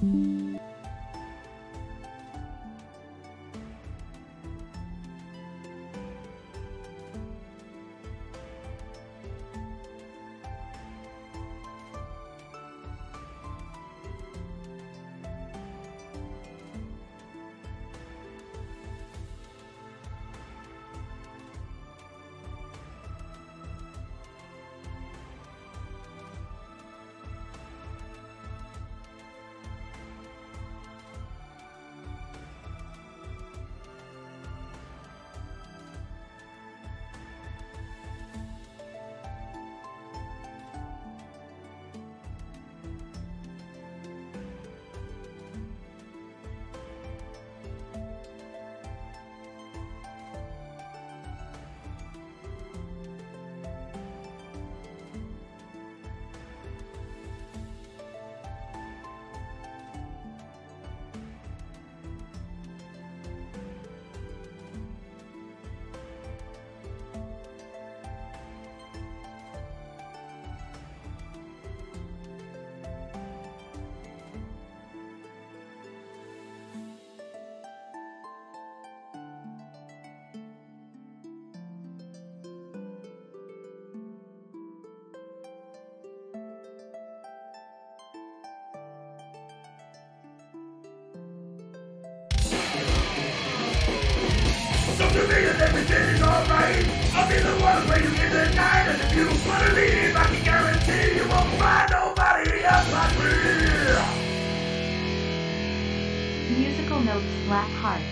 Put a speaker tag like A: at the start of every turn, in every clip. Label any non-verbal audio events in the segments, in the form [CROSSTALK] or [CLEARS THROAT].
A: thank mm -hmm. you Everything is alright. I'll be the one waiting in the night. And if you wanna leave, I can guarantee you won't find nobody else like me.
B: Musical notes Black Heart.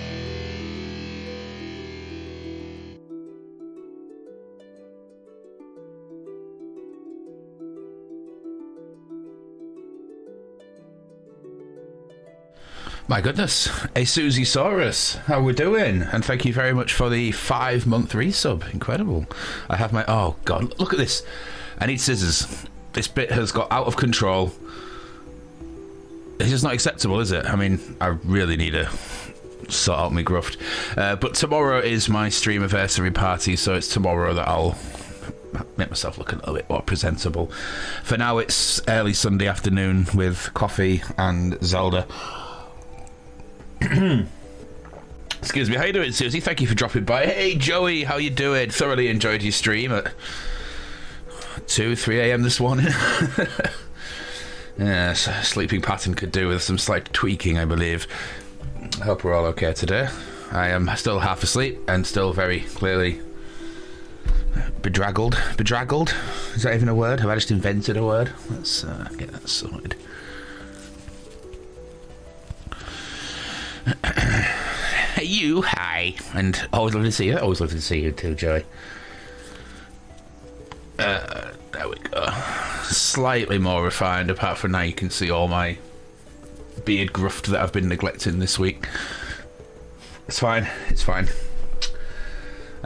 C: My goodness, a Susie Saurus, how we doing? And thank you very much for the five month resub. Incredible. I have my oh god, look at this. I need scissors. This bit has got out of control. It's just not acceptable, is it? I mean, I really need to sort out my gruft. Uh, but tomorrow is my stream anniversary party, so it's tomorrow that I'll make myself look a little bit more presentable. For now, it's early Sunday afternoon with coffee and Zelda. [CLEARS THROAT] Excuse me, how you doing, Susie? Thank you for dropping by. Hey, Joey, how you doing? Thoroughly enjoyed your stream at 2, 3 a.m. this morning. [LAUGHS] yes, sleeping pattern could do with some slight tweaking, I believe. Hope we're all okay today. I am still half asleep and still very clearly bedraggled. Bedraggled? Is that even a word? Have I just invented a word? Let's uh, get that sorted. You, hi. And always lovely to see you. Always lovely to see you too, Joey. Uh, there we go. Slightly more refined, apart from now you can see all my beard gruft that I've been neglecting this week. It's fine. It's fine.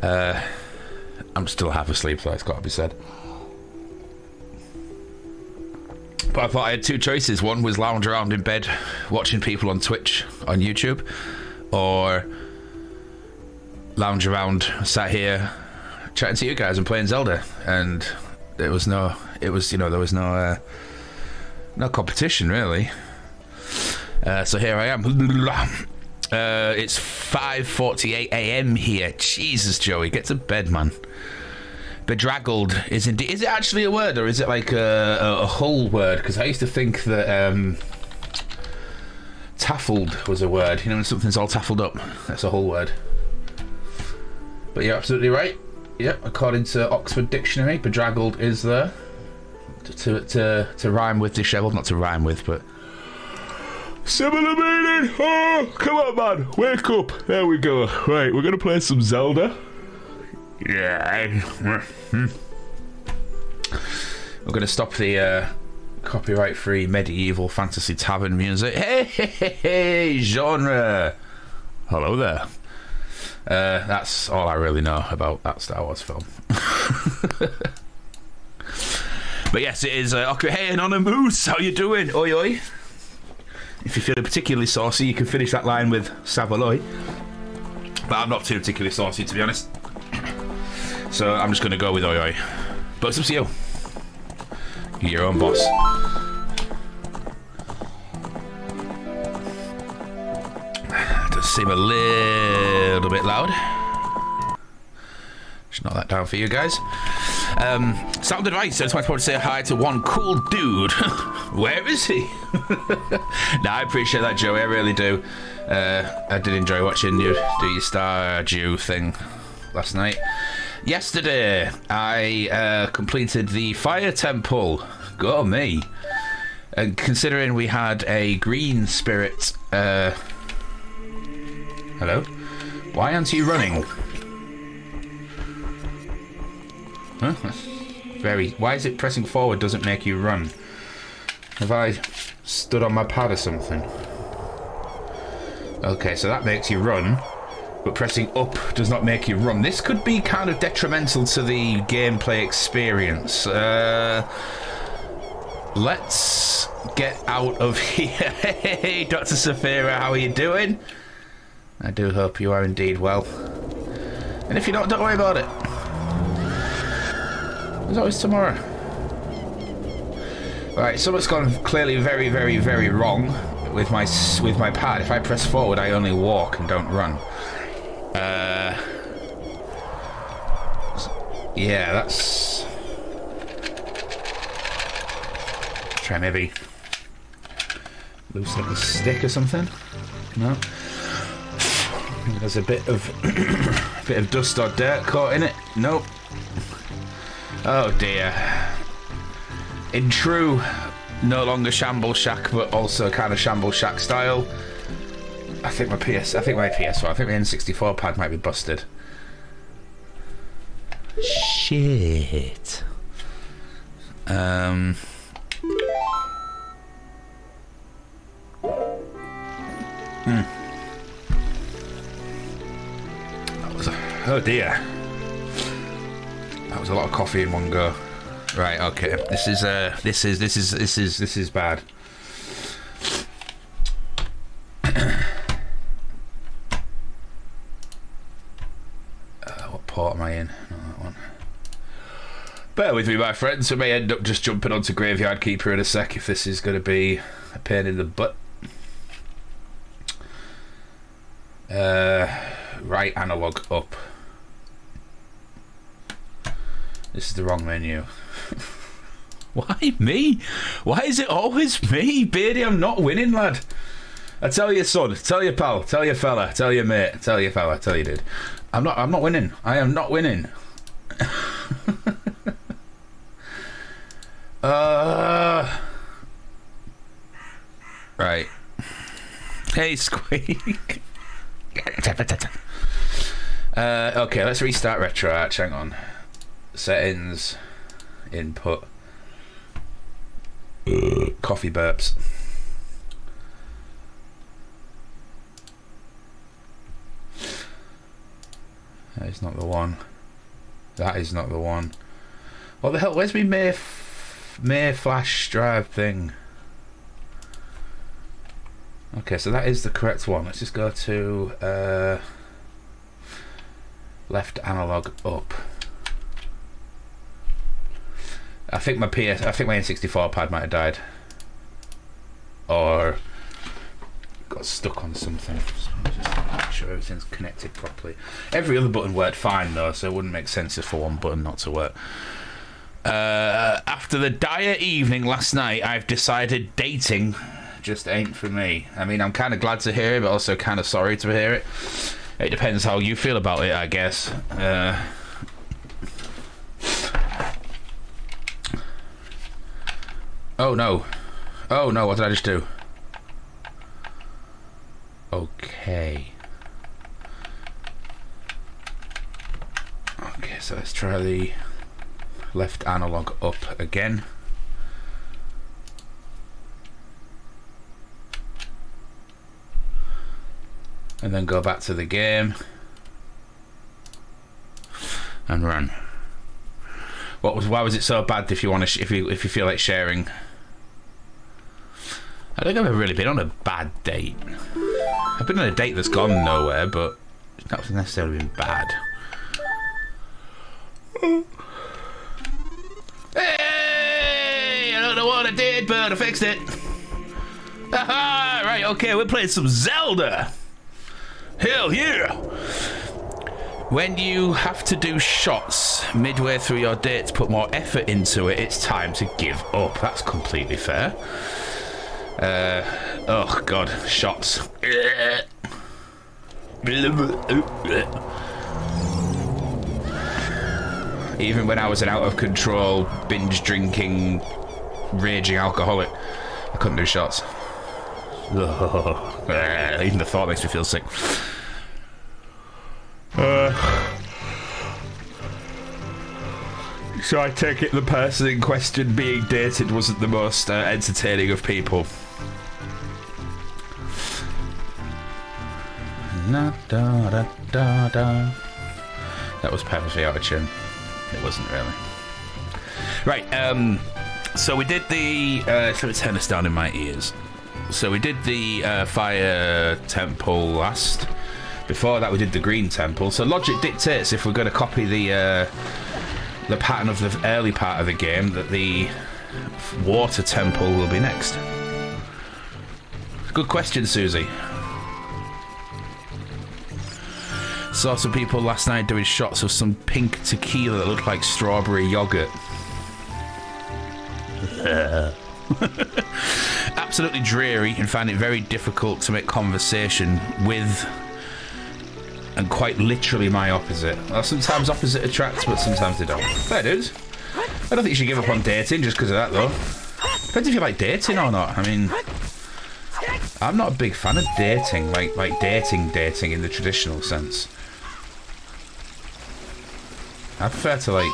C: Uh, I'm still half asleep, so it's got to be said. But I thought I had two choices. One was lounge around in bed watching people on Twitch, on YouTube, or lounge around, sat here, chatting to you guys and playing Zelda. And there was no, it was, you know, there was no, uh, no competition really. Uh, so here I am. [LAUGHS] Uh, it's 5:48 a.m. here. Jesus, Joey, get to bed, man. Bedraggled is indeed. Is it actually a word or is it like a, a, a whole word? Because I used to think that um, taffled was a word. You know, when something's all taffled up, that's a whole word. But you're absolutely right. Yep, according to Oxford Dictionary, bedraggled is the to to to, to rhyme with dishevelled, not to rhyme with, but Similar meaning! Oh, come on, man. Wake up. There we go. Right, we're going to play some Zelda. Yeah. We're going to stop the uh, copyright free medieval fantasy tavern music. Hey, hey, hey, hey, genre. Hello there. Uh, that's all I really know about that Star Wars film. [LAUGHS] but yes, it is. Uh, okay, hey, Anonymous, how you doing? Oi, oi. If you're feeling particularly saucy, you can finish that line with Saveloy. But I'm not too particularly saucy, to be honest. [COUGHS] So I'm just going to go with oi oi. But it's up to you. You're your own boss. Seem a little bit loud. Just knock that down for you guys. Um, sound advice. I just want to say hi to one cool dude. [LAUGHS] Where is he? [LAUGHS] nah, I appreciate that, Joey. I really do. Uh, I did enjoy watching you do your Star Stardew thing last night. Yesterday, I uh, completed the Fire Temple. Go me. And considering we had a green spirit. Uh, hello? Why aren't you running? Huh? Very. Why is it pressing forward doesn't make you run? Have I stood on my pad or something? Okay, so that makes you run, but pressing up does not make you run. This could be kind of detrimental to the gameplay experience. Uh, let's get out of [LAUGHS] here. Hey, Dr. Safira, how are you doing? I do hope you are indeed well. And if you're not, don't worry about it. There's always tomorrow. Right, something's gone clearly very, very, very wrong with my with my pad. If I press forward, I only walk and don't run. Uh, yeah, that's. Try maybe loosen the stick or something. No. There's a bit of [COUGHS] bit of dust or dirt caught in it. Nope. Oh dear. In true, no longer Shamble Shack, but also kind of Shamble Shack style. I think my PS, I think my PS4, I think my N64 pad might be busted. Shit. Um. Hmm. Oh dear. That was a lot of coffee in one go. Right, okay. This is uh this is this is this is this is bad. [COUGHS] uh, what port am I in? Not that one. Bear with me, my friends. We may end up just jumping onto Graveyard Keeper in a sec if this is going to be a pain in the butt. Uh, right analog up. This is the wrong menu. [LAUGHS] Why me? Why is it always me? Beardy, I'm not winning, lad. I tell you, son. Tell your pal. Tell your fella. Tell your mate. Tell your fella. Tell you dude. I'm not. I'm not winning. I am not winning. [LAUGHS] uh. Right. Hey, Squeak. [LAUGHS] uh, okay, let's restart RetroArch. Hang on settings, input, coffee burps. That is not the one. That is not the one. What the hell? Where's my May, May flash drive thing? Okay, so that is the correct one. Let's just go to uh, left analog up. I think my PS, I think my N64 pad might have died, or got stuck on something. So just make sure everything's connected properly. Every other button worked fine though, so it wouldn't make sense just for one button not to work. Uh, after the dire evening last night, I've decided dating just ain't for me. I mean, I'm kind of glad to hear it, but also kind of sorry to hear it. It depends how you feel about it, I guess. Uh, Oh no. Oh no, what did I just do? Okay. Okay, so let's try the left analog up again. And then go back to the game and run. What was why was it so bad if you want to if you if you feel like sharing I don't think I've ever really been on a bad date. I've been on a date that's gone nowhere, but it's not necessarily been bad. Hey! I don't know what I did, but I fixed it. Right, okay, we're playing some Zelda. Hell yeah! When you have to do shots midway through your date to put more effort into it, it's time to give up. That's completely fair. Uh, oh god, shots. Even when I was an out of control, binge drinking, raging alcoholic, I couldn't do shots. [LAUGHS] Even the thought makes me feel sick. Uh, so I take it the person in question being dated wasn't the most uh, entertaining of people. Na, da, da, da, da. That was perfectly out of tune. It wasn't really. Right, um, so we did the. Uh, me turn this down in my ears. So we did the uh, fire temple last. Before that, we did the green temple. So logic dictates if we're going to copy the uh, the pattern of the early part of the game that the water temple will be next. Good question, Susie. Saw some people last night doing shots of some pink tequila that looked like strawberry yogurt. [LAUGHS] Absolutely dreary and found it very difficult to make conversation with and quite literally my opposite. Well, sometimes opposite attracts, but sometimes they don't. Fair dudes. I don't think you should give up on dating just because of that, though. Depends if you like dating or not. I mean, I'm not a big fan of dating, like like dating, dating in the traditional sense. I prefer to like,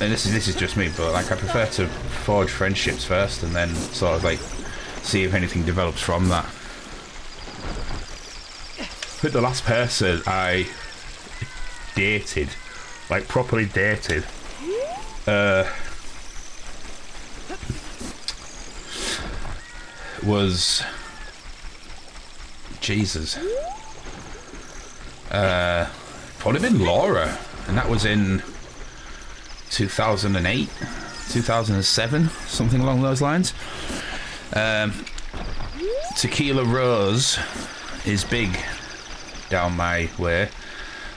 C: and this is this is just me, but like I prefer to forge friendships first, and then sort of like see if anything develops from that. But the last person I dated, like properly dated, uh, was Jesus. Uh, probably been Laura, and that was in 2008, 2007, something along those lines. Um, Tequila Rose is big down my way.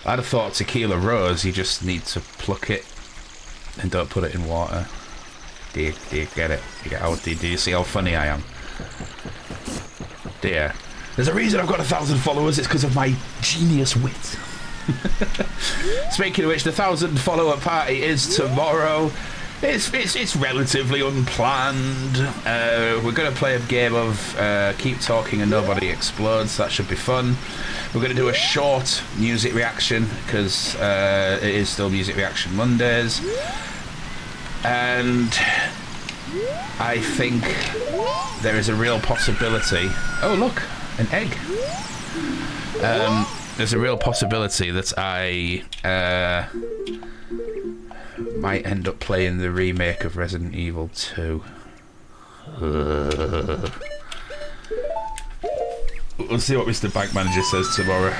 C: I'd have thought Tequila Rose, you just need to pluck it and don't put it in water. Do you, do you get it? Do you, get do you see how funny I am? Dear. There's a reason I've got a thousand followers, it's because of my genius wit. [LAUGHS] Speaking of which, the thousand follower party is tomorrow. It's it's, it's relatively unplanned. Uh, we're going to play a game of uh, Keep Talking and Nobody Explodes. That should be fun. We're going to do a short music reaction because uh, it is still Music Reaction Mondays. And I think there is a real possibility. Oh, look, an egg. Um, there's a real possibility that I uh, might end up playing the remake of Resident Evil 2. Uh, we'll see what Mr. Bank Manager says tomorrow.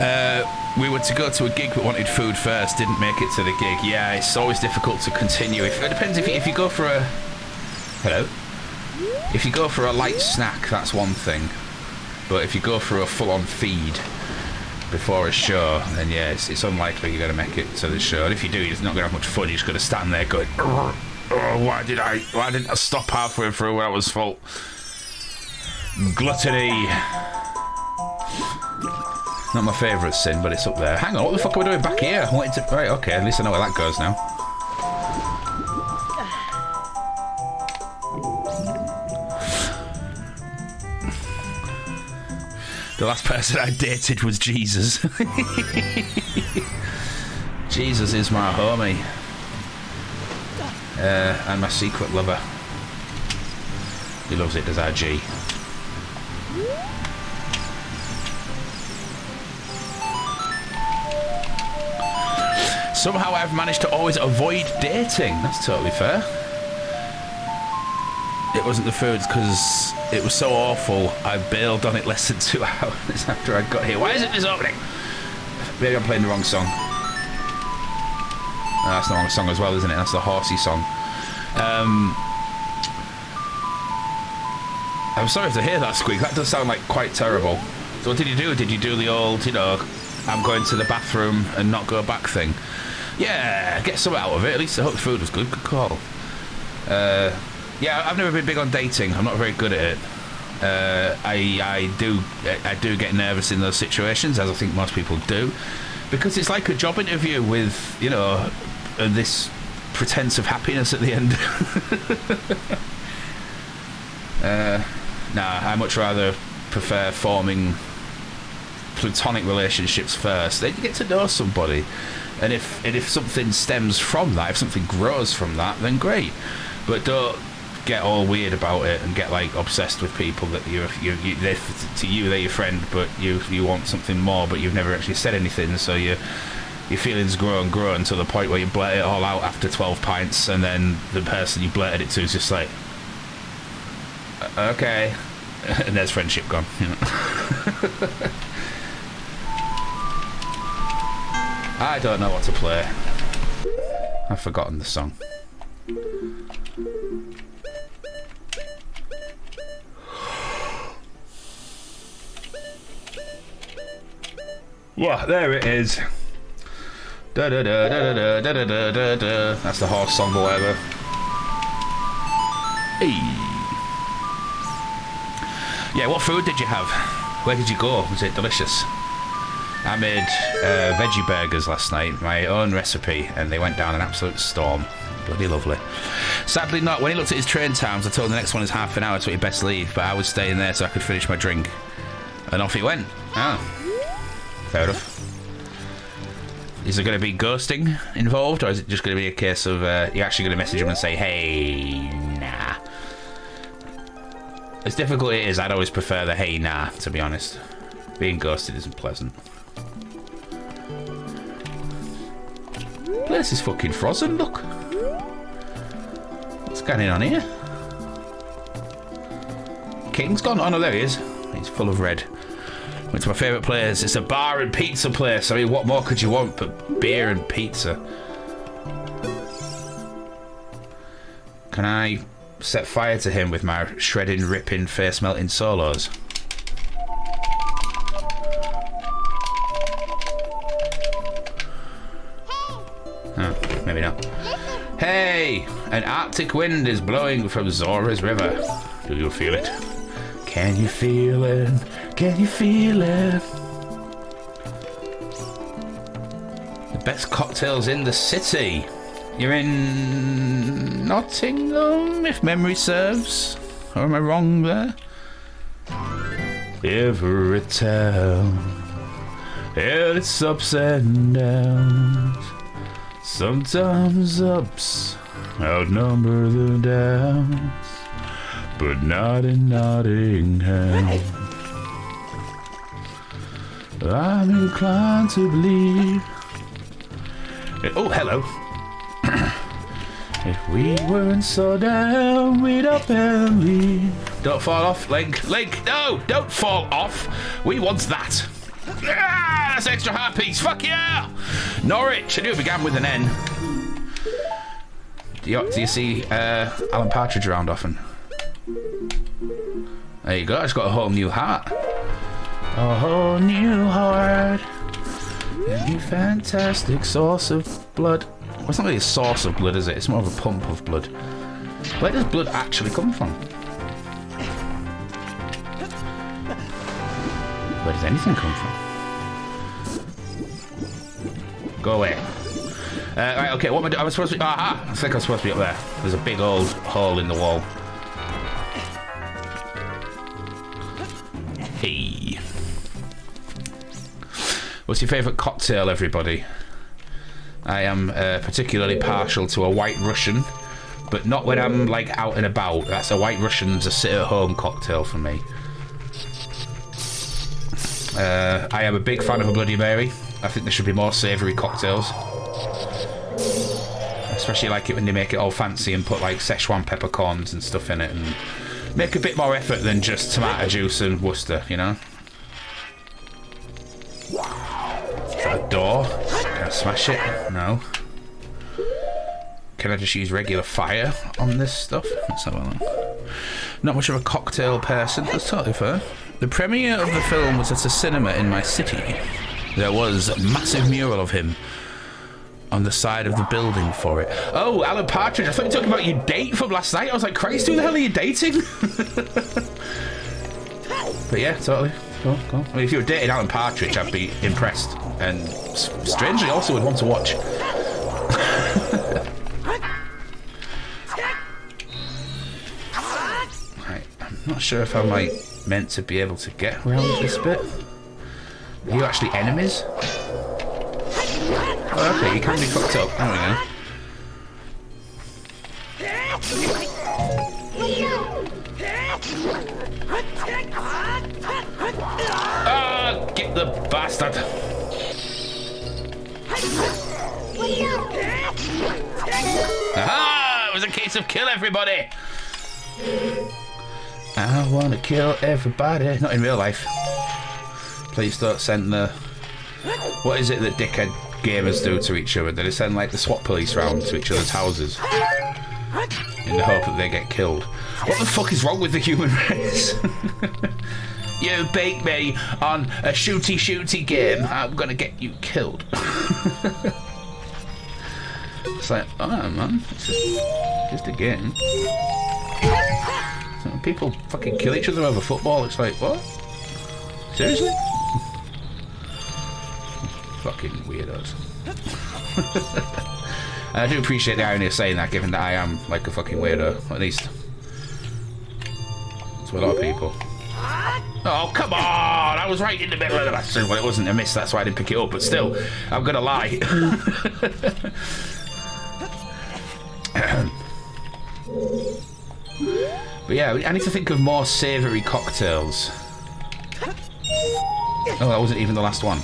C: Uh, we were to go to a gig but wanted food first, didn't make it to the gig. Yeah, it's always difficult to continue. If, it depends if you, if you go for a... Hello? If you go for a light snack, that's one thing. But if you go for a full-on feed before a show, then yeah, it's, it's unlikely you're going to make it to the show. And if you do, you're not going to have much fun. You're just going to stand there going, oh, why did I, why didn't I stop halfway through I was full? Gluttony. Not my favourite sin, but it's up there. Hang on, what the fuck are we doing back here? I wanted to, right, okay, at least I know where that goes now. The last person I dated was Jesus. Jesus is my homie. Uh, and my secret lover. He loves it, does our G. Somehow I've managed to always avoid dating. That's totally fair. It wasn't the food because it was so awful. I bailed on it [LAUGHS] less than two hours after I got here. Why isn't this opening? Maybe I'm playing the wrong song. Oh, that's the wrong song as well, isn't it? That's the horsey song. Um, I'm sorry to hear that, Squeak. That does sound like quite terrible. So what did you do? Did you do the old, you know, I'm going to the bathroom and not go back thing? Yeah, get some out of it. At least I hope the food was good. Good call. Uh, yeah, I've never been big on dating. I'm not very good at it. Uh, I I do I do get nervous in those situations, as I think most people do, because it's like a job interview with you know uh, this pretense of happiness at the end. [LAUGHS] uh, nah, I much rather prefer forming platonic relationships first. Then you get to know somebody, and if and if something stems from that, if something grows from that, then great. But don't get all weird about it and get like obsessed with people that you you, you they, to you they're your friend, but you you want something more, but you've never actually said anything, so you your feelings grow and grow until the point where you blurt it all out after 12 pints and then the person you blurted it to is just like uh, okay. [LAUGHS] And there's friendship gone. You [LAUGHS] know? I don't know what to play. I've forgotten the song yeah there it is Da da da da da da da da da da. That's the horse song or whatever. Hey. Yeah, what food did you have? Where did you go? Was it delicious? I made uh, veggie burgers last night, my own recipe, and they went down an absolute storm. Bloody lovely. Sadly not. When he looked at his train times, I told him the next one is half an hour, so he'd best leave, but I was staying there so I could finish my drink. And off he went. Oh. Is there going to be ghosting involved, or is it just going to be a case of uh, you're actually going to message him and say, "Hey, nah"? As difficult as it is, I'd always prefer the "Hey, nah." To be honest, being ghosted isn't pleasant. Place is fucking frozen. Look, what's going on here? King's gone. Oh no, there he is. He's full of red. To my favourite place. It's a bar and pizza place. I mean, what more could you want but beer and pizza? Can I set fire to him with my shredding, ripping, face melting solos? Oh, maybe not. Hey! An arctic wind is blowing from Zora's River. Do you feel it? Can you feel it? Can you feel it? The best cocktails in the city. You're in Nottingham, if memory serves. Or am I wrong there? Every town had its ups and downs. Sometimes ups outnumber the downs, but not in Nottingham. I'm inclined to believe. Oh, hello. if we weren't so down, we'd up and leave. Don't fall off, Link. Link, no! Don't fall off! We want that! Ah, that's extra heart piece. Fuck yeah! Norwich. I knew it began with an N. Do you, do you see uh, Alan Partridge around often? There you go. It's got a whole new heart. A whole new heart. A new fantastic source of blood. Well, it's not really a source of blood, is it? It's more of a pump of blood. Where does blood actually come from? Where does anything come from? Go away. Uh, right, okay, what am I doing? I was supposed to be... Aha! I think I was supposed to be up there. There's a big old hole in the wall. Hey. What's your favourite cocktail, everybody? I am uh, particularly partial to a White Russian, but not when I'm like out and about. That's a White Russian's a sit-at-home cocktail for me. Uh, I am a big fan of a Bloody Mary. I think there should be more savoury cocktails. Especially like it when they make it all fancy and put like Szechuan peppercorns and stuff in it and make a bit more effort than just tomato juice and Worcester, you know? A door? Can I smash it? No. Can I just use regular fire on this stuff? Not much of a cocktail person. That's totally fair. The premiere of the film was at a cinema in my city. There was a massive mural of him on the side of the building for it. Oh, Alan Partridge. I thought you were talking about your date from last night. I was like, Christ, who the hell are you dating? [LAUGHS] but yeah, totally. Cool, cool. I mean, if you were dating Alan Partridge, I'd be impressed. And strangely, also would want to watch. [LAUGHS] Right, I'm not sure if I'm like meant to be able to get around this bit. Are you actually enemies? Oh, okay, you can be fucked up. There we go. Ah, get the bastard! Aha! It was a case of kill everybody! I wanna kill everybody. Not in real life. Please don't send the. What is it that dickhead gamers do to each other? They send like the SWAT police round to each other's houses in the hope that they get killed. What the fuck is wrong with the human race? [LAUGHS] you beat me on a shooty shooty game. I'm gonna get you killed. [LAUGHS] it's like, oh man, it's just, just a game. So [LAUGHS] when people fucking kill each other over football. It's like, what? Seriously? [LAUGHS] fucking weirdos. I do appreciate the irony of saying that, given that I am like a fucking weirdo, at least. To a lot of people. Oh, come on! I was right in the middle of the bastard. Well, it wasn't a miss, that's why I didn't pick it up, but still, I'm gonna lie. [LAUGHS] but yeah, I need to think of more savoury cocktails. Oh, that wasn't even the last one.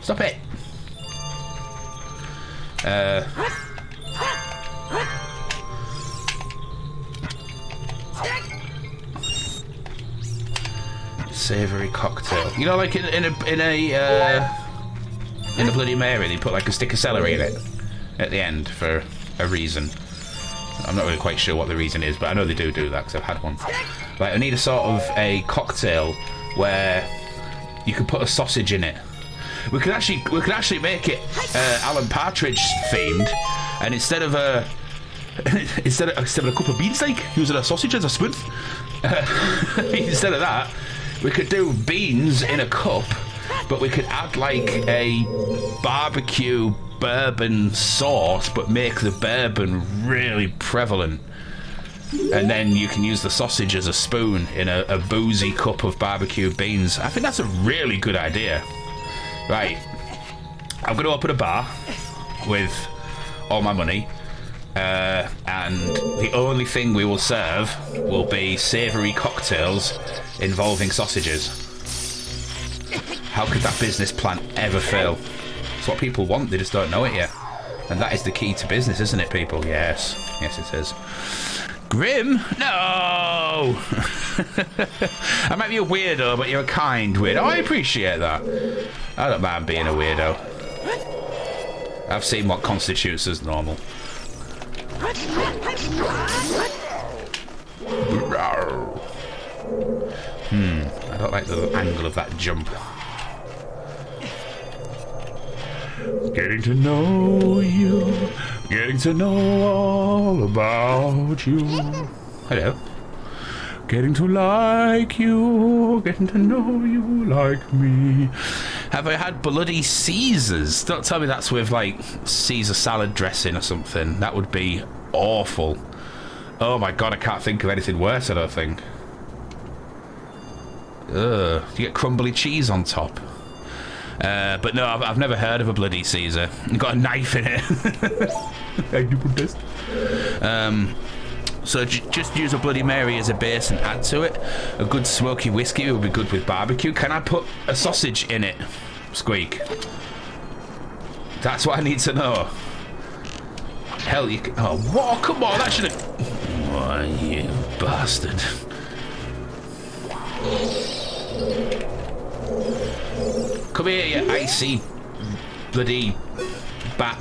C: Stop it! Uh, savoury cocktail. You know, like in, in a in a uh, in a Bloody Mary, they put like a stick of celery in it at the end for a reason. I'm not really quite sure what the reason is, but I know they do do that because I've had one. Like, I need a sort of a cocktail where you could put a sausage in it. We could actually we could actually make it uh, Alan Partridge themed, and instead of a [LAUGHS] instead of instead of a cup of beans like using a sausage as a spoon, [LAUGHS] instead of that, we could do beans in a cup, but we could add like a barbecue bourbon sauce, but make the bourbon really prevalent. And then you can use the sausage as a spoon in a, a boozy cup of barbecue beans. I think that's a really good idea. Right. I'm going to open a bar with all my money. Uh, and the only thing we will serve will be savoury cocktails involving sausages. How could that business plan ever fail? It's what people want, they just don't know it yet. And that is the key to business, isn't it, people? Yes. Yes, it is. Grim? No! [LAUGHS] I might be a weirdo, but you're a kind weirdo. I appreciate that. I don't mind being a weirdo. I've seen what constitutes as normal. Hmm, I don't like the angle of that jump. Getting to know you, getting to know all about you. Hello. Getting to like you, getting to know you like me. Have I had bloody Caesars? Don't tell me that's with like Caesar salad dressing or something. That would be awful. Oh my god, I can't think of anything worse, I don't think. Ugh. You get crumbly cheese on top. Uh, but no, I've, I've never heard of a bloody Caesar. You've got a knife in it. [LAUGHS] um, so just use a Bloody Mary as a base and add to it. A good smoky whiskey would be good with barbecue. Can I put a sausage in it? Squeak. That's what I need to know. Hell, you can... Oh, what? Come on, that should have... Why, you bastard. Come here, you icy bloody bat.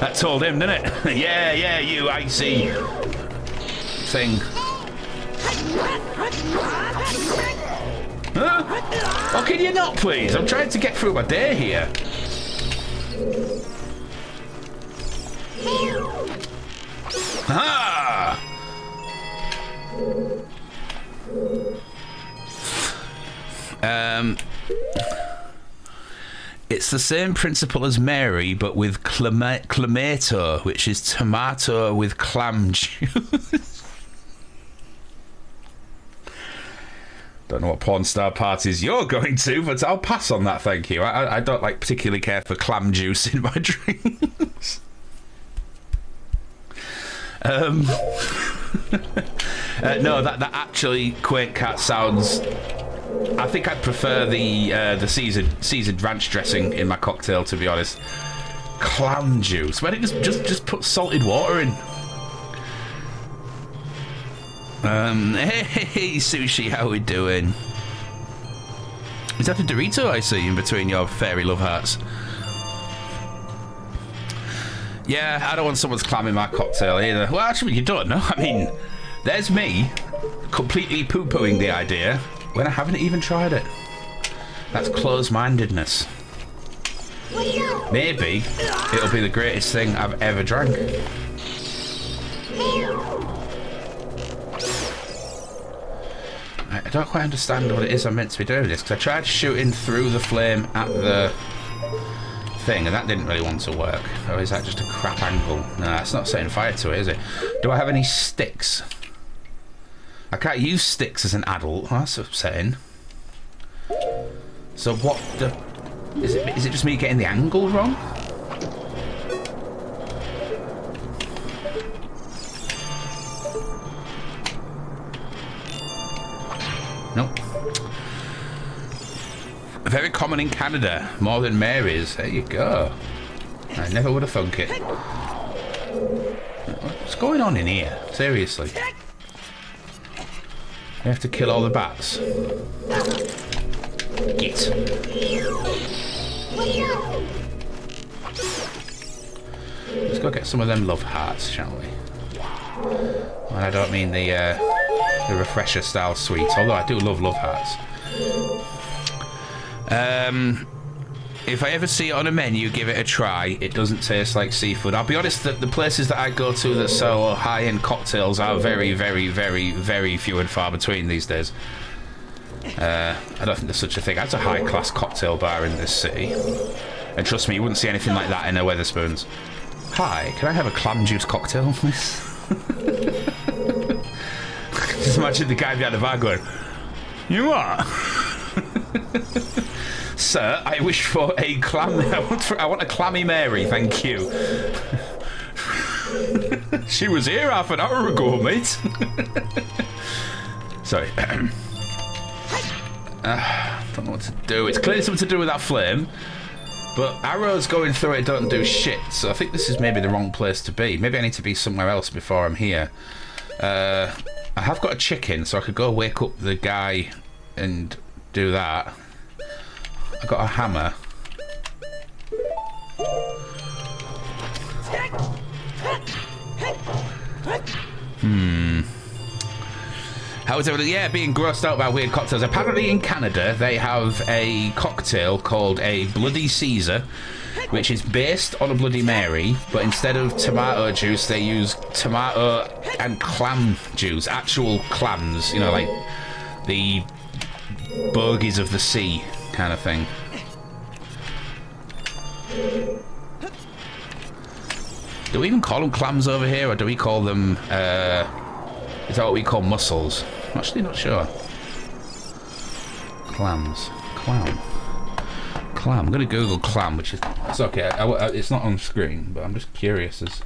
C: That told him, didn't it? [LAUGHS] yeah, yeah, you icy thing. Huh? Oh, can you not, please? I'm trying to get through my day here. Ah! Um, it's the same principle as Mary, but with clama- clamato, which is tomato with clam juice. [LAUGHS] Don't know what porn star parties you're going to, but I'll pass on that. Thank you. I, I don't like particularly care for clam juice in my [LAUGHS] drinks. um, [LAUGHS] uh, no, that that actually Quake Cat sounds. I think I'd prefer the uh, the seasoned seasoned ranch dressing in my cocktail. To be honest, clam juice. Why don't you just just just put salted water in? Um, [LAUGHS] hey, Sushi, how we doing? Is that a Dorito I see in between your fairy love hearts? Yeah, I don't want someone's clam in my cocktail either. Well, actually, you don't know. [LAUGHS] I mean, there's me completely poo-pooing the idea when I haven't even tried it. That's closed-mindedness. Maybe it'll be the greatest thing I've ever drank. I don't quite understand what it is I'm meant to be doing with this because I tried shooting through the flame at the thing and that didn't really want to work. Or is that just a crap angle? No, it's not setting fire to it, is it? Do I have any sticks? I can't use sticks as an adult. That's upsetting. So what the... Is it, is it just me getting the angle wrong? Nope. Very common in Canada, more than Mary's. There you go. I never would have thunk it. What's going on in here? Seriously. You have to kill all the bats. Get. Let's go get some of them love hearts, shall we? And I don't mean the uh, the refresher style sweets, although I do love love hearts. Um, if I ever see it on a menu, give it a try. It doesn't taste like seafood. I'll be honest that the places that I go to that sell high-end cocktails are very, very, very, very few and far between these days. Uh, I don't think there's such a thing as a high-class cocktail bar in this city. And trust me, you wouldn't see anything like that in a Wetherspoons. Hi, can I have a clam juice cocktail, [LAUGHS] please? Just imagine the guy behind the bar going, You are? [LAUGHS] Sir, I wish for a clam. [LAUGHS] I want, for, I want a clammy Mary, thank you. [LAUGHS] she was here half an hour ago, mate. [LAUGHS] Sorry. [CLEARS THROAT] uh, don't know what to do. It's clearly something to do with that flame. But arrows going through it don't do shit, so I think this is maybe the wrong place to be. Maybe I need to be somewhere else before I'm here. Uh, I have got a chicken, so I could go wake up the guy and do that. I got a hammer. Hmm. How is everything? Yeah, being grossed out by weird cocktails. Apparently, in Canada, they have a cocktail called a Bloody Caesar, which is based on a Bloody Mary, but instead of tomato juice, they use tomato and clam juice, actual clams, you know, like the bogies of the sea kind of thing. Do we even call them clams over here, or do we call them, uh, is that what we call mussels? I'm actually not sure. Clams. Clam. Clam. I'm going to Google clam, which is... It's okay. I, I, it's not on screen, but I'm just curious as...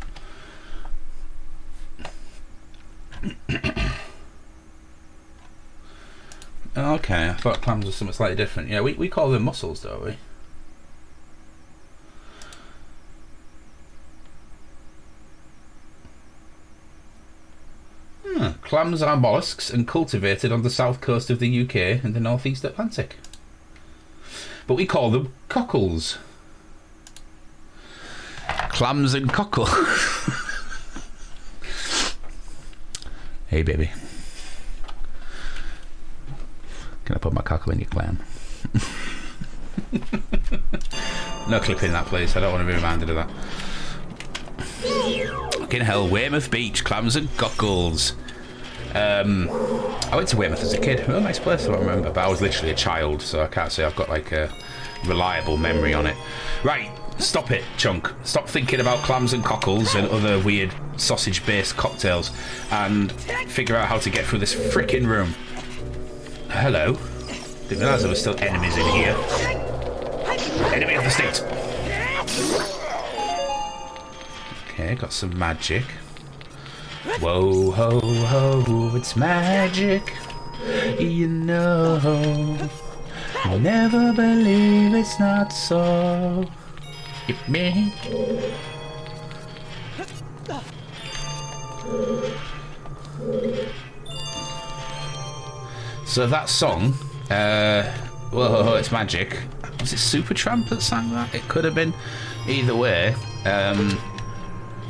C: okay, I thought clams were something slightly different. Yeah, we, we call them mussels, don't we? Hmm. Clams are mollusks and cultivated on the south coast of the UK and the northeast Atlantic. But we call them cockles. Clams and cockle. [LAUGHS] Hey, baby. Can I put my cockle in your clam? [LAUGHS] no clipping that, please. I don't want to be reminded of that. Fucking hell, Weymouth Beach, clams and cockles. Um, I went to Weymouth as a kid. A nice place, I remember, but I was literally a child, so I can't say I've got like a reliable memory on it. Right, stop it, chunk. Stop thinking about clams and cockles and other weird sausage-based cocktails, and figure out how to get through this freaking room. Hello. Didn't realise there were still enemies in here. Enemy of the state. Okay, got some magic. Whoa, ho, ho, it's magic. You know, you never believe it's not so. It me. So that song, uh, whoa, it's magic. Was it Supertramp that sang that? It could have been. Either way, um,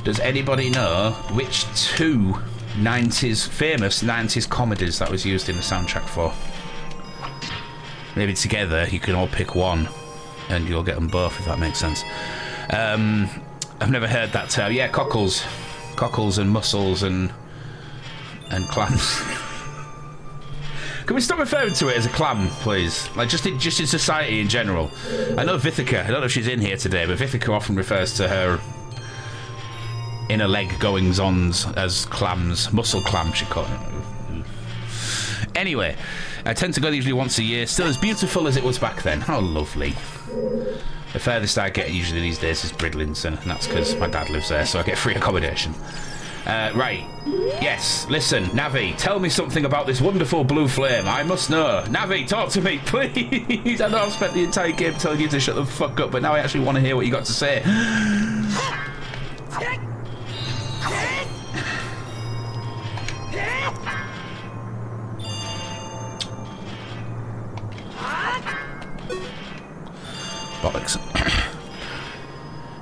C: does anybody know which two 90s, famous 90s comedies that was used in the soundtrack for? Maybe together you can all pick one and you'll get them both if that makes sense. Um, I've never heard that term. Yeah, cockles. Cockles and mussels and and clams. [LAUGHS] Can we stop referring to it as a clam, please? Like just in, just in society in general. I know Vithika. I don't know if she's in here today, but Vithika often refers to her inner leg goings ons as clams, muscle clam. She called it. Anyway, I tend to go usually once a year. Still as beautiful as it was back then. How lovely. The furthest I get usually these days is Bridlington, and that's because my dad lives there, so I get free accommodation. Uh, right. Yes, listen, Navi, tell me something about this wonderful blue flame. I must know. Navi, talk to me, [LAUGHS] please. I know I've spent the entire game telling you to shut the fuck up, but now I actually want to hear what you got to say. Bollocks.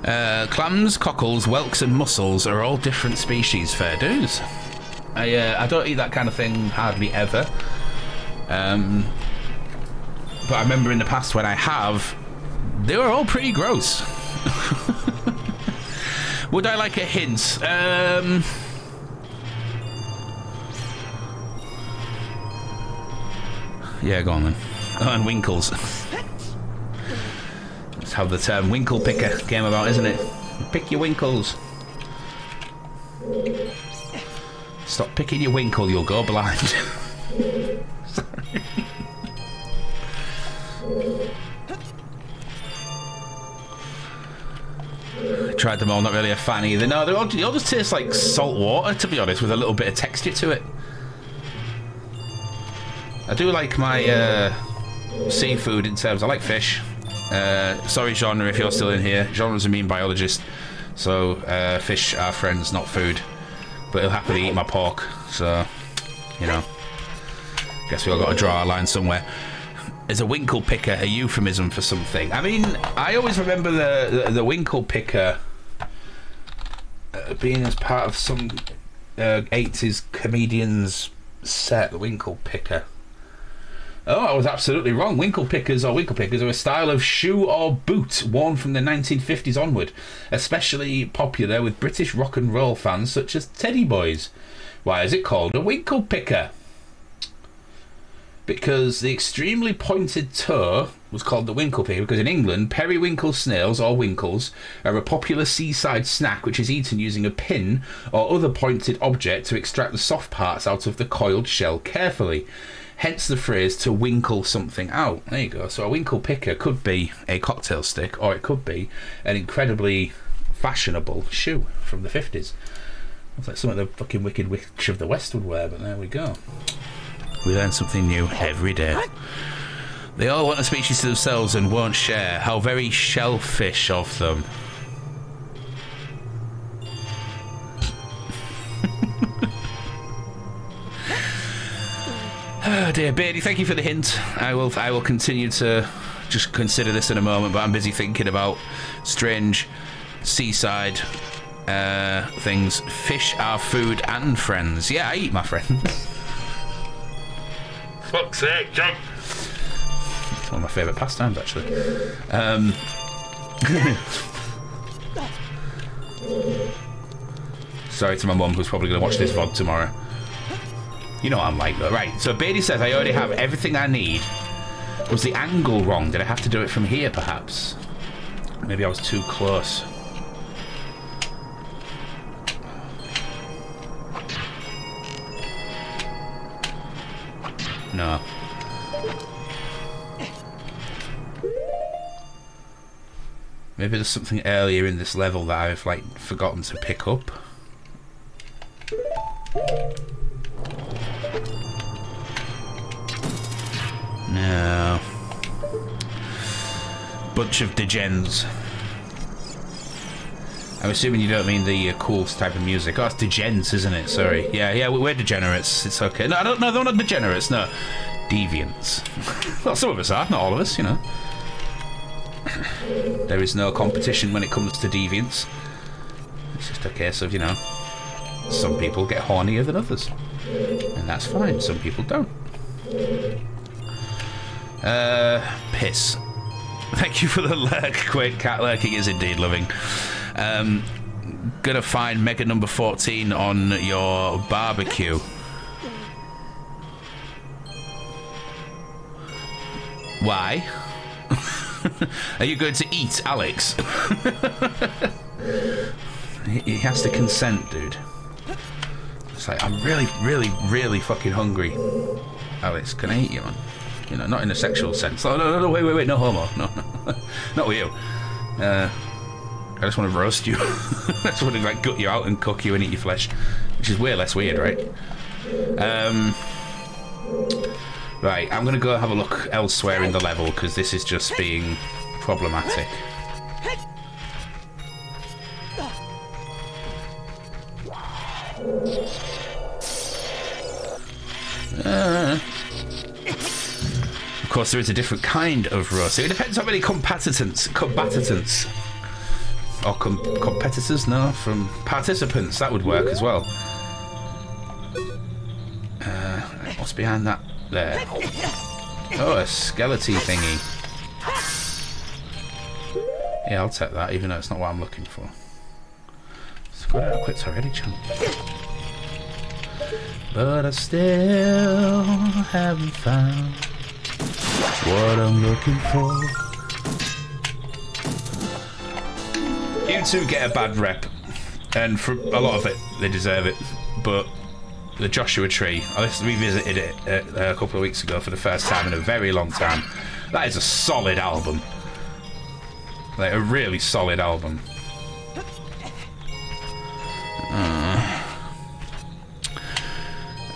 C: Uh, clams, cockles, whelks, and mussels are all different species. Fair dues. I uh, I don't eat that kind of thing hardly ever. Um, but I remember in the past when I have, they were all pretty gross. [LAUGHS] Would I like a hint? Um, yeah, go on then. Oh, and winkles. [LAUGHS] That's how the term winkle picker came about, isn't it? Pick your winkles. Stop picking your winkle, you'll go blind. Tried them all, not really a fan either. No, they all, all just taste like salt water, to be honest, with a little bit of texture to it. I do like my uh, seafood in terms. I like fish. Uh, sorry, genre, if you're still in here. Genre's a mean biologist, so uh, fish are friends, not food. But he'll happily eat my pork, so you know. Guess we all got to draw our line somewhere. Is a winkle picker a euphemism for something? I mean, I always remember the the, the winkle picker uh, being as part of some uh, 80s comedians set. The winkle picker. Oh, I was absolutely wrong. Winkle pickers or winkle pickers are a style of shoe or boot worn from the 1950s onward, especially popular with British rock and roll fans such as Teddy Boys. Why is it called a winkle picker? Because the extremely pointed toe was called the winkle picker because in England, periwinkle snails or winkles are a popular seaside snack which is eaten using a pin or other pointed object to extract the soft parts out of the coiled shell carefully. Hence the phrase to winkle something out. There you go. So a winkle picker could be a cocktail stick, or it could be an incredibly fashionable shoe from the 50s. It's like some of the fucking Wicked Witch of the West would wear, but there we go. We learn something new every day. They all want a species to themselves and won't share. How very shellfish of them. [LAUGHS] Oh dear, Beardy, thank you for the hint. I will I will continue to just consider this in a moment, but I'm busy thinking about strange seaside uh, things. Fish are food and friends. Yeah, I eat my friends. Fuck's sake, John. It's one of my favourite pastimes, actually. Um, [LAUGHS] sorry to my mum, who's probably going to watch this vlog tomorrow. You know what I'm like, though. Right, so Beardy says I already have everything I need. Was the angle wrong? Did I have to do it from here, perhaps? Maybe I was too close. No. Maybe there's something earlier in this level that I've like forgotten to pick up. Bunch of degens. I'm assuming you don't mean the uh, cool type of music. Oh, it's degens, isn't it? Sorry. Yeah, yeah, we're degenerates. It's okay. No, I don't. No, they're not degenerates. No, deviants. [LAUGHS] well, some of us are, not all of us. You know. [COUGHS] there is no competition when it comes to deviants. It's just a case of you know, some people get hornier than others, and that's fine. Some people don't. Uh, piss. Thank you for the lurk. Quick cat lurking is indeed loving. Um, gonna find mega number 14 on your barbecue. Why? [LAUGHS] Are you going to eat, Alex? [LAUGHS] he, has to consent, dude. It's like, I'm really, really, really fucking hungry. Alex, can I eat you, man? You know, not in a sexual sense. Oh, no, no, no, wait, wait, wait, no homo. No, [LAUGHS] no. not with you. Uh, I just want to roast you. [LAUGHS] I just want to like gut you out and cook you and eat your flesh, which is way less weird, right? Um, right, I'm gonna go have a look elsewhere in the level because this is just being problematic. Uh, course, there is a different kind of roast. It depends how many combatants, combatants or com competitors, no, from participants. That would work as well. Uh, what's behind that there? Oh, a skeleton thingy. Yeah, I'll take that, even though it's not what I'm looking for. It's got out of quits already, chunk. But I still haven't found what I'm looking for. U2 get a bad rep, and for a lot of it, they deserve it. But the Joshua Tree, I revisited it uh, a couple of weeks ago for the first time in a very long time. That is a solid album, like a really solid album. [SIGHS] Uh,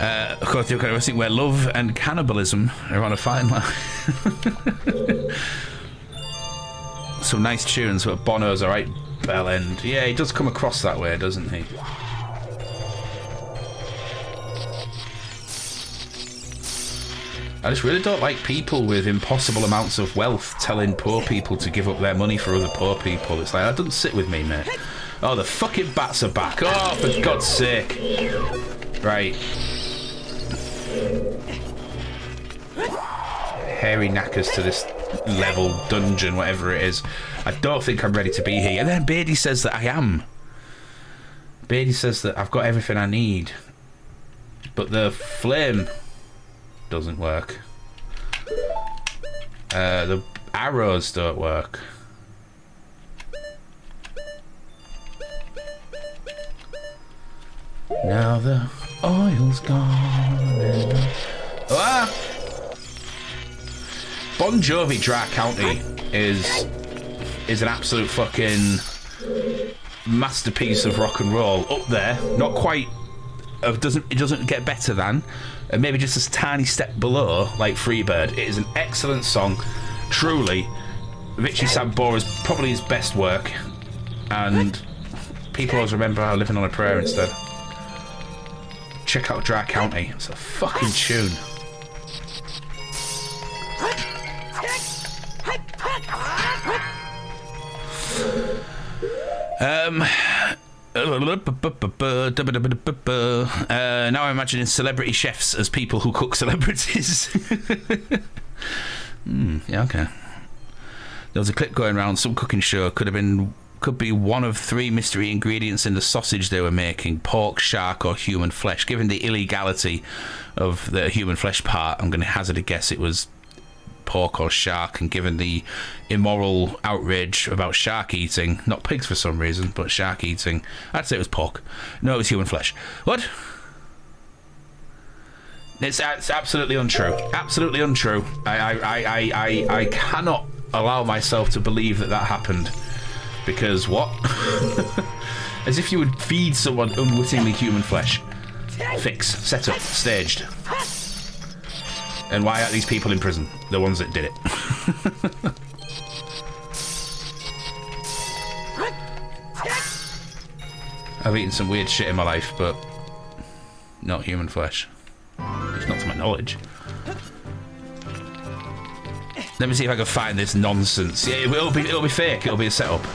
C: uh, of course, you're think where love and cannibalism are on a fine line. [LAUGHS] Some nice tunes, but Bono's alright Bell End. Yeah, he does come across that way, doesn't he? I just really don't like people with impossible amounts of wealth telling poor people to give up their money for other poor people. It's like, that doesn't sit with me, mate. Oh, the fucking bats are back. Oh, for God's sake. Right. Hairy knackers to this level dungeon, whatever it is. I don't think I'm ready to be here. And then Beardy says that I am. Beardy says that I've got everything I need. But the flame doesn't work. Uh, the arrows don't work. Now the oil's gone. Ah! Bon Jovi Dry County is is an absolute fucking masterpiece of rock and roll. Up there, not quite. Uh, doesn't it doesn't get better than, and maybe just a tiny step below, like Freebird. It is an excellent song, truly. Richie Sambora's probably his best work, and people always remember living on a prayer instead. Check out Dry County. It's a fucking tune. Um, Uh, now I'm imagining celebrity chefs as people who cook celebrities. [LAUGHS] Hmm, yeah, okay. There was a clip going around some cooking show. Could have been, could be one of three mystery ingredients in the sausage they were making: pork, shark, or human flesh. Given the illegality of the human flesh part, I'm going to hazard a guess it was pork or shark. And given the immoral outrage about shark eating, not pigs for some reason, but shark eating, I'd say it was pork. No, it was human flesh. What? It's, it's absolutely untrue. Absolutely untrue. I, I, I, I, I, I cannot allow myself to believe that that happened. Because what? [LAUGHS] As if you would feed someone unwittingly human flesh. Fix, set up, staged. And why aren't these people in prison? The ones that did it. [LAUGHS] I've eaten some weird shit in my life, but not human flesh. It's not to my knowledge. Let me see if I can find this nonsense. Yeah, it'll be it'll be fake. It'll be a setup.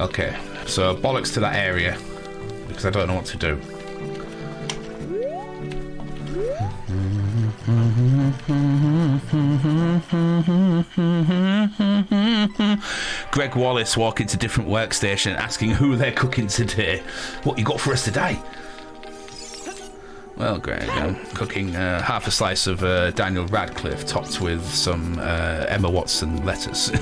C: Okay, so bollocks to that area because I don't know what to do. Greg Wallace walking to different workstation asking who they're cooking today. What you got for us today? Well, Greg, I'm cooking uh, half a slice of uh, Daniel Radcliffe topped with some uh, Emma Watson lettuce. [LAUGHS]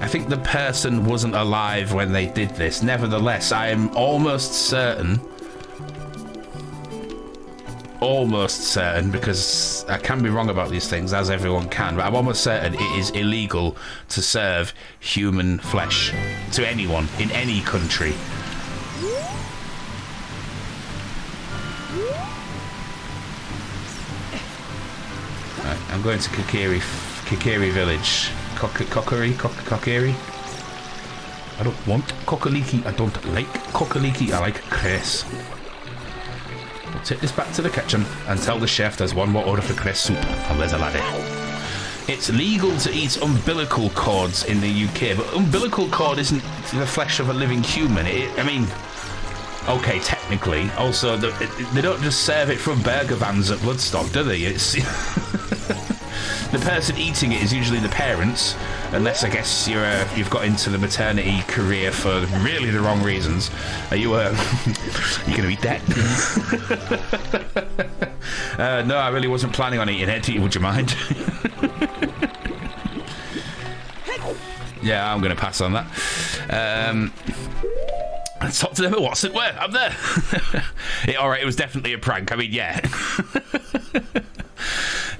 C: I think the person wasn't alive when they did this. Nevertheless, I am almost certain almost certain, because I can be wrong about these things, as everyone can, but I'm almost certain it is illegal to serve human flesh to anyone in any country. Right, I'm going to Kokiri, Kokiri village. Kokiri? Kokiri? I don't want cock-a-leekie. I don't like cock-a-leekie. I like Chris take this back to the kitchen and tell the chef there's one more order for Chris soup. And there's a laddie. It's legal to eat umbilical cords in the UK, but umbilical cord isn't the flesh of a living human. It, I mean, okay, technically. Also, the, it, they don't just serve it from burger vans at Bloodstock, do they? It's [LAUGHS] the person eating it is usually the parents, unless I guess you're uh, you've got into the maternity career for really the wrong reasons. Are you uh, [LAUGHS] you gonna eat that? [LAUGHS] uh, no, I really wasn't planning on eating it. Would you mind? [LAUGHS] yeah, I'm gonna pass on that. Um, Let's talk to them at Watson. Where? I'm there. it, all right, it was definitely a prank. I mean, yeah.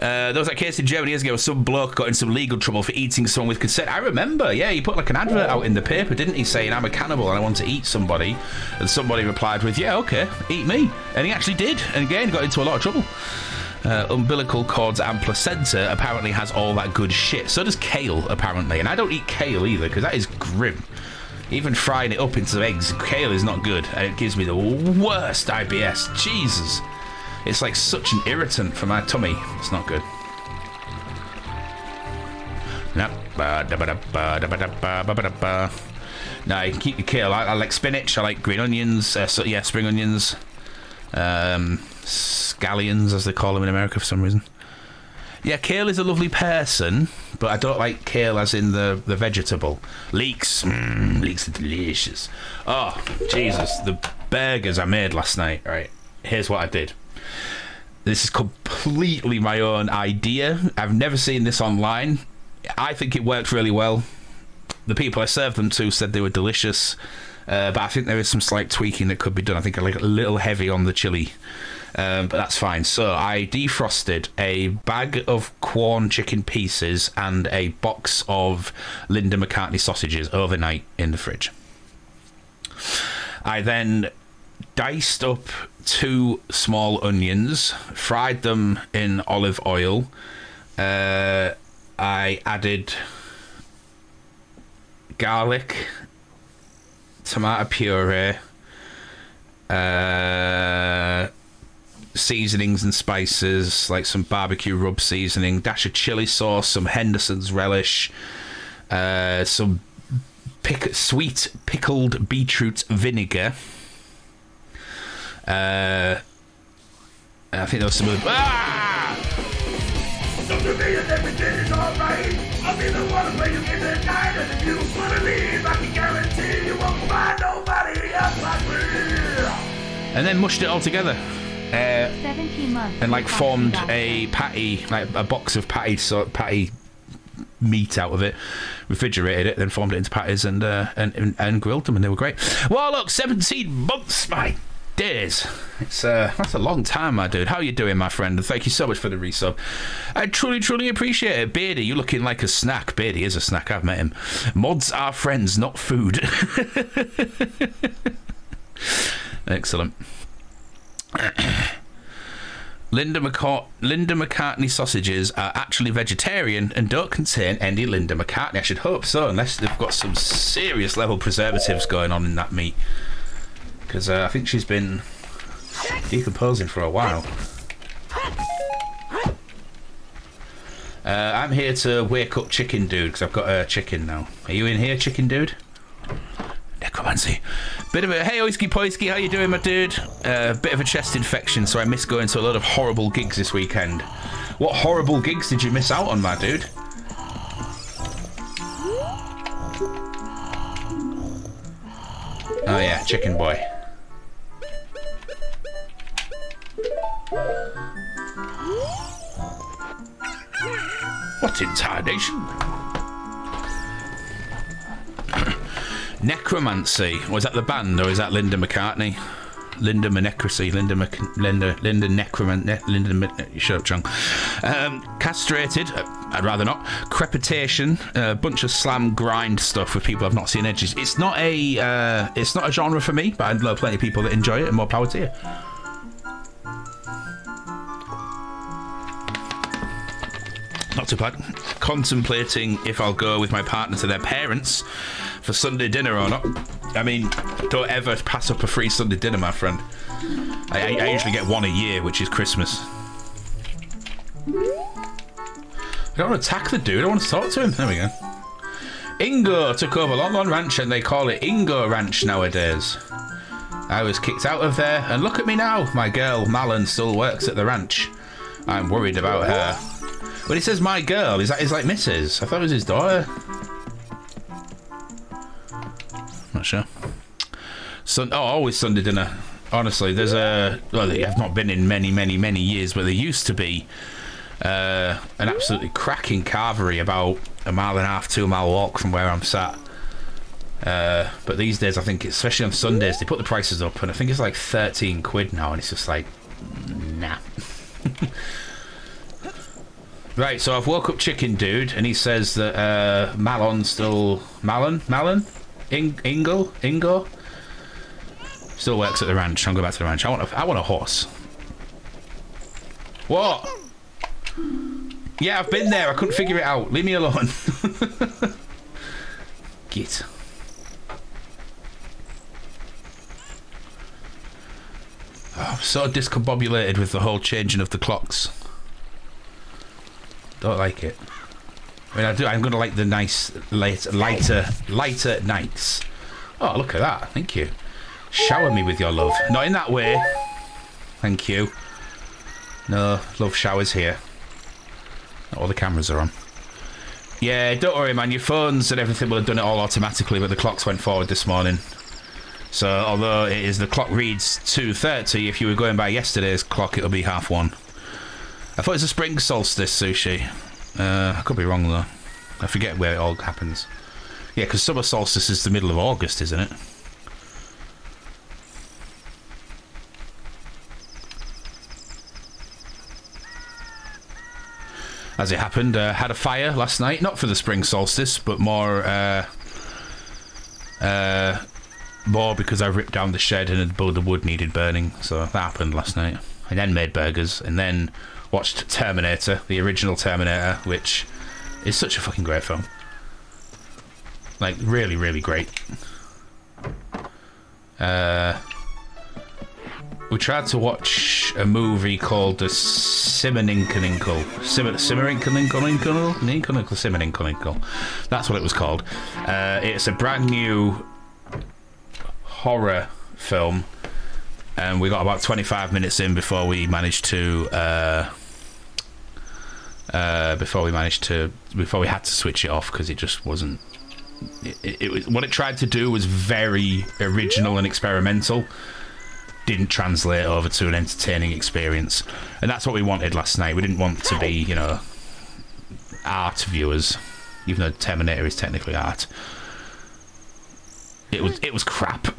C: Uh, there was that case in Germany years ago. where Some bloke got in some legal trouble for eating someone with consent. I remember. Yeah, he put like an advert out in the paper, didn't he, saying I'm a cannibal and I want to eat somebody. And somebody replied with, "Yeah, okay, eat me." And he actually did. And again, got into a lot of trouble. Uh, umbilical cords and placenta apparently has all that good shit. So does kale, apparently. And I don't eat kale either because that is grim. Even frying it up into eggs, kale is not good, and it gives me the worst IBS. Jesus. It's like such an irritant for my tummy. It's not good. No. No, you can keep your kale. I, I like spinach. I like green onions. Uh, so, yeah, spring onions. Um, scallions, as they call them in America for some reason. Yeah, kale is a lovely person, but I don't like kale as in the, the vegetable. Leeks. Mmm, leeks are delicious. Oh, Jesus. The burgers I made last night, right? Here's what I did. This is completely my own idea. I've never seen this online. I think it worked really well. The people I served them to said they were delicious, uh, but I think there is some slight tweaking that could be done. I think I like a little heavy on the chili, um, but that's fine. So I defrosted a bag of Quorn chicken pieces and a box of Linda McCartney sausages overnight in the fridge. I then diced up two small onions, fried them in olive oil. Uh, I added garlic, tomato puree, uh, seasonings and spices, like some barbecue rub seasoning, dash of chili sauce, some Henderson's relish, uh, some pick- sweet pickled beetroot vinegar. Uh, I think there was some. Of, ah!
A: So to me and everything is alright. I'll be the one where you get the night and if you wanna leave, I can guarantee you won't find nobody else like me.
C: and then mushed it all together. Uh,
B: 17 months.
C: and like formed a patty, like a box of patty, so patty meat out of it, refrigerated it, then formed it into patties and uh, and, and and grilled them, and they were great. Well, look, seventeen months, my days. It's uh, that's a long time, my dude. How you doing, my friend? And thank you so much for the resub. I truly, truly appreciate it. Beardy, you're looking like a snack. Beardy is a snack. I've met him. Mods are friends, not food. [LAUGHS] Excellent. [COUGHS] Linda, McCart- Linda McCartney sausages are actually vegetarian and don't contain any Linda McCartney. I should hope so, unless they've got some serious level preservatives going on in that meat. Because uh, I think she's been decomposing for a while. Uh, I'm here to wake up Chicken Dude because I've got a chicken now. Are you in here, Chicken Dude? Necromancy. Bit of a hey oisky poisky, how you doing, my dude? Uh, bit of a chest infection, so I missed going to a lot of horrible gigs this weekend. What horrible gigs did you miss out on, my dude? Oh yeah, chicken boy. What in tarnation? [COUGHS] Necromancy. Was that the band or is that Linda McCartney? Linda Manecracy, Linda Mc, Linda Linda Necroman, ne, Linda. Mc- Shut up, chunk. Um, castrated. uh, I'd rather not. Crepitation. A bunch of slam grind stuff with people I've not seen edges. It's not a. Uh, it's not a genre for me, but I know plenty of people that enjoy it, and more power to you. Not too bad. Contemplating if I'll go with my partner to their parents for Sunday dinner or not. I mean, don't ever pass up a free Sunday dinner, my friend. I, I, usually get one a year, which is Christmas. I don't want to attack the dude. I want to talk to him. There we go. Ingo took over Long Ranch and they call it Ingo Ranch nowadays. I was kicked out of there, and look at me now. My girl Malon still works at the ranch. I'm worried about her. But he says my girl. Is that is like Mrs. I thought it was his daughter. Not sure. Sun- oh, always Sunday dinner. Honestly, there's a well, I've not been in many, many, many years, but there used to be uh, an absolutely cracking carvery about a mile and a half, two mile walk from where I'm sat. Uh, but these days, I think, especially on Sundays, they put the prices up, and I think it's like 13 quid now, and it's just like, nah. [LAUGHS] right, so I've woke up Chicken Dude, and he says that uh, Malon still. Malon? Malon? In- Ingle? Ingo? Still works at the ranch. I'll go back to the ranch. I want a, I want a horse. What? Yeah, I've been there. I couldn't figure it out. Leave me alone. [LAUGHS] Git. I'm so discombobulated with the whole changing of the clocks. Don't like it. I mean, I do. I'm gonna like the nice, late, lighter, lighter nights. Oh, look at that! Thank you. Shower me with your love. Not in that way. Thank you. No love showers here. All the cameras are on. Yeah, don't worry, man. Your phones and everything will have done it all automatically, but the clocks went forward this morning. So, although it is the clock reads 2.30, if you were going by yesterday's clock, it'll be half one. I thought it was a spring solstice sushi. Uh, I could be wrong, though. I forget where it all happens. Yeah, because summer solstice is the middle of August, isn't it? As it happened, uh, had a fire last night, not for the spring solstice, but more, uh, uh, more because I ripped down the shed and the wood needed burning. So that happened last night. I then made burgers and then watched Terminator, the original Terminator, which is such a fucking great film. Like, really, really great. Uh, we tried to watch a movie called The Simmerinkle. Simmer, Simmerinkle, Simmerinkle. That's what it was called. Uh, it's a brand new horror film, and we got about 25 minutes in before we managed to. Uh, uh, before we managed to, before we had to switch it off because it just wasn't. It, it was what it tried to do was very original and experimental didn't translate over to an entertaining experience. And that's what we wanted last night. We didn't want to be, you know, art viewers, even though Terminator is technically art. It was it was crap. [LAUGHS]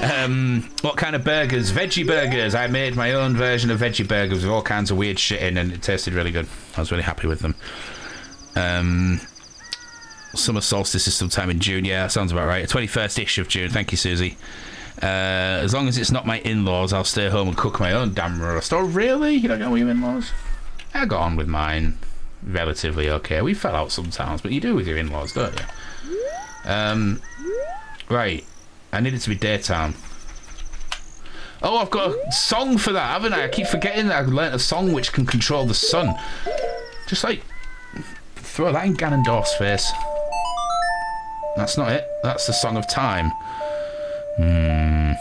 C: um, what kind of burgers? Veggie burgers. I made my own version of veggie burgers with all kinds of weird shit in, and it tasted really good. I was really happy with them. Um, summer solstice is sometime in June. Yeah, that sounds about right. 21st ish of June. Thank you, Susie. Uh, as long as it's not my in laws, I'll stay home and cook my own damn roast. Oh, really? You don't go with your in laws? I got on with mine relatively okay. We fell out sometimes, but you do with your in laws, don't you? Um, right. I need it to be daytime. Oh, I've got a song for that, haven't I? I keep forgetting that I've learnt a song which can control the sun. Just like throw that in Ganondorf's face. That's not it. That's the Song of Time. Hmm.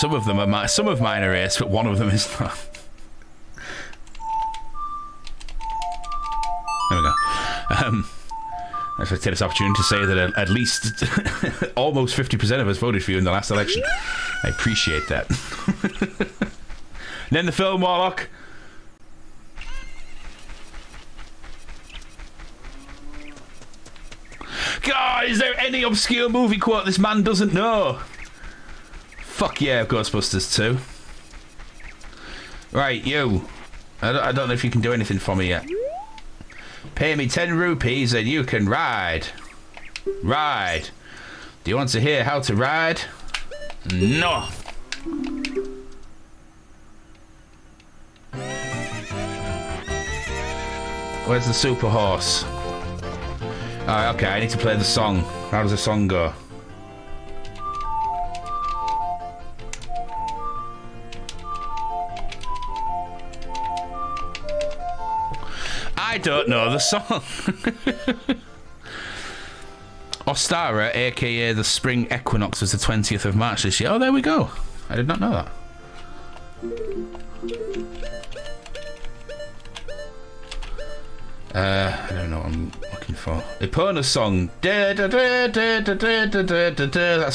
C: Some of them are my, some of mine are ace, but one of them is [LAUGHS] not. There we go. Um, I take this opportunity to say that at least [LAUGHS] almost 50% of us voted for you in the last election. I appreciate that. [LAUGHS] then the film Warlock. God, is there any obscure movie quote this man doesn't know? Fuck yeah, Ghostbusters 2. Right, you. I don't, I don't know if you can do anything for me yet. Pay me 10 rupees and you can ride. Ride. Do you want to hear how to ride? No. Where's the super horse? Alright, okay, I need to play the song. How does the song go? I don't know the song. Ostara, aka the spring equinox, was the 20th of March this year. Oh, there we go. I did not know that. Uh, I don't know what I'm looking for. Epona song. That's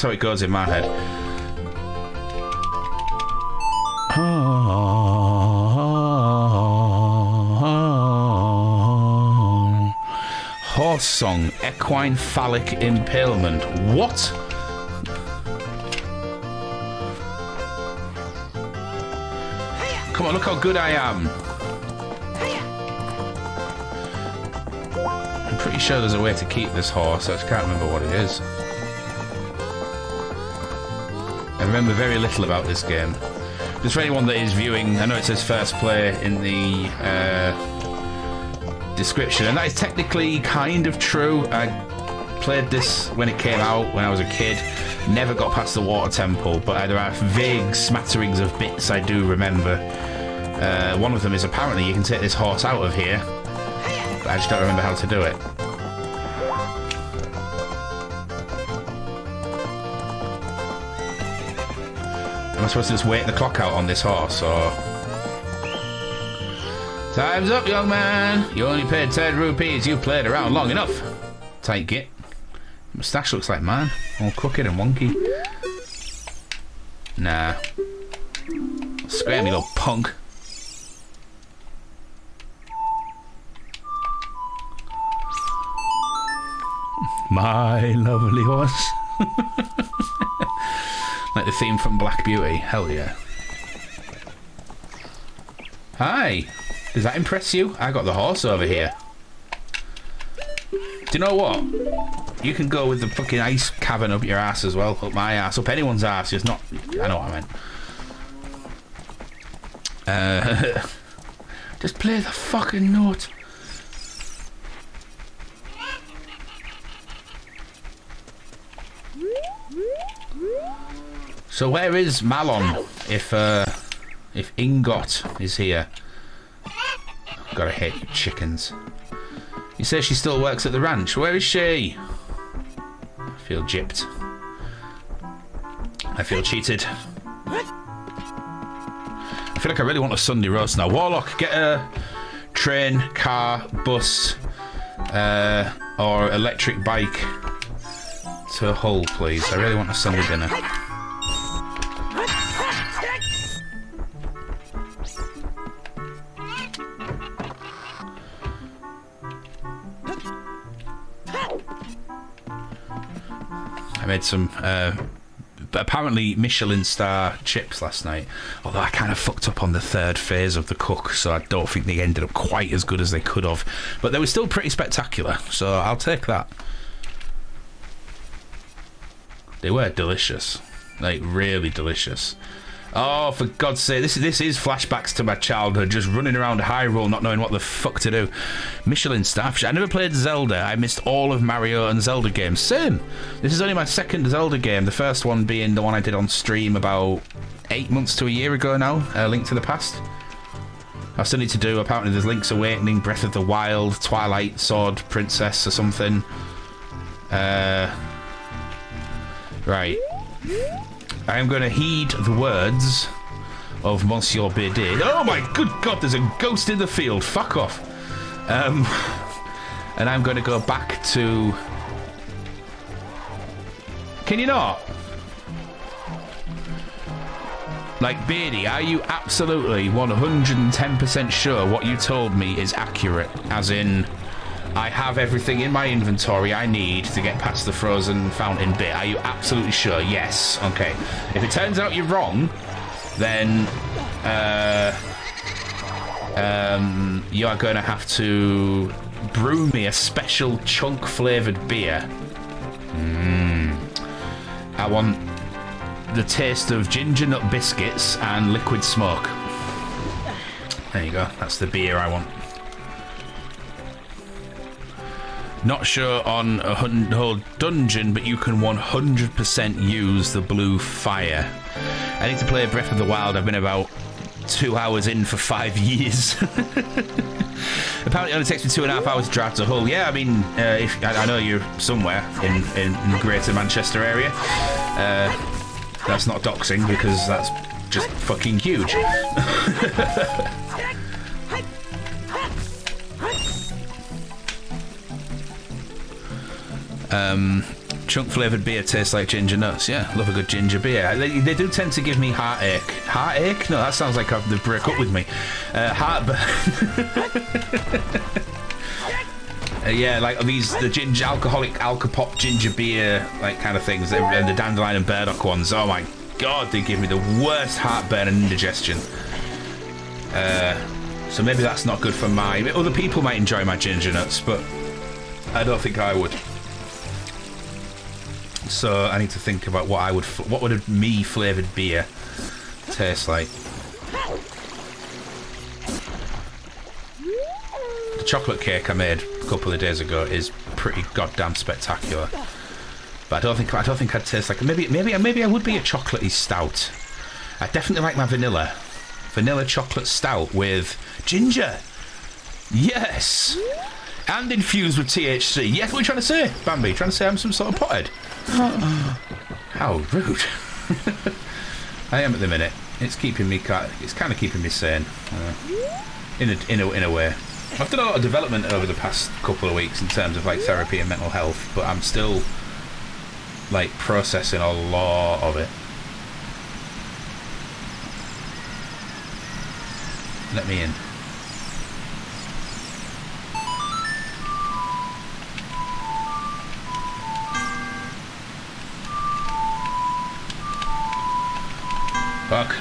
C: how it goes in my head. Horse song, equine phallic impalement. What? Come on, look how good I am. I'm pretty sure there's a way to keep this horse, I just can't remember what it is. I remember very little about this game. Just for anyone that is viewing, I know it says first play in the uh, description, and that is technically kind of true. I played this when it came out, when I was a kid. Never got past the water temple, but there are vague smatterings of bits I do remember. Uh, one of them is apparently you can take this horse out of here, but I just don't remember how to do it. Am I supposed to just wait the clock out on this horse, or...? Time's up, young man! You only paid 10 rupees, You've played around long enough! Tight git. Moustache looks like mine. All crooked and wonky. Nah. Scram, you little punk. [LAUGHS] My lovely horse. [LAUGHS] like the theme from Black Beauty. Hell yeah. Hi. Does that impress you? I got the horse over here. Do you know what? You can go with the fucking ice cavern up your ass as well. Up my ass. Up anyone's ass. Just not... I know what I meant. Uh, [LAUGHS] just play the fucking note. So where is Malon if uh, if Ingot is here? Gotta hate you chickens. You say she still works at the ranch. Where is she? I feel gypped. I feel cheated. I feel like I really want a Sunday roast now. Warlock, get a train, car, bus, uh, or electric bike to Hull, please. I really want a Sunday dinner. Made some uh, apparently Michelin star chips last night. Although I kind of fucked up on the third phase of the cook, so I don't think they ended up quite as good as they could have. But they were still pretty spectacular, so I'll take that. They were delicious, like really delicious. Oh, for God's sake, this this is flashbacks to my childhood, just running around Hyrule, not knowing what the fuck to do. Michelin staff. I never played Zelda. I missed all of Mario and Zelda games. Same. This is only my second Zelda game. The first one being the one I did on stream about eight months to a year ago now. Uh, Link to the Past. I still need to do. Apparently, there's Link's Awakening, Breath of the Wild, Twilight Sword Princess, or something. Uh, right. I am going to heed the words of Monsieur Beardet. Oh my good God, there's a ghost in the field. Fuck off. Um, [LAUGHS] and I'm going to go back to. Can you not? Like, Beardy, are you absolutely 110% sure what you told me is accurate? As in, I have everything in my inventory I need to get past the frozen fountain bit. Are you absolutely sure? Yes. Okay. If it turns out you're wrong, then uh, um, you are going to have to brew me a special chunk flavored beer. Mmm. I want the taste of ginger nut biscuits and liquid smoke. There you go. That's the beer I want. Not sure on a whole dungeon, but you can 100% use the blue fire. I need to play Breath of the Wild. I've been about two hours in for five [LAUGHS] years. Apparently, it only takes me two and a half hours to drive to Hull. Yeah, I mean, uh, if I, I, know you're somewhere in, in, the Greater Manchester area. Uh, that's not doxing because that's just fucking huge. [LAUGHS] Um, chunk flavoured beer tastes like ginger nuts. Yeah, love a good ginger beer. They, they do tend to give me heartache. Heartache? No, that sounds like they break up with me. Uh, heartburn. [LAUGHS] uh, yeah, like these the ginger alcoholic alcopop ginger beer like kind of things, and the dandelion and burdock ones. Oh my god, they give me the worst heartburn and indigestion. Uh, so maybe that's not good for my. Other people might enjoy my ginger nuts, but I don't think I would. So I need to think about what I would, what would a me flavoured beer taste like. The chocolate cake I made a couple of days ago is pretty goddamn spectacular. But I don't think I don't think I'd taste like maybe maybe maybe I would be a chocolatey stout. I definitely like my vanilla, vanilla chocolate stout with ginger. Yes, and infused with THC. Yes, what are you trying to say, Bambi? Trying to say I'm some sort of pothead? How rude. [LAUGHS] I am at the minute. It's keeping me. It's kind of keeping me sane, uh, in a in a in a way. I've done a lot of development over the past couple of weeks in terms of like therapy and mental health, but I'm still like processing a lot of it. Let me in. Fuck.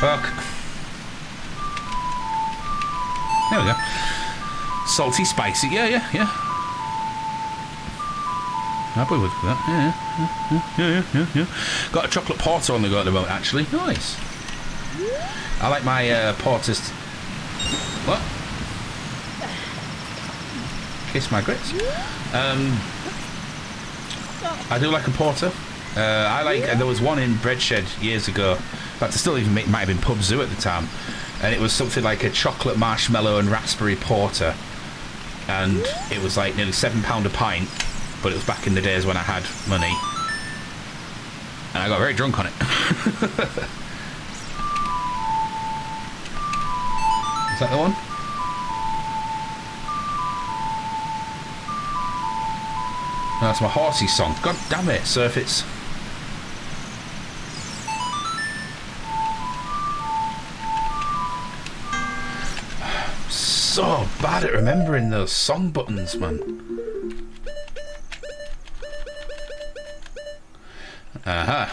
C: Fuck. There we go. Salty, spicy. Yeah, yeah, yeah. Happy with that. Yeah, yeah, yeah, yeah, yeah. Got a chocolate porter on the go at the moment, actually. Nice. I like my uh, porters. What? kiss my grits. Um, I do like a porter. Uh, I like. There was one in Breadshed years ago. In fact, it still even might have been Pub Zoo at the time, and it was something like a chocolate marshmallow and raspberry porter, and it was like nearly seven pound a pint. But it was back in the days when I had money, and I got very drunk on it. [LAUGHS] Is that the one? That's my horsey song. God damn it. So if it's... So bad at remembering those song buttons, man. Uh-huh.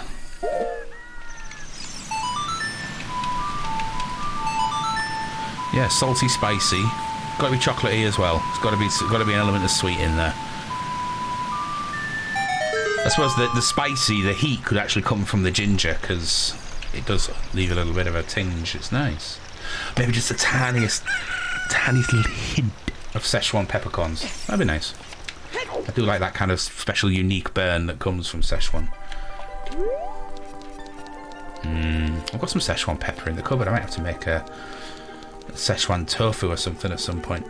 C: Yeah, salty, spicy. Got to be chocolatey as well. It's got to be got to be an element of sweet in there. I suppose the the spicy, the heat could actually come from the ginger because it does leave a little bit of a tinge. It's nice. Maybe just the tiniest, tiniest little hint of Szechuan peppercorns. That'd be nice. I do like that kind of special, unique burn that comes from Szechuan. Mm, I've got some Szechuan pepper in the cupboard. I might have to make a, Szechuan tofu or something at some point.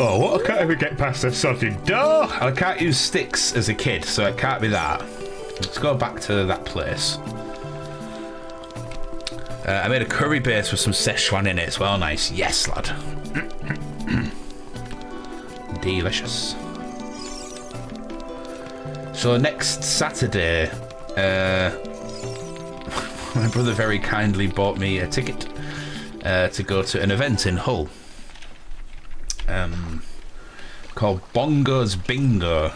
C: Oh, what? I can't ever get past a sodding door. I can't use sticks as a kid, so it can't be that. Let's go back to that place. Uh, I made a curry base with some Szechuan in it. It's well nice. Yes, lad. [CLEARS THROAT] Delicious. So next Saturday, uh, [LAUGHS] my brother very kindly bought me a ticket uh, to go to an event in Hull um, called Bongo's Bingo,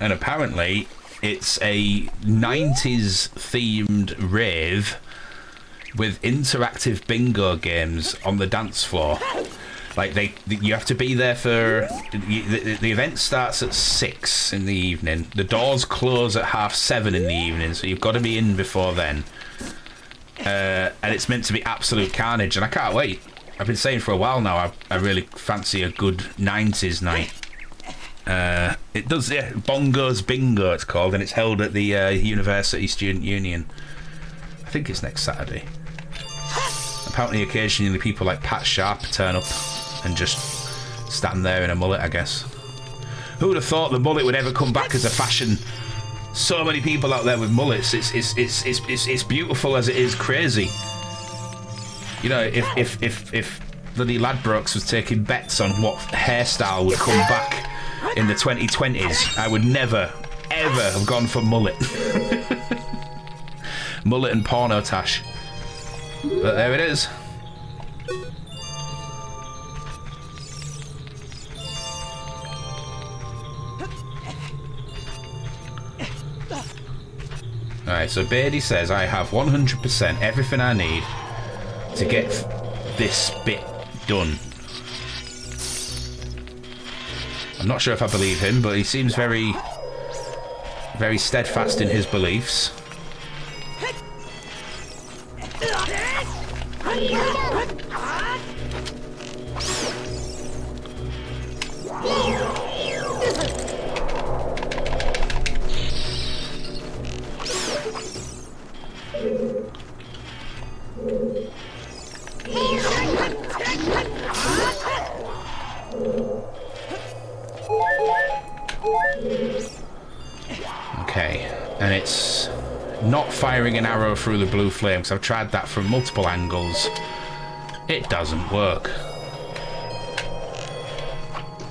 C: and apparently it's a 90s themed rave with interactive bingo games on the dance floor. Like they, you have to be there for the, the event starts at six in the evening. The doors close at half seven in the evening, so you've got to be in before then. Uh, and it's meant to be absolute carnage, and I can't wait. I've been saying for a while now. I, I really fancy a good '90s night. Uh, it does, yeah. Bongo's Bingo, it's called, and it's held at the uh, University Student Union. I think it's next Saturday. Apparently, occasionally people like Pat Sharp turn up and just stand there in a mullet. I guess. Who would have thought the mullet would ever come back as a fashion? So many people out there with mullets. It's it's it's it's it's, it's beautiful as it is crazy. You know, if if if if bloody Ladbrokes was taking bets on what hairstyle would come back in the 2020s, I would never ever have gone for mullet. [LAUGHS] mullet and porno tash. But there it is. Alright, so Beardy says I have 100% everything I need to get this bit done. I'm not sure if I believe him, but he seems very, very steadfast in his beliefs. Through the blue flame because I've tried that from multiple angles. It doesn't work.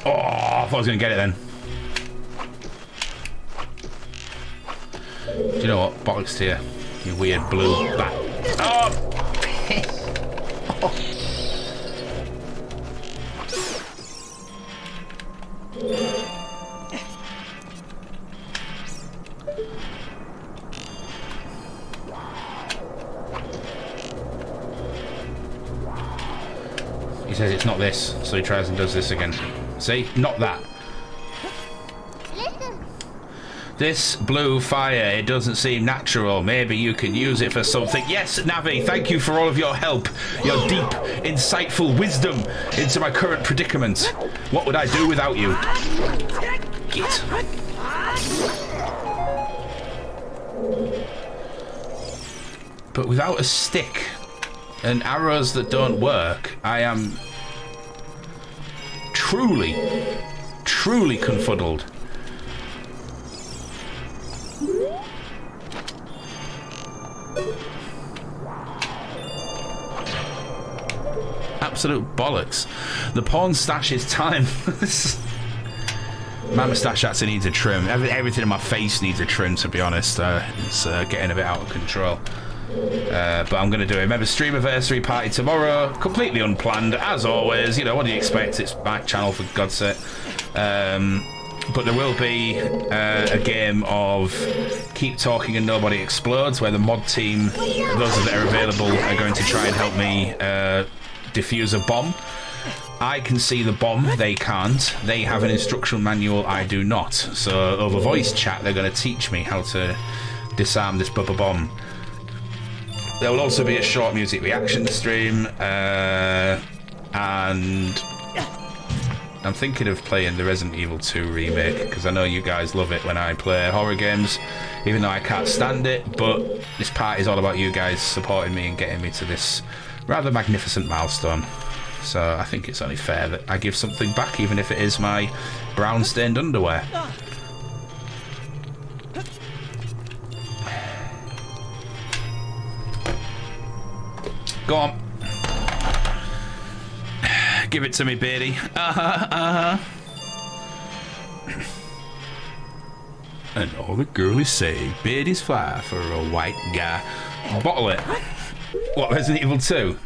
C: Oh, I thought I was going to get it then. Do you know what? Bollocks to you, you weird blue bat. Oh! Tries and does this again. See? Not that. This blue fire, it doesn't seem natural. Maybe you can use it for something. Yes, Navi, thank you for all of your help, your deep, insightful wisdom into my current predicament. What would I do without you? But without a stick and arrows that don't work, I am truly, truly confuddled. Absolute bollocks. The pawn stash is time. [LAUGHS] my moustache actually needs a trim. Everything in my face needs a trim, to be honest. Uh, it's uh, getting a bit out of control. Uh, but I'm going to do it. Remember, stream anniversary party tomorrow. Completely unplanned, as always. You know, what do you expect? It's my channel, for God's sake. Um, but there will be uh, a game of Keep Talking and Nobody Explodes, where the mod team, those that are available, are going to try and help me uh, defuse a bomb. I can see the bomb, they can't. They have an instructional manual, I do not. So over voice chat, they're going to teach me how to disarm this bubba bomb. There will also be a short music reaction stream, uh, and I'm thinking of playing the Resident Evil 2 remake because I know you guys love it when I play horror games, even though I can't stand it. But this part is all about you guys supporting me and getting me to this rather magnificent milestone. So I think it's only fair that I give something back, even if it is my brown stained underwear. Go on. Give it to me, Beardy. Uh-huh, uh-huh. And all the girlies say, Beardy's fly for a white guy. Bottle it. What, Resident Evil 2?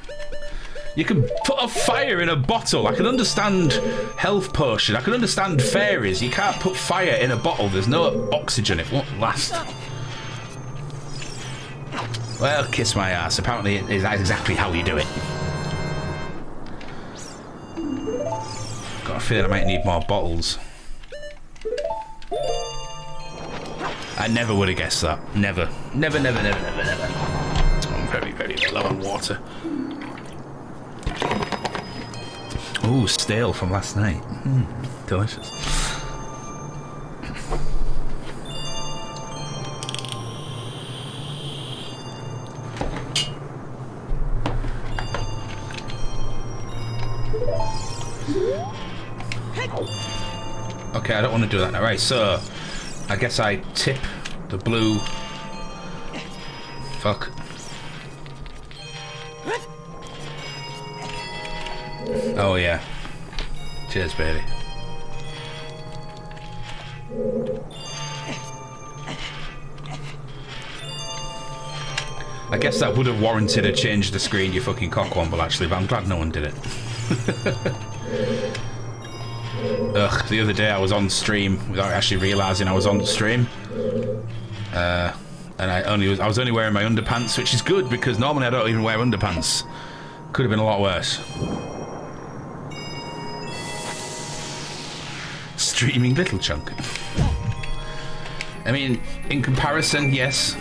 C: You can put a fire in a bottle. I can understand health potion. I can understand fairies. You can't put fire in a bottle. There's no oxygen. It won't last. Well, kiss my ass. Apparently, it is exactly how you do it. Got a feeling I might need more bottles. I never would have guessed that. Never. Never, never, never, never, never. I'm very, very low on water. Ooh, stale from last night. Mm, delicious. I don't want to do that now. Right, so I guess I tip the blue. Fuck. Oh yeah. Cheers, baby. I guess that would have warranted a change the screen, you fucking cockwomble, actually, but I'm glad no one did it. [LAUGHS] Ugh, the other day I was on stream without actually realising I was on stream. Uh, and I only was I was only wearing my underpants, which is good because normally I don't even wear underpants. Could have been a lot worse. Streaming little chunk. I mean, in comparison, yes.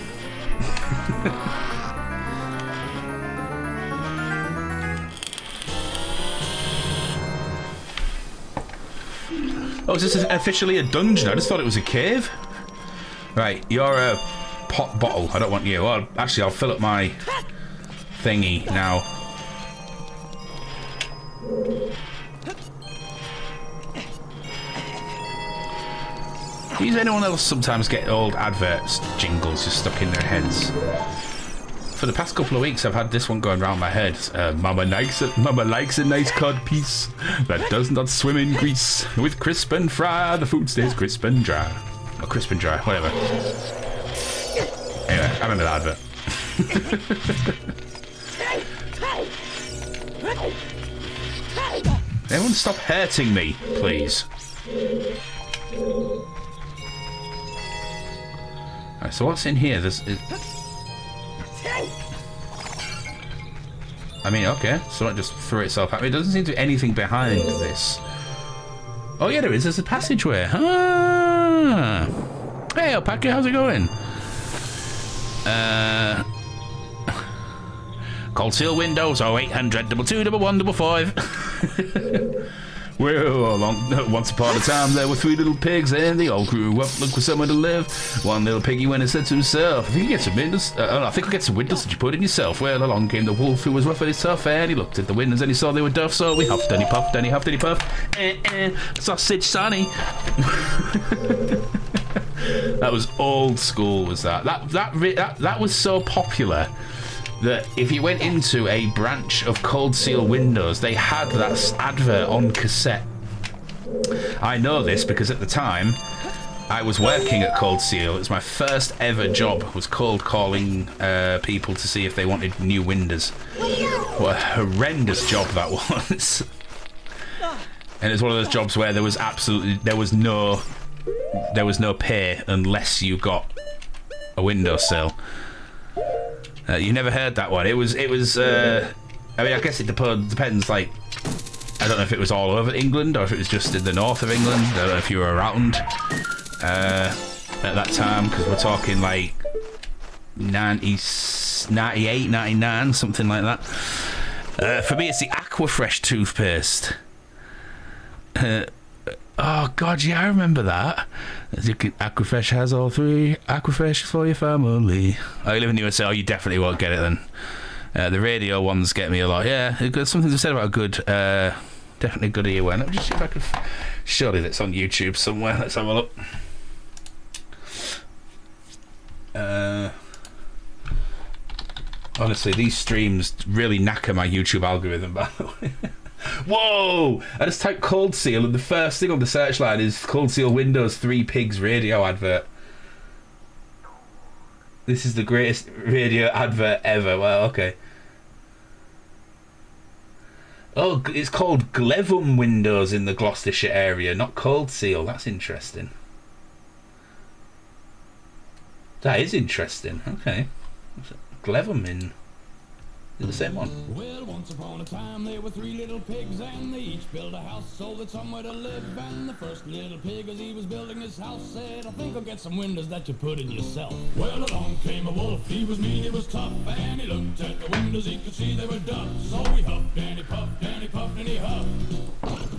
C: Is this officially a dungeon? I just thought it was a cave. Right, you're a pot bottle. I don't want you. Well, actually, I'll fill up my thingy now. Does anyone else sometimes get old adverts jingles just stuck in their heads? For the past couple of weeks, I've had this one going around my head. Uh, Mama likes it. Mama likes a nice cod piece that does not swim in grease. With crisp and fry, the food stays crisp and dry. Or crisp and dry, whatever. Anyway, I remember that advert. [LAUGHS] Everyone stop hurting me, please. Right, so what's in here? There's... Is, I mean, okay, so it just threw itself at me. It doesn't seem to be anything behind this. Oh yeah, there is. There's a passageway. Ah. Hey, alpaca, how's it going? Uh. [LAUGHS] cold seal windows 0800 [LAUGHS] Well, long, once upon a time there were three little pigs and they all grew up looking for somewhere to live. One little piggy went and said to himself, I think you get some windows. Uh, oh, I think I'll get some windows that you put in yourself. Well, along came the wolf who was rough and tough and he looked at the windows and he saw they were duff. So he huffed and he puffed and he huffed and he puffed. Eh, eh, sausage Sonny. [LAUGHS] that was old school, was that? That that that that was so popular that if you went into a branch of Cold Seal Windows, they had that advert on cassette. I know this because at the time I was working at Cold Seal. It was my first ever job. Was cold calling uh, people to see if they wanted new windows. What a horrendous job that [LAUGHS] was. and it's one of those jobs where there was absolutely there was no there was no pay unless you got a window windowsill. Uh, you never heard that one. It was it was. Uh, I mean, I guess it dep- depends. Like, I don't know if it was all over England or if it was just in the north of England. I don't know if you were around uh, at that time because we're talking like 90, 98, 99, something like that. Uh, for me, it's the Aquafresh toothpaste. Uh, Oh God, yeah, I remember that. You can, Aquafresh has all three. Aquafresh for your family. Oh, you live in the USA. Oh, you definitely won't get it then. Uh, the radio ones get me a lot. Yeah, something to said about a good. Uh, definitely good earworm. Let me just see if I can. Surely that's on YouTube somewhere. Let's have a look. Uh, honestly, these streams really knacker my YouTube algorithm. By the way. [LAUGHS] Whoa! I just typed Cold Seal, and the first thing on the search line is Cold Seal Windows 3 Pigs radio advert. This is the greatest radio advert ever. Well, okay. Oh, it's called Glevum Windows in the Gloucestershire area, not Cold Seal. That's interesting. That is interesting. Okay. Glevum in the same one.
D: Well, once upon a time there were three little pigs and they each built a house so that somewhere to live. And the first little pig, as he was building his house, said, I think I'll get some windows that you put in yourself. Well, along came a wolf, he was mean, he was tough, and he looked at the windows, he could see they were duff. So he huffed and he puffed and he puffed and he huffed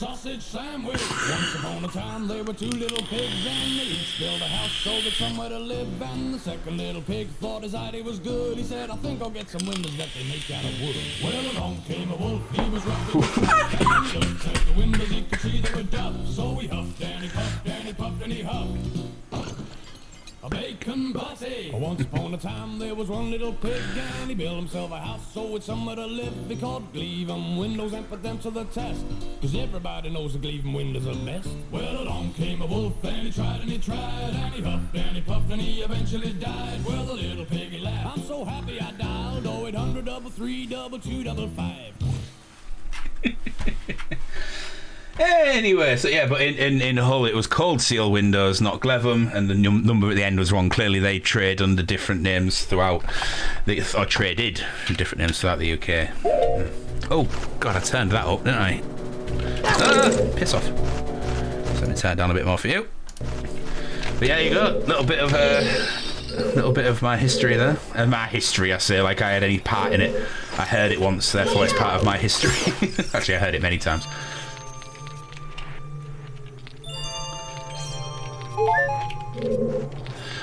D: sausage sandwich. Once upon a time there were two little pigs and they each built a house so that somewhere to live. And the second little pig thought his idea was good. He said, I think I'll get some windows that they make out of wood. Well, along came a wolf, he was rough he looked at the windows, he could see they were duff. So he huffed and he puffed and he puffed and he huffed a bacon butty. Once upon a time there was one little pig and he built himself a house so it's somewhere to live. He called Glevum windows and put them to the test. Cause everybody knows the Glevum windows are best. Well along came a wolf and he tried and he tried and he huffed and he puffed and he eventually died. Well the little piggy laughed. I'm so happy I dialed 0800 double three double two double five. [LAUGHS]
C: Anyway, so yeah, but in, in, in Hull it was called Seal Windows, not Glevum, and the num- number at the end was wrong. Clearly, they trade under different names throughout, the, or traded different names throughout the UK. Oh, God, I turned that up, didn't I? Ah, piss off. So let me turn down a bit more for you. But yeah, you go. Little bit of a uh, little bit of my history there. And my history, I say, like I had any part in it. I heard it once, therefore it's part of my history. [LAUGHS] Actually, I heard it many times.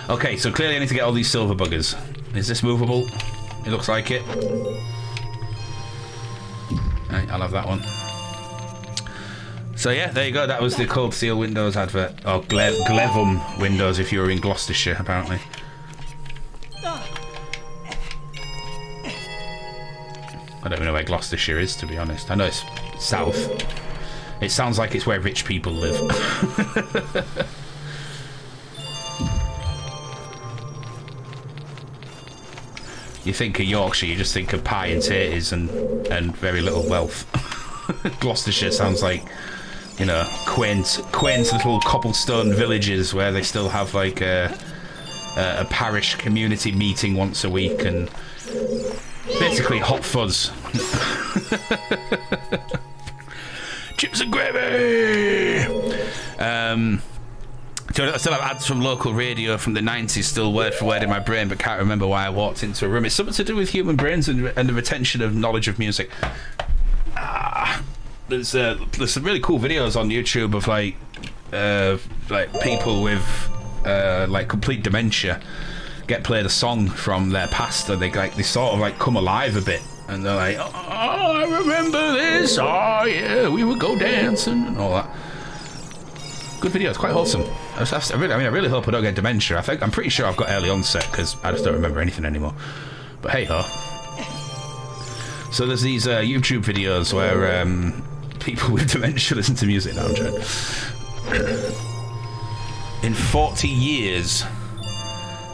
C: Okay, so clearly I need to get all these silver buggers. Is this movable? It looks like it. Right, I'll have that one. So yeah, there you go. That was the Cold Seal Windows advert. Or Gle Glevum Windows if you were in Gloucestershire, apparently. I don't even know where Gloucestershire is, to be honest. I know it's south. It sounds like it's where rich people live. [LAUGHS] you think of Yorkshire, you just think of pie and taters and, and very little wealth. [LAUGHS] Gloucestershire sounds like, you know, quaint, quaint little cobblestone villages where they still have like a, a, a parish community meeting once a week and basically hot fuzz. [LAUGHS] Chips and gravy! Um, I still have ads from local radio from the 90s still word for word in my brain, but can't remember why I walked into a room. It's something to do with human brains and, and the retention of knowledge of music. Ah, there's, uh, there's some really cool videos on YouTube of like uh, like people with uh, like complete dementia get played a song from their past and they like they sort of like come alive a bit and they're like oh I remember this oh yeah we would go dancing and all that good video it's quite wholesome I, I really I mean I really hope I don't get dementia I think I'm pretty sure I've got early onset because I just don't remember anything anymore but hey ho so there's these uh, YouTube videos where um, people [LAUGHS] with dementia listen to music now I'm joking in 40 years,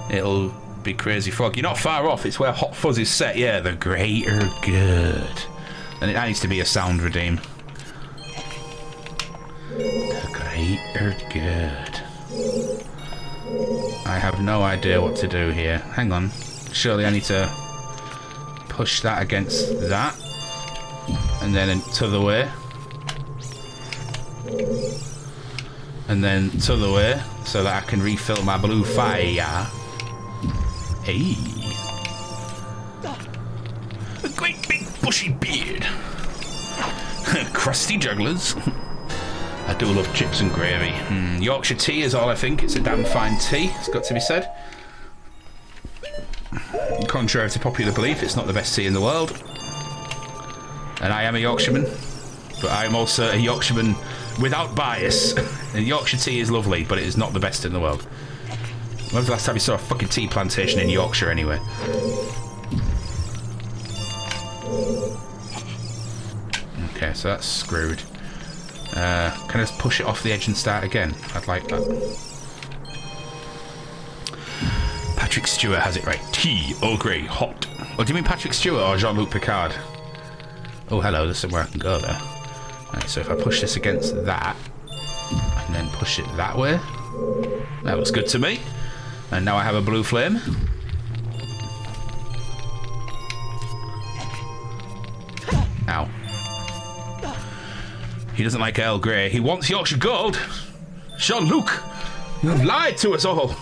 C: it'll be Crazy Frog. You're not far off. It's where Hot Fuzz is set. Yeah, the greater good. And it needs to be a sound redeem. The greater good. I have no idea what to do here. Hang on. Surely I need to push that against that. And then to the way. and then to the way so that I can refill my blue fire. Hey. A great big bushy beard. [LAUGHS] Crusty jugglers. [LAUGHS] I do love chips and gravy. Hmm, Yorkshire tea is all I think. It's a damn fine tea, it's got to be said. Contrary to popular belief, it's not the best tea in the world. And I am a Yorkshireman, but I am also a Yorkshireman without bias. [LAUGHS] And Yorkshire tea is lovely, but it is not the best in the world. When was the last time you saw a fucking tea plantation in Yorkshire, anyway? Okay, so that's screwed. Uh, can I just push it off the edge and start again? I'd like that. Patrick Stewart has it right. Tea, Earl Grey, hot. Oh, do you mean Patrick Stewart or Jean-Luc Picard? Oh, hello, there's somewhere I can go there. Right, so if I push this against that, and then push it that way, that looks good to me. And now I have a blue flame. Ow. He doesn't like Earl Grey. He wants Yorkshire Gold. Jean-Luc, you have lied to us all.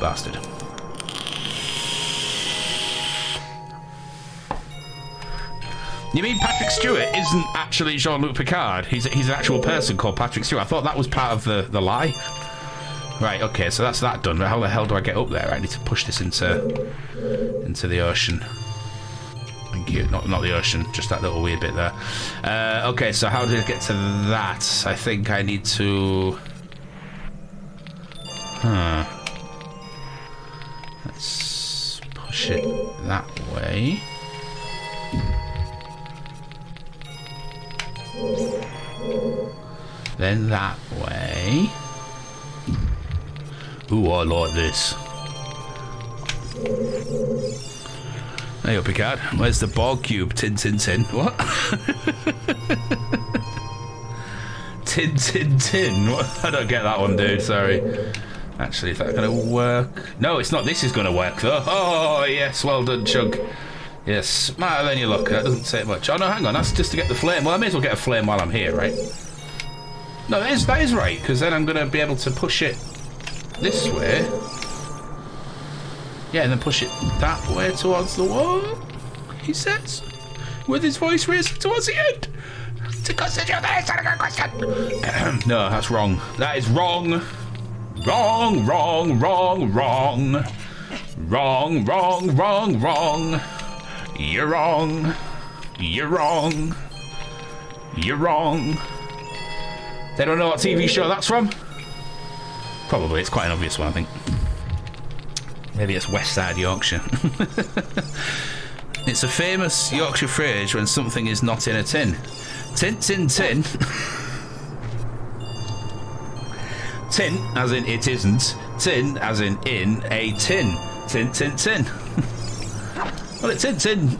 C: Bastard. You mean Patrick Stewart isn't actually Jean-Luc Picard? He's he's an actual person called Patrick Stewart. I thought that was part of the the lie. Right. Okay. So that's that done. But how the hell do I get up there? I need to push this into into the ocean. Thank you. Not not the ocean. Just that little weird bit there. Uh, okay. So how did I get to that? I think I need to. Huh. Let's push it that way. Then that way. Ooh, I like this. There you go, Picard. Where's the bog cube? Tin, tin, tin. What? [LAUGHS] tin, tin, tin. What? I don't get that one, dude. Sorry. Actually, is that going to work? No, it's not. This is going to work, though. [LAUGHS] Oh, yes. Well done, Chug. Yes, smarter than you look. That doesn't say much. Oh, no, hang on. That's just to get the flame. Well, I may as well get a flame while I'm here, right? No, that is, that is right, because then I'm going to be able to push it this way. Yeah, and then push it that way towards the wall, he says, with his voice raised towards the end. To consider this a question. [CLEARS THROAT] no, that's wrong. That is wrong. Wrong, wrong, wrong, wrong. Wrong, wrong, wrong, wrong. You're wrong. You're wrong. You're wrong. They don't know what TV show that's from? Probably, it's quite an obvious one, I think. Maybe it's West Side Yorkshire. [LAUGHS] it's a famous Yorkshire phrase when something is not in a tin. Tin, tin, tin. [LAUGHS] tin, as in it isn't. Tin, as in in a tin. Tin, tin, tin. [LAUGHS] well, it's in tin.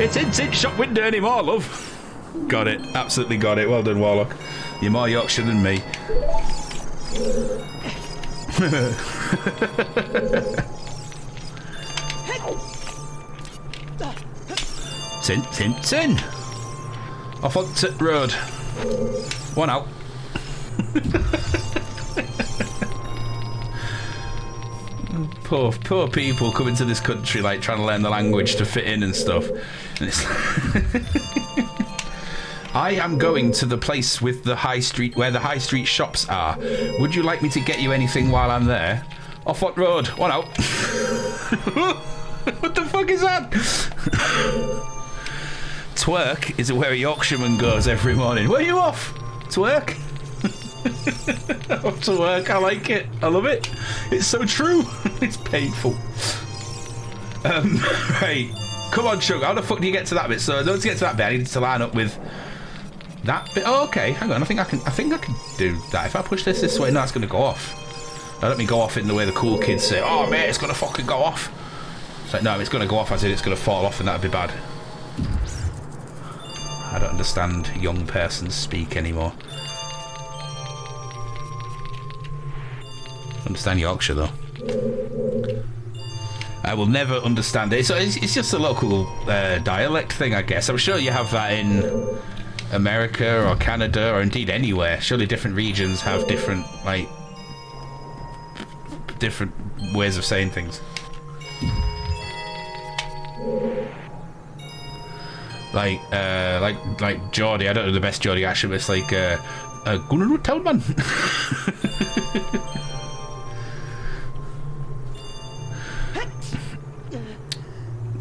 C: it's in tin shop window anymore, love. Got it. Absolutely got it. Well done, Warlock. You're more Yorkshire than me. [LAUGHS] tin, tin, tin. Off on the road. One out. [LAUGHS] poor, poor people coming to this country, like trying to learn the language to fit in and stuff. And it's [LAUGHS] I am going to the place with the high street where the high street shops are. Would you like me to get you anything while I'm there? Off what road? One out. [LAUGHS] what the fuck is that? Twerk is where a Yorkshireman goes every morning. Where are you off? Twerk? [LAUGHS] off to work. I like it. I love it. It's so true. [LAUGHS] it's painful. Um, right. Come on, Chunk. How the fuck do you get to that bit? So, don't get to that bit. I need to line up with that bit. Oh, okay. Hang on. I think I can. I think I can do that. If I push this this way, no, it's going to go off. Now, let me go off in the way the cool kids say. Oh, mate, it's going to fucking go off. It's like, no, it's going to go off I said it's going to fall off, and that'd be bad. I don't understand young persons speak anymore. Understand Yorkshire though. I will never understand it. So it's, it's just a local uh, dialect thing, I guess. I'm sure you have that in America or Canada or indeed anywhere. Surely different regions have different like different ways of saying things. Like, uh, like, like Geordie. I don't know the best Geordie accent, but it's like, uh, uh, Gunnar Tellman.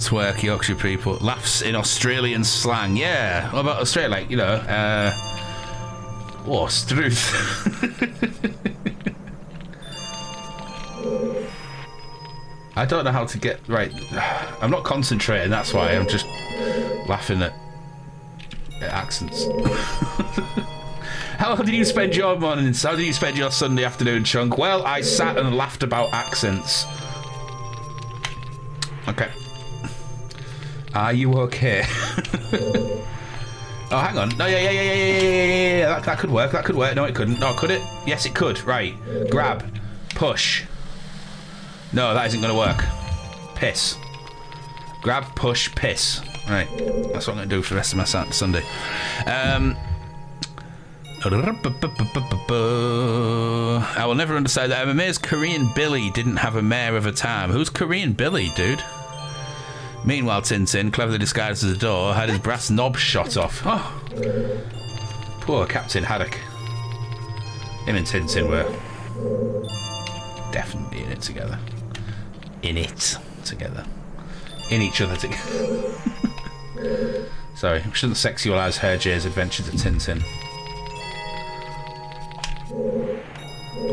C: Twerk Yorkshire people. Laughs in Australian slang. Yeah. What about Australia? Like, you know, uh, oh, Struth. [LAUGHS] I don't know how to get right. I'm not concentrating. That's why I'm just laughing at, at accents. [LAUGHS] how did you spend your mornings? How did you spend your Sunday afternoon, Chunk? Well, I sat and laughed about accents. Okay. Are you okay? [LAUGHS] oh, hang on. No, yeah, yeah, yeah, yeah, yeah, yeah, yeah. That, that could work. That could work. No, it couldn't. No, could it? Yes, it could. Right. Grab. Push. No, that isn't going to work. Piss. Grab, push, piss. Right. That's what I'm going to do for the rest of my Sunday. Um, I will never understand that MMA's Korean Billy didn't have a mayor of a time. Who's Korean Billy, dude? Meanwhile, Tintin, cleverly disguised as a door, had his brass knob shot off. Oh, poor Captain Haddock. Him and Tintin were definitely in it together. In it together. In each other together. [LAUGHS] Sorry, we shouldn't sexualise Hergé's adventures of Tintin.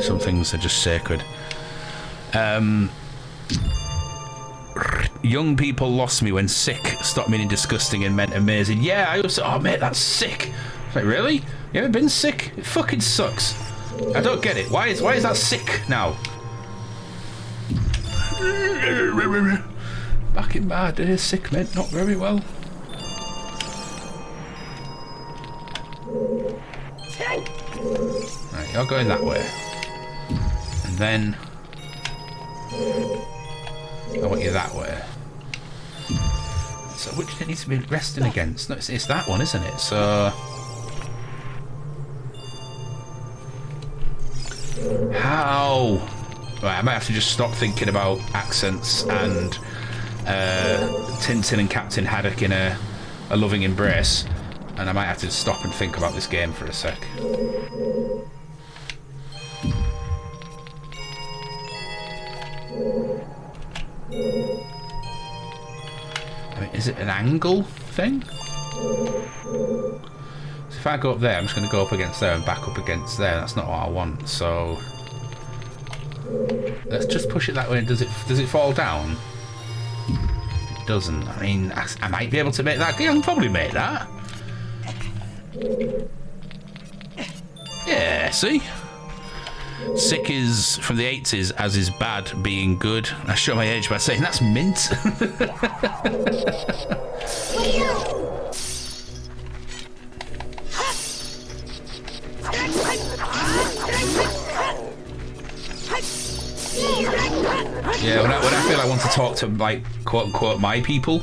C: Some things are just sacred. Um, young people lost me when sick stopped meaning disgusting and meant amazing. Yeah, I was. Oh, mate, that's sick. Like, really? You ever been sick? It fucking sucks. I don't get it. Why is why is that sick now? Back in my day, sick meant not very well. Right, you're going that way. And then I want you that way. So which it needs to be resting against? No, it's, it's that one, isn't it? So how? Right, I might have to just stop thinking about accents and uh, Tintin and Captain Haddock in a, a loving embrace, and I might have to stop and think about this game for a sec. Mean, is it an angle thing? So if I go up there, I'm just going to go up against there and back up against there. That's not what I want. So let's just push it that way. Does it does it fall down? It doesn't. I mean, I, I might be able to make that. I can probably make that. Yeah, see? Sick is from the 80s, as is bad being good. I show my age by saying that's mint. [LAUGHS] yeah, when I, when I feel I want to talk to, like, quote unquote, my people,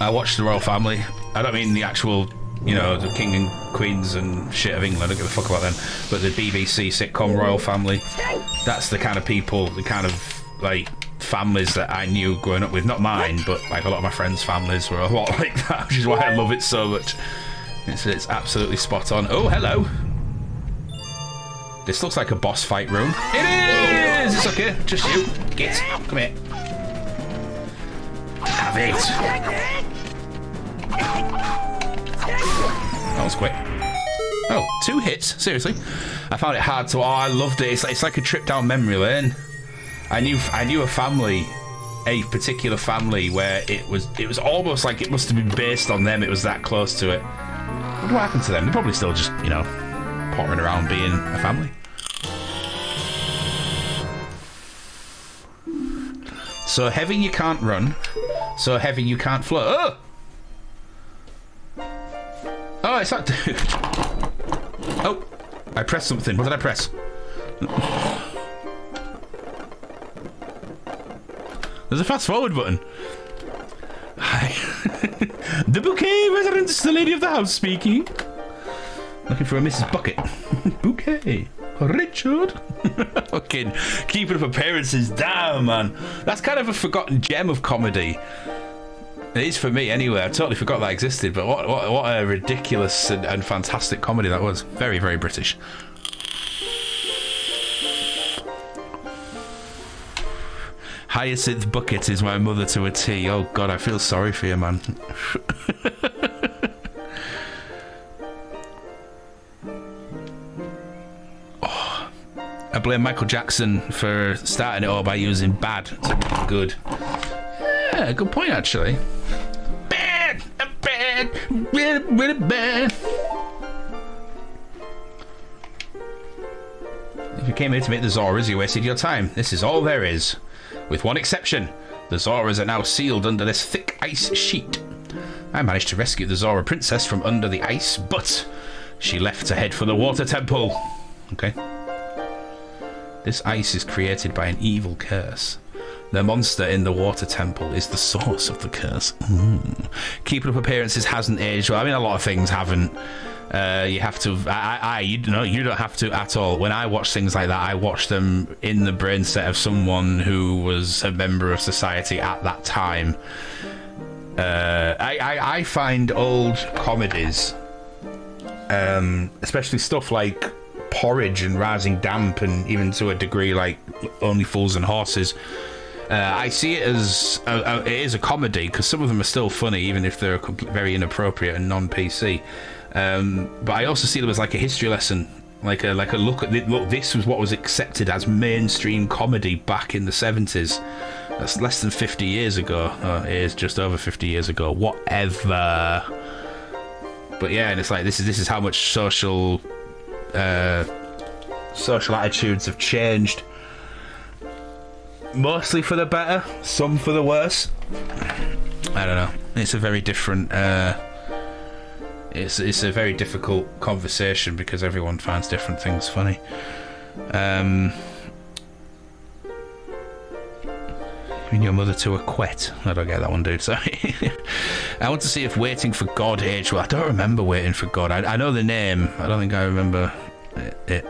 C: I watch the Royal Family. I don't mean the actual you know, the king and queens and shit of England. I don't give a fuck about them. But the BBC sitcom Royal Family, that's the kind of people, the kind of like families that I knew growing up with. Not mine, but like a lot of my friends' families were a lot [LAUGHS] like that, which is why I love it so much. It's, it's absolutely spot on. Oh, hello. This looks like a boss fight room. It is! It's okay. Just you. Get. Come here. Have it. That was quick. Oh, two hits? Seriously? I found it hard to... Oh, I loved it. It's like, it's like a trip down memory lane. I knew I knew a family, a particular family where it was it was almost like it must have been based on them. It was that close to it. What happened to them? They're probably still just, you know, pottering around being a family. So heavy you can't run. So heavy you can't float. Oh! It's that dude. [LAUGHS] Oh, I pressed something. What did I press? There's a fast forward button. Hi. [LAUGHS] the bouquet residence, the lady of the house speaking. Looking for a Mrs. Bucket. [LAUGHS] bouquet. Richard. Fucking keeping up appearances. Damn, man. That's kind of a forgotten gem of comedy. It is for me anyway. I totally forgot that existed, but what what, what a ridiculous and, and fantastic comedy that was. Very, very British. Hyacinth Bucket is my mother to a T. Oh god, I feel sorry for you, man. [LAUGHS] oh, I blame Michael Jackson for starting it all by using bad to good. Yeah, good point actually. Bad, really, really bad. If you came here to meet the Zoras, you wasted your time. This is all there is. With one exception, the Zoras are now sealed under this thick ice sheet. I managed to rescue the Zora princess from under the ice, but she left to head for the water temple. Okay. This ice is created by an evil curse. The monster in the water temple is the source of the curse. Mm. Keeping up appearances hasn't aged well. I mean, a lot of things haven't. Uh, you have to. I, I, you know, you don't have to at all. When I watch things like that, I watch them in the brain set of someone who was a member of society at that time. Uh, I, I, I find old comedies, um, especially stuff like Porridge and Rising Damp, and even to a degree like Only Fools and Horses. Uh, I see it as a, a, it is a comedy because some of them are still funny, even if they're very inappropriate and non-PC. Um, but I also see them as like a history lesson, like a like a look at look. This was what was accepted as mainstream comedy back in the seventies. That's less than fifty years ago. Oh, it is just over fifty years ago. Whatever. But yeah, and it's like this is this is how much social uh, social attitudes have changed. Mostly for the better, some for the worse. I don't know. It's a very different. Uh, it's it's a very difficult conversation because everyone finds different things funny. Um, your mother to a. I don't get that one, dude. Sorry. [LAUGHS] I want to see if Waiting for God aged well. I don't remember Waiting for God. I, I know the name. I don't think I remember it.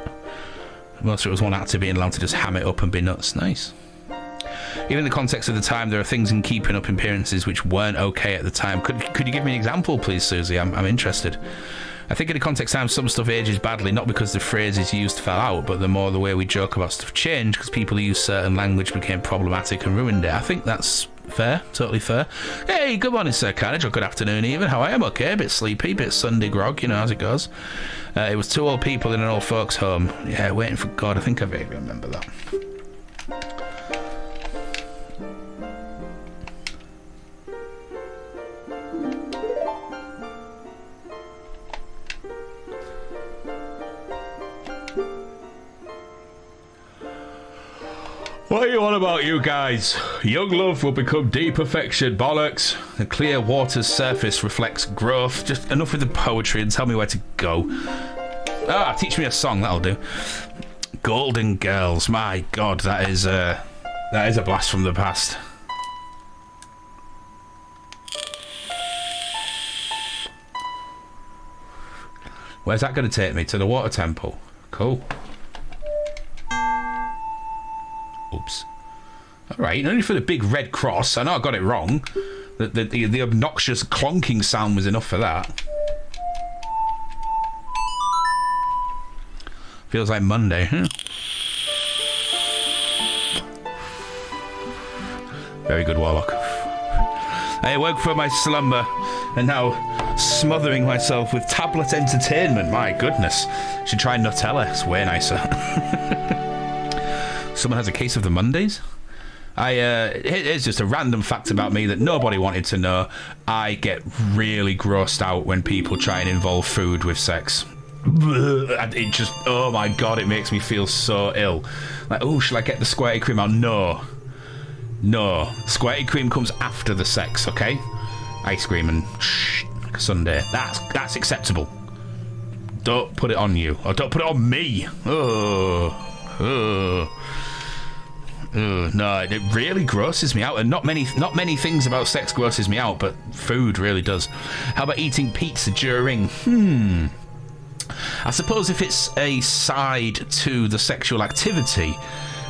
C: of it was one actor being allowed to just ham it up and be nuts. Nice. Even in the context of the time, there are things in keeping up appearances which weren't okay at the time. Could could you give me an example, please, Susie? I'm, I'm interested. I think in the context of time, some stuff ages badly, not because the phrases used fell out, but the more the way we joke about stuff changed because people who use certain language became problematic and ruined it. I think that's fair, totally fair. Hey, good morning, Sir Carnage, or good afternoon, even. How I am? Okay, a bit sleepy, a bit Sunday grog, you know, as it goes. Uh, it was two old people in an old folks' home. Yeah, waiting for God. I think I vaguely remember that. What are you on about, you guys? Young love will become deep affection. Bollocks. The clear water's surface reflects growth. Just enough with the poetry and tell me where to go. Ah, teach me a song. That'll do. Golden Girls. My God, that is uh, that is a blast from the past. Where's that going to take me? To the water temple. Cool. Oops. All right, only for the big red cross. I know I got it wrong. The, the, the, the obnoxious clonking sound was enough for that. Feels like Monday, huh? Very good, Warlock. I awoke from my slumber and now smothering myself with tablet entertainment. My goodness. Should try Nutella. It's way nicer. [LAUGHS] Someone has a case of the Mondays? I uh, here's just a random fact about me that nobody wanted to know. I get really grossed out when people try and involve food with sex. It just, oh my god, it makes me feel so ill. Like, oh, shall I get the squirty cream out? No, no. Squirty cream comes after the sex, okay? Ice cream and shh, Sunday. That's that's acceptable. Don't put it on you, or don't put it on me. Oh, oh. No, it really grosses me out, and not many, not many things about sex grosses me out, but food really does. How about eating pizza during? Hmm. I suppose if it's a side to the sexual activity,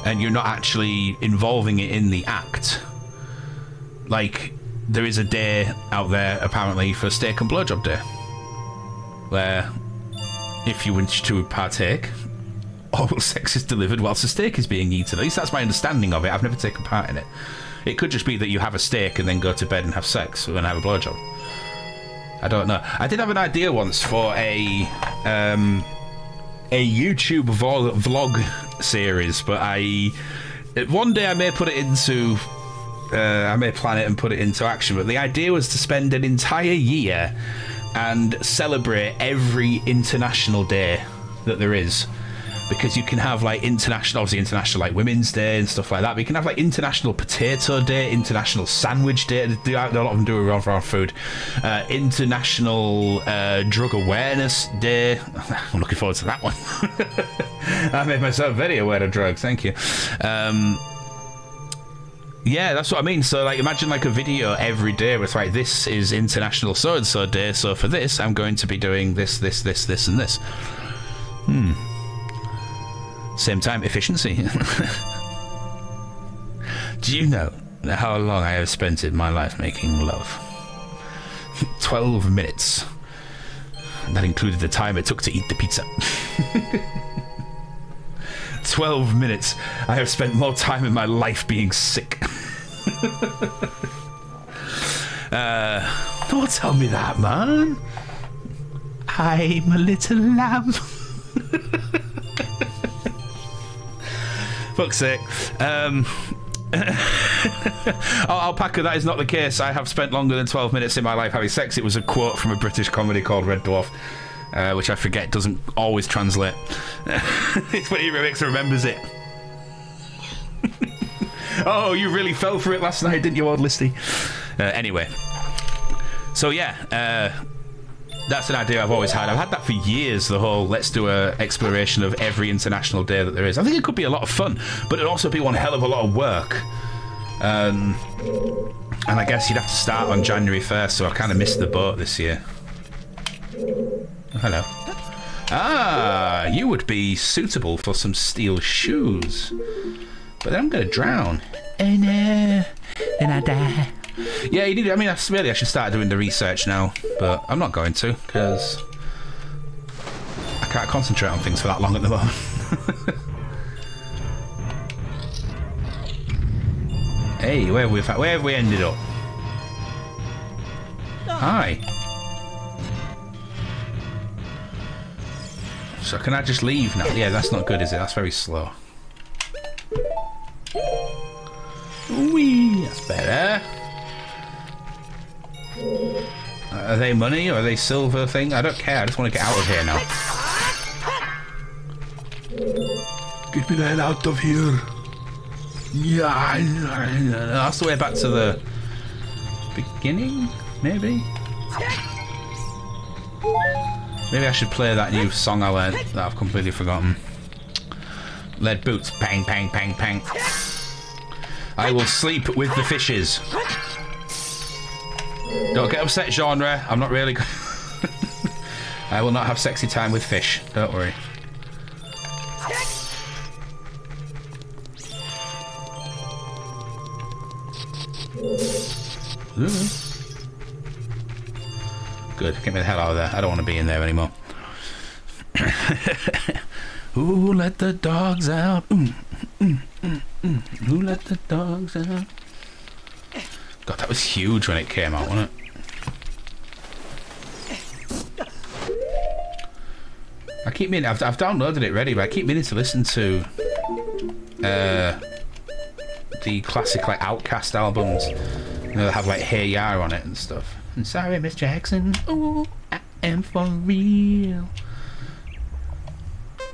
C: and you're not actually involving it in the act, like there is a day out there apparently for steak and blowjob day, where if you wish to partake, oral [LAUGHS] sex is delivered whilst the steak is being eaten. At least that's my understanding of it. I've never taken part in it. It could just be that you have a steak and then go to bed and have sex and have a blowjob. I don't know. I did have an idea once for a um, a YouTube vlog, vlog series, but I one day I may put it into uh, I may plan it and put it into action. But the idea was to spend an entire year and celebrate every international day that there is because you can have like international, obviously international like Women's Day and stuff like that. But you can have like International Potato Day, International Sandwich Day. A lot of them do around for our food. Uh, international uh, Drug Awareness Day. [LAUGHS] I'm looking forward to that one. [LAUGHS] I made myself very aware of drugs. Thank you. Um, yeah, that's what I mean. So, like, imagine like a video every day with like, this is International So and So Day. So for this, I'm going to be doing this, this, this, this, and this. Hmm. Same time, efficiency. Do you know how long I have spent in my life making love? 12 minutes. That included the time it took to eat the pizza. 12 minutes. I have spent more time in my life being sick. [LAUGHS] uh, don't tell me that, man. I'm a little lamb. [LAUGHS] Fuck's sake. Um, [LAUGHS] Alpaca, that is not the case. I have spent longer than 12 minutes in my life having sex. It was a quote from a British comedy called Red Dwarf, uh, which I forget doesn't always translate. [LAUGHS] it's when he remembers it. [LAUGHS] oh, you really fell for it last night, didn't you, old Listy? Uh, anyway. So, yeah. Uh, that's an idea I've always had. I've had that for years. The whole let's do a exploration of every international day that there is. I think it could be a lot of fun, but it'd also be one hell of a lot of work. Um, and I guess you'd have to start on January 1st, so I kind of missed the boat this year. Hello. Ah, you would be suitable for some steel shoes. But then I'm going to drown. Oh no, then I die. Yeah, you need. I mean, I, really, I should start doing the research now, but I'm not going to because I can't concentrate on things for that long at the moment. [LAUGHS] hey, where have we where have we ended up? Hi. So can I just leave now? Yeah, that's not good, is it? That's very slow. Wee, that's better. Are they money or are they silver thing? I don't care. I just want to get out of here now. Get me the hell out of here. Yeah, that's the way back to the beginning, maybe? Maybe I should play that new song I learned that I've completely forgotten. Lead boots, pang, pang, pang, pang. I will sleep with the fishes. Don't get upset, genre. I'm not really. [LAUGHS] I will not have sexy time with fish. Don't worry. Good. Get me the hell out of there. I don't want to be in there anymore. [COUGHS] Ooh, let the dogs out. Mm, mm, mm, mm. Ooh, let the dogs out. God, that was huge when it came out, wasn't it? I keep meaning, I've, I've downloaded it ready, but I keep meaning to listen to uh, the classic like OutKast albums. You know, that have like Hey Ya on it and stuff. And sorry, Miss Jackson. Ooh, I am for real.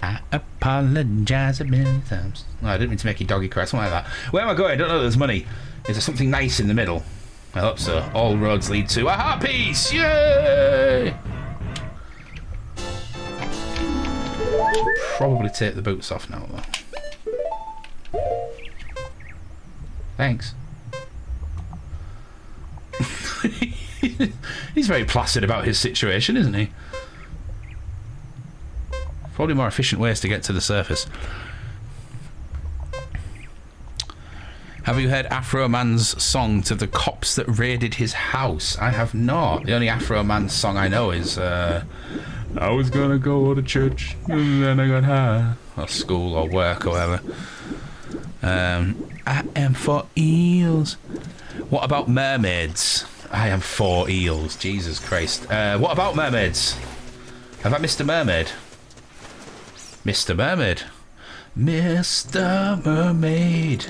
C: I apologize a million times. I didn't mean to make you doggy cry, something like that. Where am I going? I don't know. There's money. Is there something nice in the middle? I hope so. All roads lead to a heart piece. Yay! Probably take the boots off now, though. Thanks. [LAUGHS] He's very placid about his situation, isn't he? Probably more efficient ways to get to the surface. Have you heard Afroman's song to the cops that raided his house? I have not. The only Afroman song I know is uh, I was gonna go to church and then I got high. Or school or work or whatever. Um, I am for eels. What about mermaids? I am for eels. Jesus Christ. Uh, what about mermaids? Have I missed a mermaid? Mr. Mermaid. Mr. Mermaid.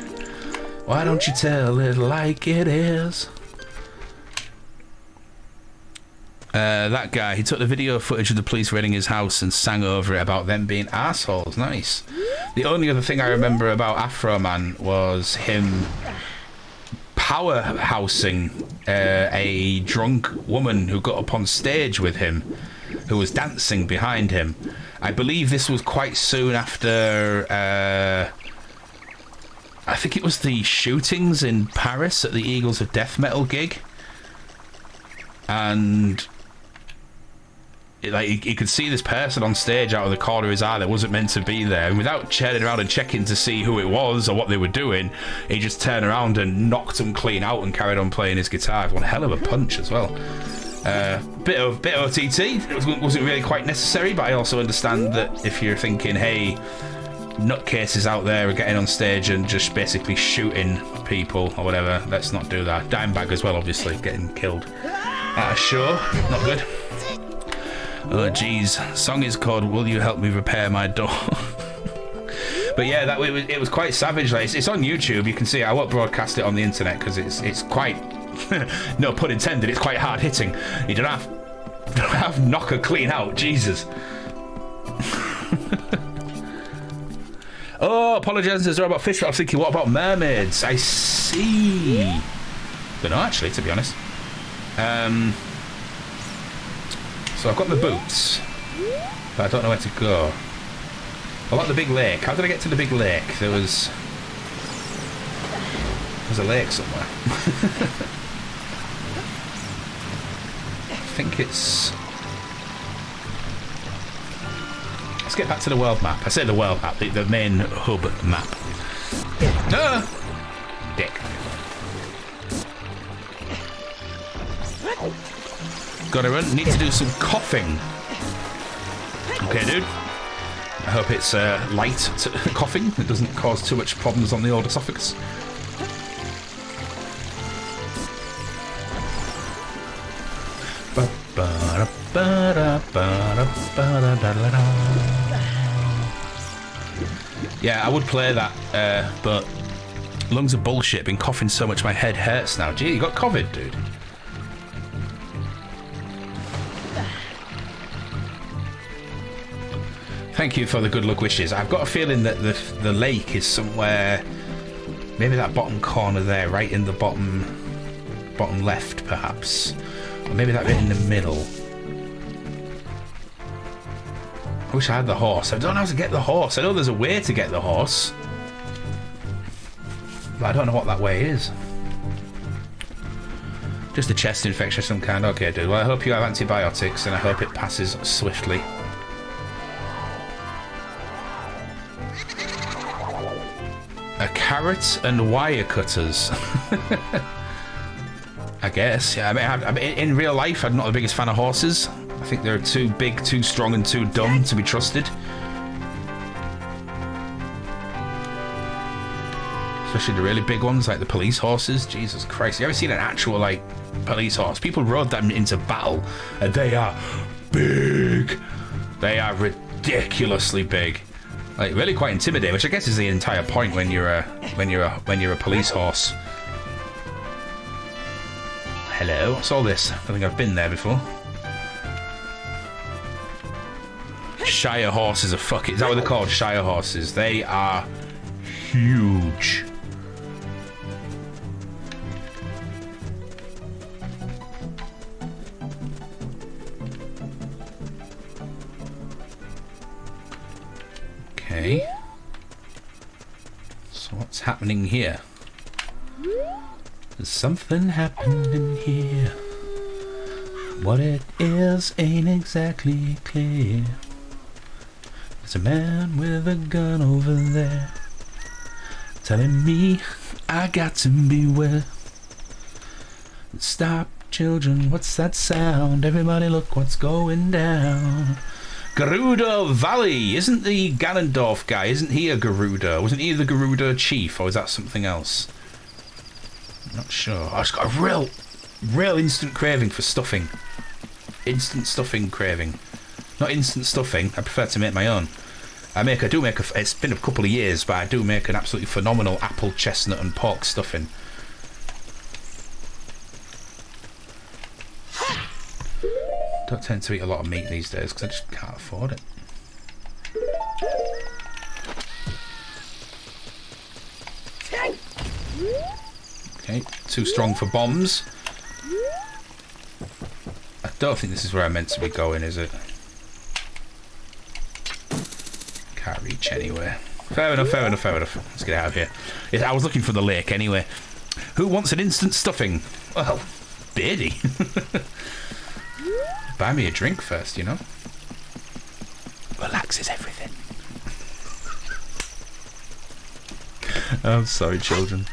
C: Why don't you tell it like it is? Uh, that guy, he took the video footage of the police raiding his house and sang over it about them being assholes. Nice. The only other thing I remember about Afroman was him powerhousing uh, a drunk woman who got up on stage with him, who was dancing behind him. I believe this was quite soon after. Uh, I think it was the shootings in Paris at the Eagles of Death Metal gig, and like you could see this person on stage out of the corner of his eye that wasn't meant to be there, and without turning around and checking to see who it was or what they were doing, he just turned around and knocked them clean out and carried on playing his guitar. One hell of a punch as well. Uh, bit of bit of OTT it wasn't really quite necessary, but I also understand that if you're thinking, hey, nutcases out there are getting on stage and just basically shooting people or whatever, let's not do that. Dimebag as well, obviously, getting killed at a show, not good. Oh, geez. Song is called "Will You Help Me Repair My Door." [LAUGHS] but yeah, that it was, it was quite savage. Like it's, it's on YouTube. You can see. It. I won't broadcast it on the internet because it's it's quite [LAUGHS] no pun intended. It's quite hard hitting. You don't have [LAUGHS] don't have knocker clean out. Jesus. Oh, apologise is there about fish. I was thinking, what about mermaids? I see. But no, actually, to be honest. Um, so I've got the boots, but I don't know where to go. I want the big lake. How did I get to the big lake? There was... There's a lake somewhere. [LAUGHS] I think it's... Let's get back to the world map. I say the world map, the, the main hub map. Ah! Dick. Gotta run. Need to do some coughing. Okay, dude. I hope it's uh, light [LAUGHS] coughing. It doesn't cause too much problems on the old esophagus. Yeah, I would play that, uh, but lungs are bullshit. Been coughing so much my head hurts now. Gee, you got COVID, dude. Thank you for the good luck wishes. I've got a feeling that the the lake is somewhere, maybe that bottom corner there, right in the bottom, bottom left, perhaps, or maybe that bit in the middle. I wish I had the horse. I don't know how to get the horse. I know there's a way to get the horse, but I don't know what that way is. Just a chest infection of some kind. Okay, dude. Well, I hope you have antibiotics and I hope it passes swiftly. A carrot and wire cutters. [LAUGHS] I guess. Yeah. I mean, I, I mean, in real life, I'm not the biggest fan of horses. I think they're too big, too strong, and too dumb to be trusted. Especially the really big ones, like the police horses. Jesus Christ. You ever seen an actual, like, police horse? People rode them into battle, and they are big. They are ridiculously big. Like, really quite intimidating, which I guess is the entire point when you're a, when you're a, when you're a police horse. Hello, what's all this? I think I've been there before. Shire horses are fucking. Is that what they're called? Shire horses. They are huge. Okay. So what's happening here? There's something happening here. What it is ain't exactly clear. There's a man with a gun over there telling me I got to beware. Stop, children, what's that sound? Everybody look what's going down. Gerudo Valley! Isn't the Ganondorf guy, isn't he a Gerudo? Wasn't he the Gerudo chief, or is that something else? Not sure. Oh, I just got a real, real instant craving for stuffing. Instant stuffing craving. Not instant stuffing, I prefer to make my own. I make, I do make, a, it's been a couple of years, but I do make an absolutely phenomenal apple, chestnut and pork stuffing. Don't tend to eat a lot of meat these days because I just can't afford it. Okay, too strong for bombs. I don't think this is where I'm meant to be going, is it? Can't reach anywhere. Fair enough, fair enough, fair enough. Let's get out of here. I was looking for the lake anyway. Who wants an instant stuffing? Well, Beardy. [LAUGHS] Buy me a drink first, you know? Relaxes everything. [LAUGHS] I'm sorry, children.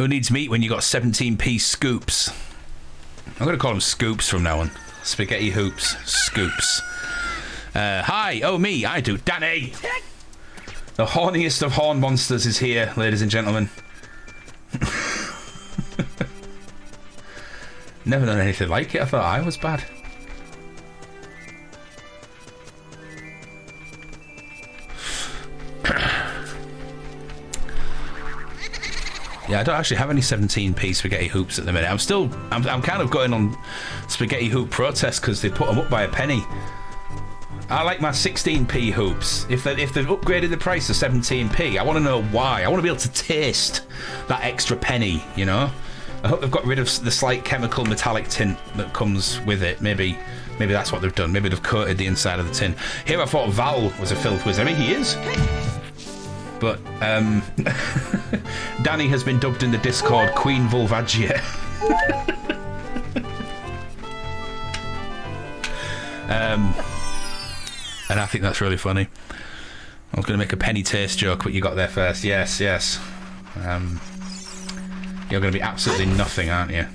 C: Who needs meat when you got 17p scoops? I'm going to call them scoops from now on. Spaghetti hoops. Scoops. Uh, hi. Oh, me. I do. Danny! The horniest of horn monsters is here, ladies and gentlemen. [LAUGHS] Never done anything like it. I thought I was bad. [CLEARS THROAT] Yeah, I don't actually have any 17p spaghetti hoops at the minute. I'm still, I'm, I'm kind of going on spaghetti hoop protest because they put them up by a penny. I like my 16p hoops. If they if they've upgraded the price to 17p, I want to know why. I want to be able to taste that extra penny. You know. I hope they've got rid of the slight chemical metallic tint that comes with it. Maybe, maybe that's what they've done. Maybe they've coated the inside of the tin. Here, I thought Val was a filth wizard. I mean, he is. But um, [LAUGHS] Danny has been dubbed in the Discord Queen Vulvagia. [LAUGHS] um, and I think that's really funny. I was going to make a penny taste joke, but you got there first. Yes, yes. Um, you're going to be absolutely nothing, aren't you?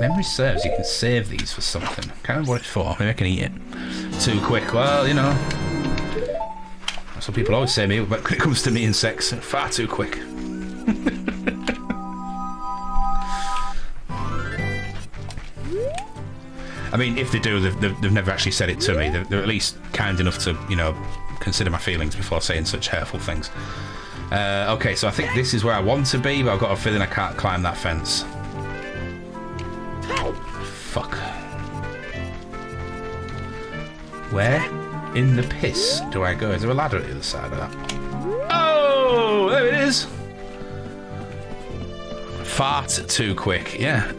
C: Memory serves, you can save these for something. Can't remember what it's for. Maybe I can eat it. Too quick. Well, you know. That's what people always say to me, but when it comes to me and sex, far too quick. I mean, if they do, they've, they've, they've never actually said it to me. They're, they're, at least kind enough to, you know, consider my feelings before saying such hurtful things. Uh, okay, so I think this is where I want to be, but I've got a feeling I can't climb that fence. Where in the piss do I go? Is there a ladder at the other side of that? Oh, there it is. Fart too quick, yeah.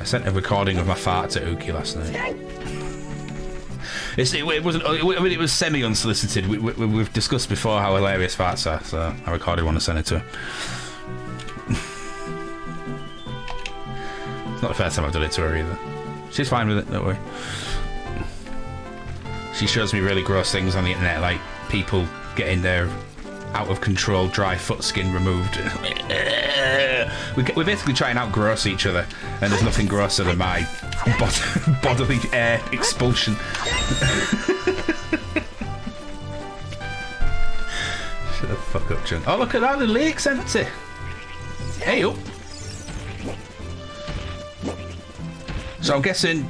C: I sent a recording of my fart to Uki last night. It, it wasn't. I mean, it was semi-unsolicited. We, we, we've discussed before how hilarious farts are, so I recorded one and sent it to her. Not the first time I've done it to her either. She's fine with it. Don't worry. She shows me really gross things on the internet, like people getting their out of control dry foot skin removed. [LAUGHS] we, we basically try and outgross each other, and there's nothing grosser than my bod- [LAUGHS] bodily air expulsion. [LAUGHS] Shut the fuck up, Chunk. Oh, look at that, the lake's empty. Hey, up. So I'm guessing.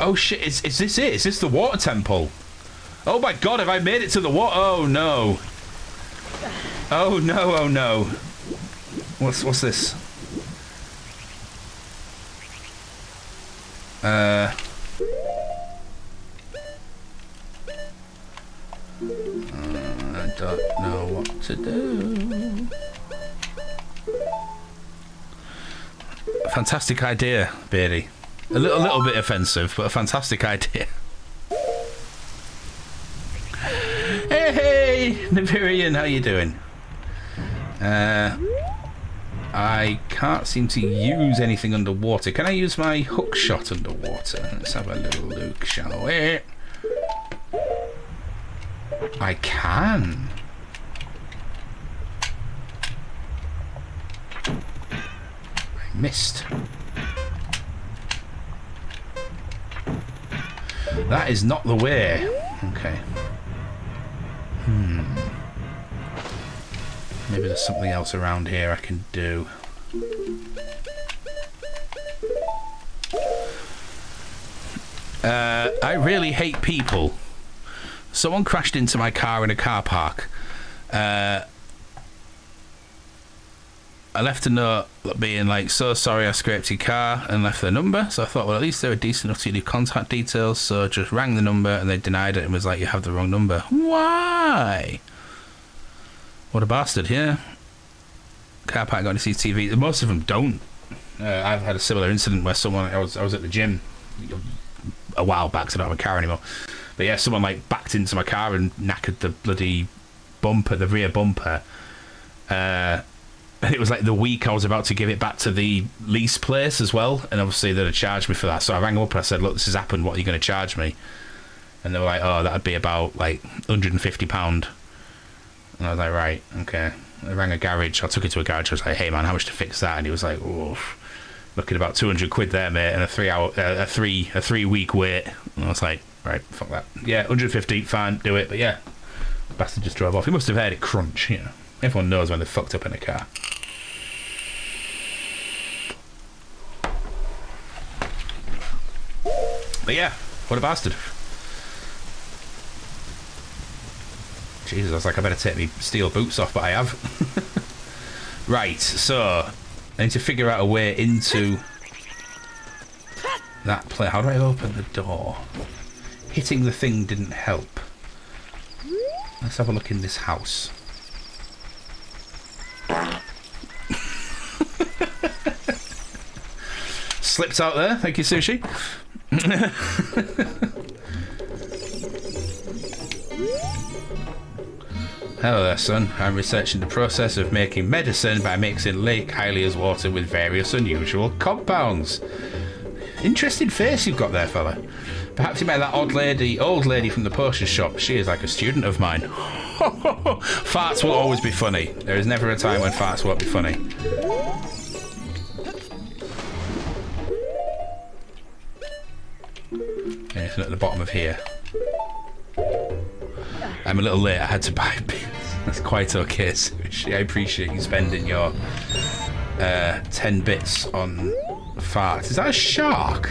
C: Oh shit! Is is this it? Is this the water temple? Oh my god! Have I made it to the water? Oh no! Oh no! Oh no! What's what's this? Uh. I don't know what to do. Fantastic idea, Beardy. A little, a little bit offensive, but a fantastic idea. Hey, hey, how you doing? Uh, I can't seem to use anything underwater. Can I use my hook shot underwater? Let's have a little look, shall we? I can. Missed. That is not the way. Okay. Hmm. Maybe there's something else around here I can do. Uh, I really hate people. Someone crashed into my car in a car park. Uh, I left a note being like, so sorry I scraped your car and left their number. So I thought, well, at least they were decent enough to leave contact details. So I just rang the number and they denied it and was like, you have the wrong number. Why? What a bastard, yeah. Car park got any CCTV. Most of them don't. Uh, I've had a similar incident where someone, I was, I was at the gym a while back, so I don't have a car anymore. But yeah, someone like backed into my car and knackered the bloody bumper, the rear bumper. Uh, it was like the week I was about to give it back to the lease place as well, and obviously they'd have charged me for that. So I rang up and I said, "Look, this has happened. What are you going to charge me?" And they were like, "Oh, that'd be about like 150 pound." And I was like, "Right, okay." I rang a garage. I took it to a garage. I was like, "Hey man, how much to fix that?" And he was like, "Oh, looking about 200 quid there, mate, and a three hour, uh, a three, a three week wait." And I was like, "Right, fuck that. Yeah, 150, fine, do it." But yeah, The bastard just drove off. He must have heard it crunch, you know. Everyone knows when they're fucked up in a car. But yeah, what a bastard. Jesus, I was like, I better take me steel boots off, but I have. [LAUGHS] right, so I need to figure out a way into that place. How do I open the door? Hitting the thing didn't help. Let's have a look in this house. [LAUGHS] Slipped out there. Thank you, Sushi. [LAUGHS] Hello there, son. I'm researching the process of making medicine by mixing Lake Hylia's water with various unusual compounds. Interesting face you've got there, fella. Perhaps you met that odd lady, old lady from the potion shop. She is like a student of mine. [LAUGHS] farts will always be funny. There is never a time when farts won't be funny. Anything at the bottom of here? I'm a little late. I had to buy [LAUGHS] beers. That's quite okay, Sushi. I appreciate you spending your uh, 10 bits on farts. Is that a shark?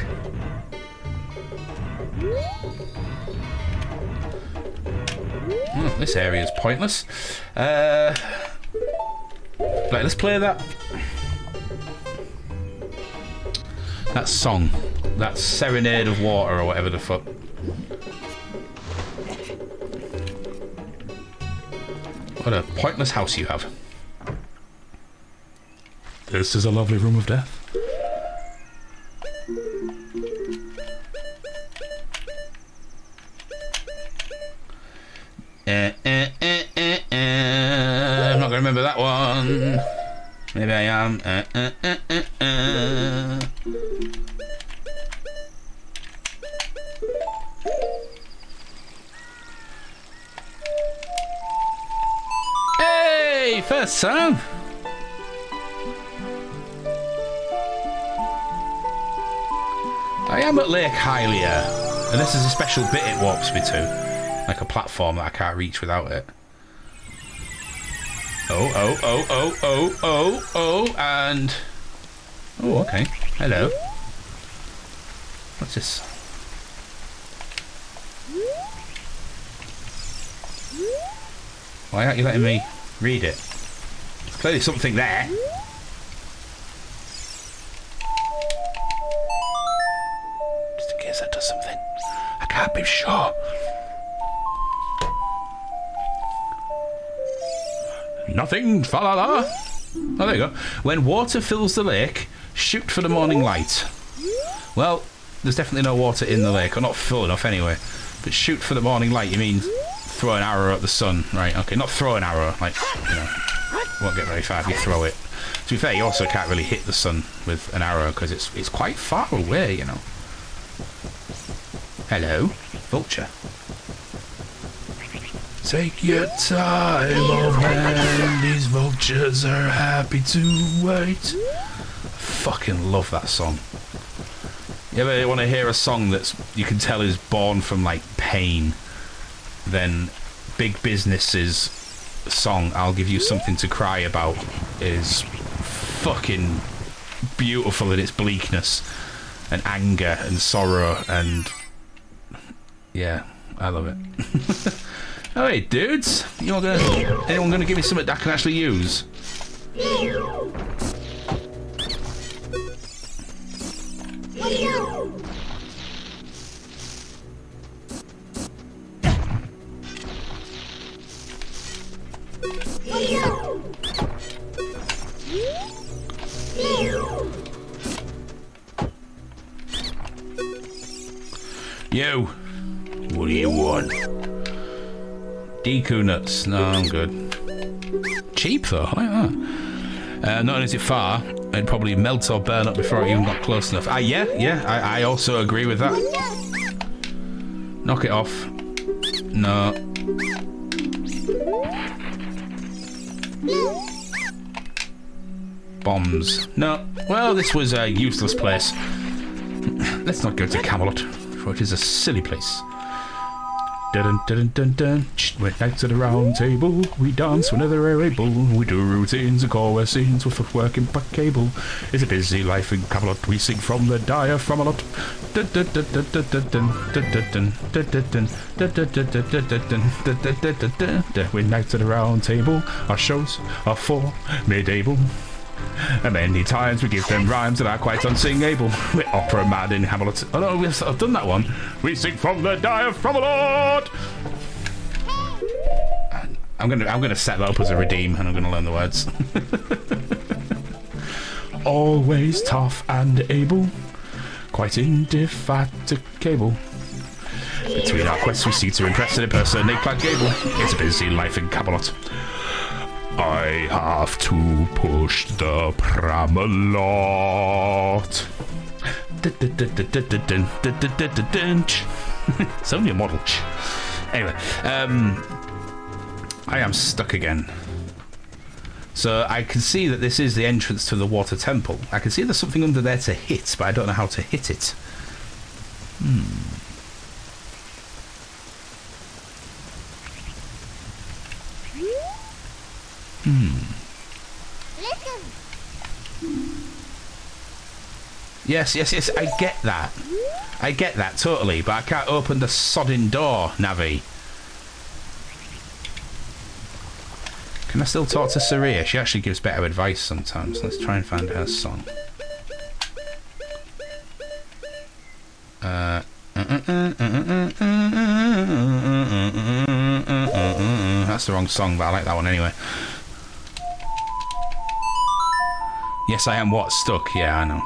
C: Hmm, this area is pointless. Uh, right, let's play that. That song. That Serenade of Water or whatever the fuck. What a pointless house you have. This is a lovely room of death. Eh, eh, eh, eh, eh. I'm not going to remember that one. Maybe I am. Eh, eh, eh, eh, eh. Hey, first song. I am at Lake Hylia, and this is a special bit it warps me to, like a platform that I can't reach without it. Oh, oh, oh, oh, oh, oh, oh, and... Oh, okay. Hello. What's this? Why aren't you letting me read it? There's clearly something there. Just in case that does something. I can't be sure. Nothing, fa la la. Oh, there you go. When water fills the lake, shoot for the morning light. Well, there's definitely no water in the lake, or not full enough anyway. But shoot for the morning light, you mean throw an arrow at the sun, right? Okay, not throw an arrow, like, you know, won't get very far if you throw it. To be fair, you also can't really hit the sun with an arrow because it's it's quite far away, you know. Hello, vulture. Take your time, old man. These vultures are happy to wait. Fucking love that song. You ever want to hear a song that's you can tell is born from like pain? Then Big Business's song "I'll Give You Something to Cry About" is fucking beautiful in its bleakness and anger and sorrow and yeah, I love it. [LAUGHS] Oh, hey, dudes. You all gonna, anyone gonna give me something that I can actually use? You. What do you want? Deku nuts. No, I'm good. Cheap though. Like that. Uh, not only is it far, it'd probably melt or burn up before it even got close enough. Ah, yeah, yeah. I, I also agree with that. Knock it off. No. Bombs. No. Well, this was a useless place. Let's not go to Camelot, for it is a silly place. Dun, dun, dun, dun, We're knights at the round table. We dance whenever we're able. We do routines and core scenes with a working back cable. It's a busy life in Camelot. We sing from the diaphragm a lot. We're knights at the round table. Our shows are for medieval. And many times we give them rhymes that are quite unsingable. [LAUGHS] We're opera mad in Hamlet. Oh no, we've, I've done that one. We sing from the diaphragm a lot. I'm gonna I'm gonna set that up as a redeem, and I'm gonna learn the words. [LAUGHS] Always tough and able, quite indefatigable. Between our quests, we seek to impress and impersonate Clark Gable. It's a busy life in Camelot. I have to push the pram a lot. it's [LAUGHS] only a model. Anyway, um, I am stuck again. So I can see that this is the entrance to the water temple. I can see there's something under there to hit, but I don't know how to hit it. Hmm. Hmm. Yes, yes, yes, I get that. I get that, totally, but I can't open the sodding door, Navi. Can I still talk to Saria? She actually gives better advice sometimes. Let's try and find her song. Uh, that's the wrong song, but I like that one anyway. Yes, I am what? Stuck. Yeah, I know.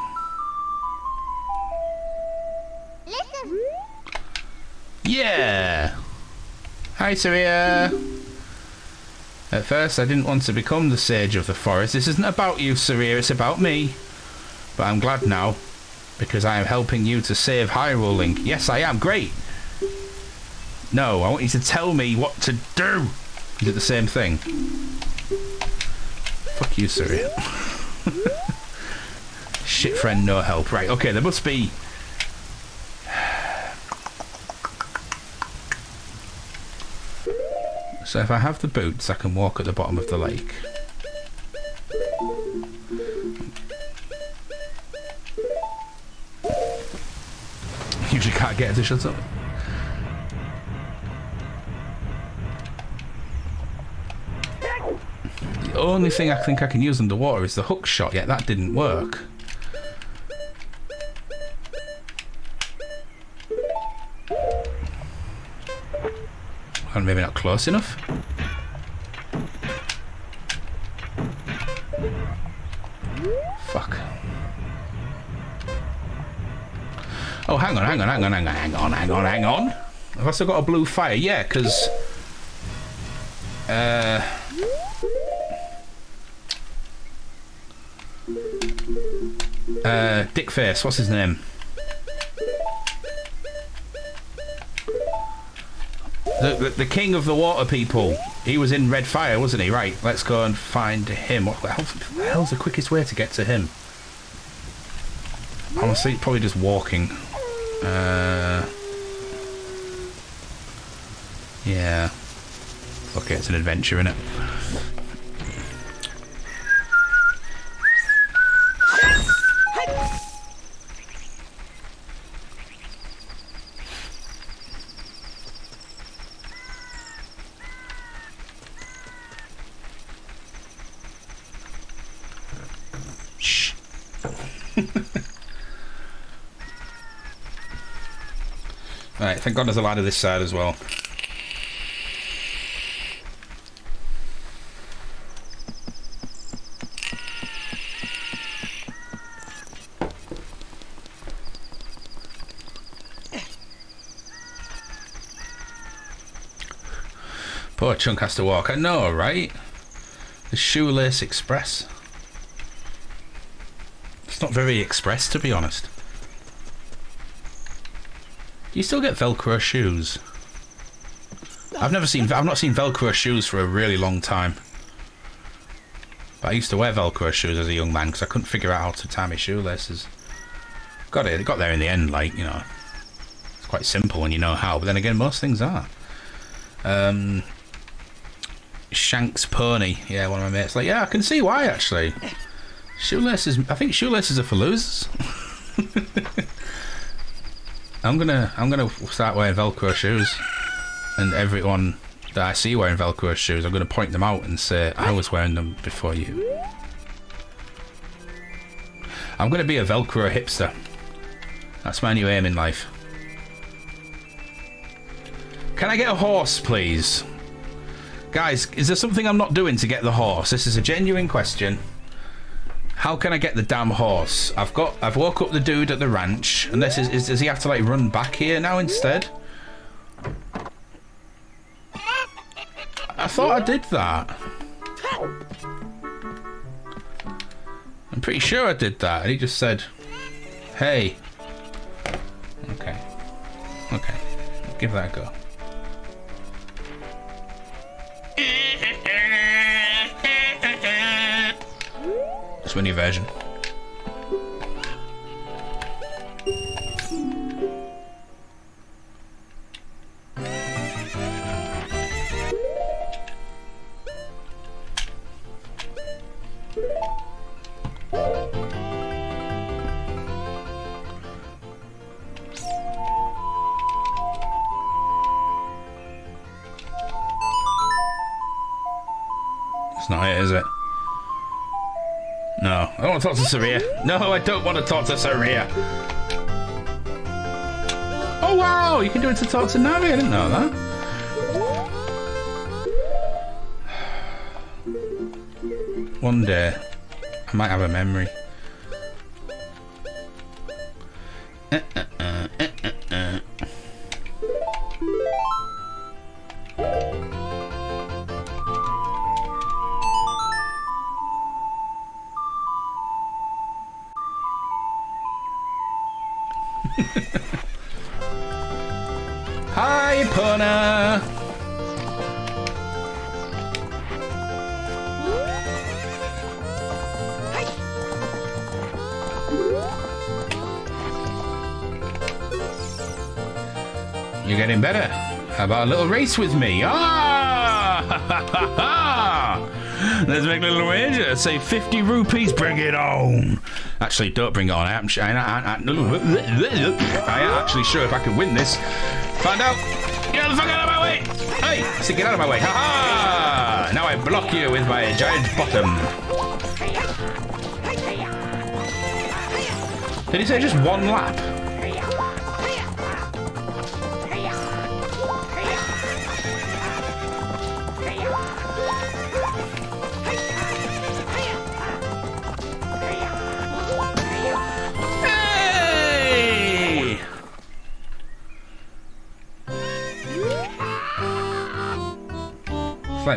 C: Listen. Yeah! Hi, Saria! At first, I didn't want to become the sage of the forest. This isn't about you, Saria, it's about me. But I'm glad now, because I am helping you to save Hyrule Link. Yes, I am. Great. No, I want you to tell me what to do. Is it the same thing? Fuck you, Saria. [LAUGHS] Shit friend, no help. Right, okay, there must be... So if I have the boots, I can walk at the bottom of the lake. Usually can't get it to shut up. The only thing I think I can use underwater is the hook shot. Yeah, that didn't work. And maybe not close enough. Fuck. Oh, hang on, hang on, hang on, hang on, hang on, hang on, hang on. Have still got a blue fire? Yeah, because... Uh... Uh, Dickface, what's his name? The, the, the king of the water people. He was in Red Fire, wasn't he? Right, let's go and find him. What the, hell, what the hell's the quickest way to get to him? Honestly, probably just walking. Uh, yeah. Okay, it's an adventure, innit? Right, thank God there's a ladder this side as well. Poor Chunk has to walk. I know, right? The Shoelace Express. It's not very express, to be honest. You still get Velcro shoes? I've never seen. I've not seen Velcro shoes for a really long time. But I used to wear Velcro shoes as a young man because I couldn't figure out how to tie my shoelaces. Got it. Got there in the end. Like you know, it's quite simple when you know how. But then again, most things are. Um, Shanks Pony. Yeah, one of my mates. Like, yeah, I can see why actually. Shoelaces. I think shoelaces are for losers. [LAUGHS] I'm gonna. I'm gonna start wearing Velcro shoes, and everyone that I see wearing Velcro shoes, I'm gonna point them out and say I was wearing them before you. I'm gonna be a Velcro hipster. That's my new aim in life. Can I get a horse, please? Guys, is there something I'm not doing to get the horse? This is a genuine question. How can I get the damn horse? I've got. I've woke up the dude at the ranch, and this is, is. Does he have to like run back here now instead? I thought I did that. I'm pretty sure I did that. And he just said, "Hey." Okay. Okay. Give that a go. My new version. To Saria. No, I don't want to talk to Saria. Oh wow, you can do it to talk to Navi. I didn't know that. One day, I might have a memory. About a little race with me? Ah! [LAUGHS] Let's make a little wager. Say 50 rupees. Bring it on. Actually, don't bring it on. I am, I, I, I, I am actually sure if I can win this. Find out. Get the fuck out of my way. Hey, see, get out of my way. Ha ha! Now I block you with my giant bottom. Did he say just one lap?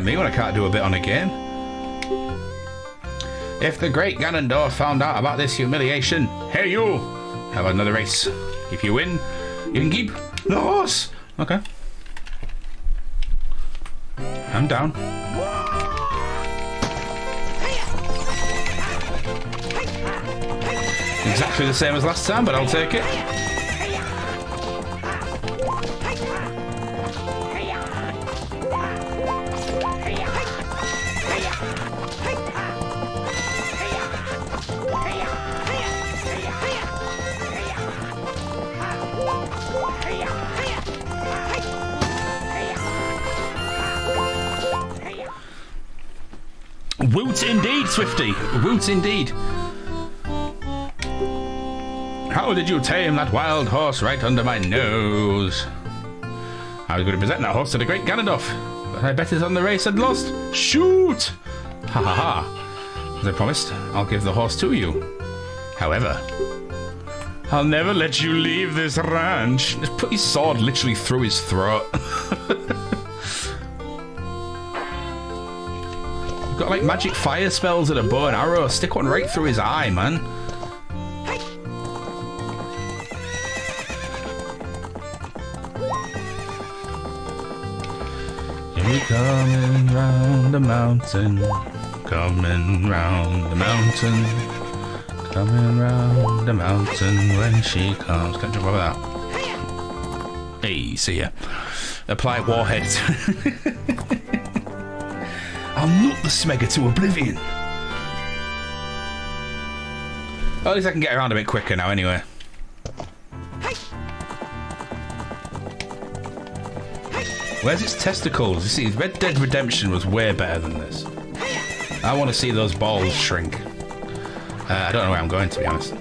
C: Like me when I can't do a bit on a game. If the great Ganondorf found out about this humiliation, here you have another race. If you win, you can keep the horse. Okay. I'm down. Exactly the same as last time, but I'll take it. Woot indeed, Swifty. Woot indeed. How did you tame that wild horse right under my nose? I was going to present that horse to the great Ganondorf, but I bet it's on the race and lost. Shoot! Ha ha ha. As I promised, I'll give the horse to you. However, I'll never let you leave this ranch. Just put his sword literally through his throat. [LAUGHS] like magic fire spells and a bow and arrow. Stick one right through his eye, man. You coming round the mountain, coming round the mountain, coming round the mountain when she comes. Can't jump over that. Hey, see ya. Apply warhead. [LAUGHS] I'll knock the Smegger to oblivion. Well, at least I can get around a bit quicker now, anyway. Where's its testicles? You see, Red Dead Redemption was way better than this. I want to see those balls shrink. Uh, I don't know where I'm going, to be honest.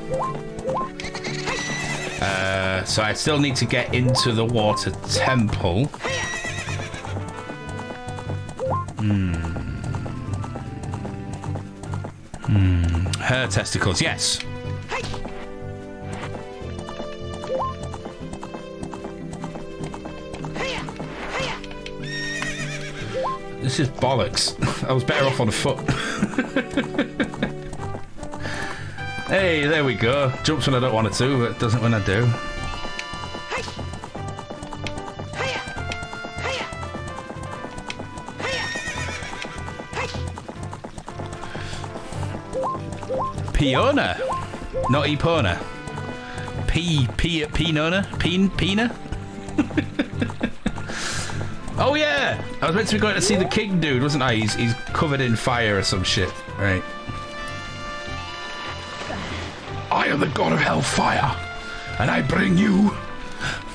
C: Uh, so I still need to get into the water temple. Hmm. Her testicles, yes. Hey. This is bollocks. [LAUGHS] I was better off on foot. [LAUGHS] hey, there we go. Jumps when I don't want it to, but doesn't when I do. Piona, not Epona. P P Pinona, Pin Pina. [LAUGHS] oh yeah, I was meant to be going to see the king dude, wasn't I? He's he's covered in fire or some shit, right? I am the god of hellfire, and I bring you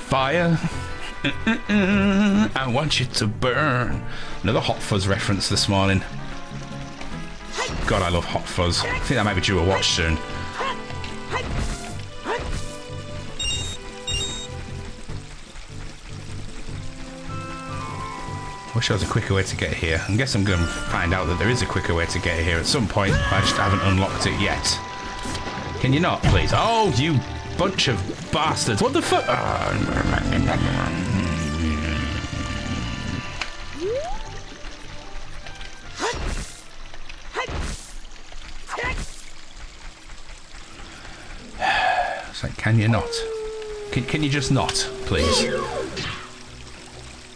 C: fire. [LAUGHS] I want you to burn. Another Hot Fuzz reference this morning. God, I love Hot Fuzz. I think that might be due a watch soon. Wish there was a quicker way to get here. I guess I'm going to find out that there is a quicker way to get here at some point. I just haven't unlocked it yet. Can you not, please? Oh, you bunch of bastards. What the fuck? Ah, it's can you not? Can, can you just not, please?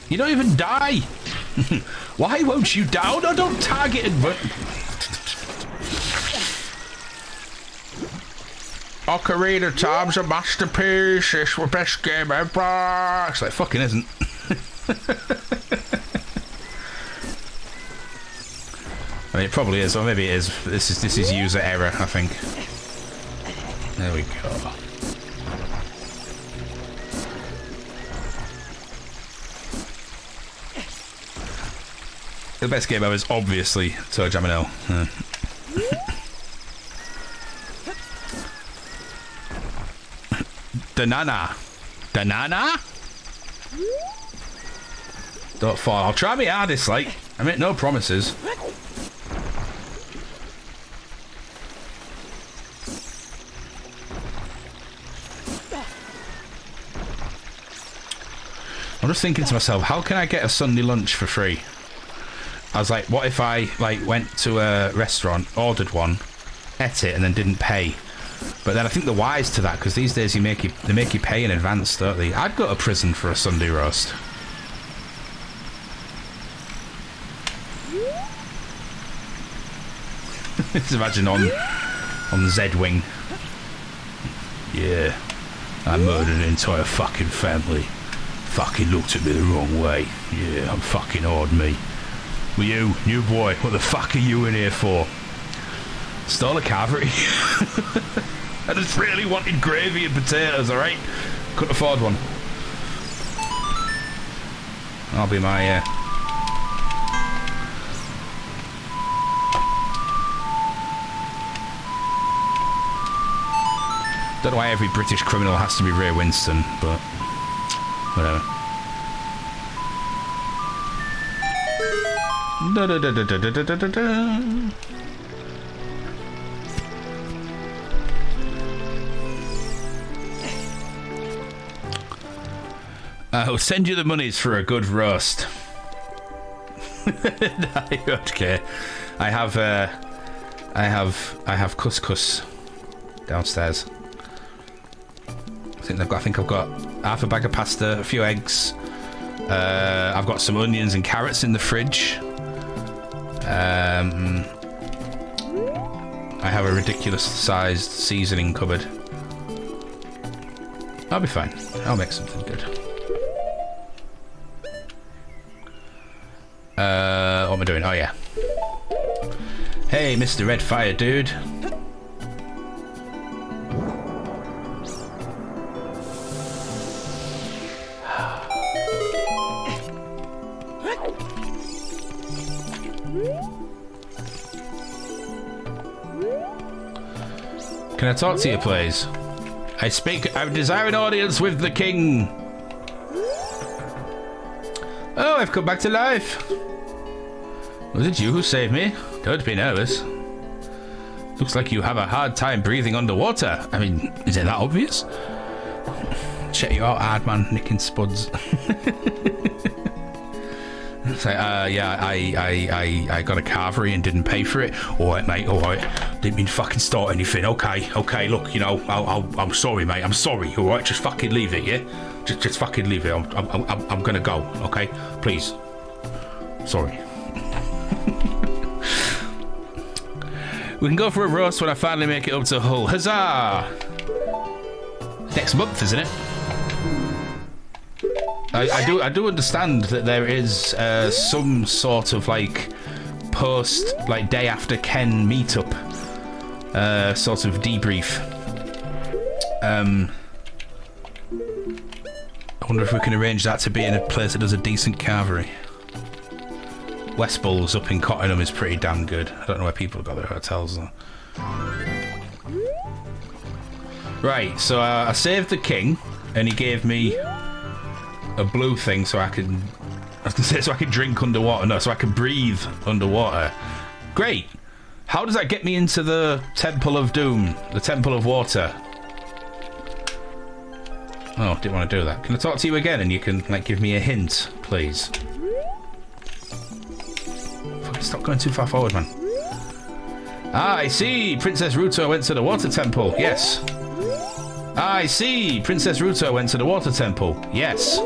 C: You don't even die. [LAUGHS] Why won't you down? Oh, I don't target and run. Ocarina Time's a masterpiece. It's the best game ever. It's like fucking isn't. [LAUGHS] I mean, it probably is, or maybe it is. This is this is user error, I think. There we go. The best game ever is obviously ToeJam and. Danana. Danana? Don't fall. I'll try my hardest, like. I make no promises. I'm just thinking to myself, how can I get a Sunday lunch for free? I was like, what if I like went to a restaurant, ordered one, ate it, and then didn't pay? But then I think the wise to that because these days you make you they make you pay in advance, don't they? I'd go to prison for a Sunday roast. [LAUGHS] Just imagine on on Z Wing. Yeah, I murdered an entire fucking family. Fucking looked at me the wrong way. Yeah, I'm fucking odd me. You, new boy, what the fuck are you in here for? Stole a cavalry. [LAUGHS] I just really wanted gravy and potatoes, alright? Couldn't afford one. I'll be my, uh... Don't know why every British criminal has to be Ray Winstone, but... Whatever. Da da da da da da da da da. I'll send you the monies for a good roast. [LAUGHS] okay. I have uh I have I have couscous downstairs. I think they've got I think I've got half a bag of pasta, a few eggs. Uh, I've got some onions and carrots in the fridge. Um, I have a ridiculous sized seasoning cupboard. I'll be fine. I'll make something good. Uh, what am I doing? Oh, yeah. Hey, Mr. Red Fire Dude. Can I talk to you, please? I speak. I desire an audience with the king. Oh, I've come back to life. Was it you who saved me? Don't be nervous. Looks like you have a hard time breathing underwater. I mean, is it that obvious? Check you out, hard man, nicking spuds. [LAUGHS] Say, uh, yeah, I, I, I, I got a carvery and didn't pay for it. All right, mate. All right. Didn't mean to fucking start anything. Okay, okay. Look, you know, I'll, I'm sorry, mate. I'm sorry. All right, just fucking leave it, yeah. Just, just fucking leave it. I'm, I'm, I'm, I'm gonna go. Okay, please. Sorry. [LAUGHS] we can go for a roast when I finally make it up to Hull. Huzzah! Next month, isn't it? I, I do I do understand that there is uh, some sort of like post like day after Ken meetup uh, sort of debrief. Um, I wonder if we can arrange that to be in a place that does a decent carvery. West Bulls up in Cottingham is pretty damn good. I don't know where people got their hotels though. Right, so uh, I saved the king, and he gave me a blue thing so I can I [LAUGHS] say so I can drink underwater. No, so I can breathe underwater. Great. How does that get me into the Temple of Doom, the Temple of Water? Oh, didn't want to do that. Can I talk to you again and you can like give me a hint, please? Stop going too far forward, man. Ah, I see. Princess Ruto went to the water temple. Yes. I see. Princess Ruto went to the water temple. Yes.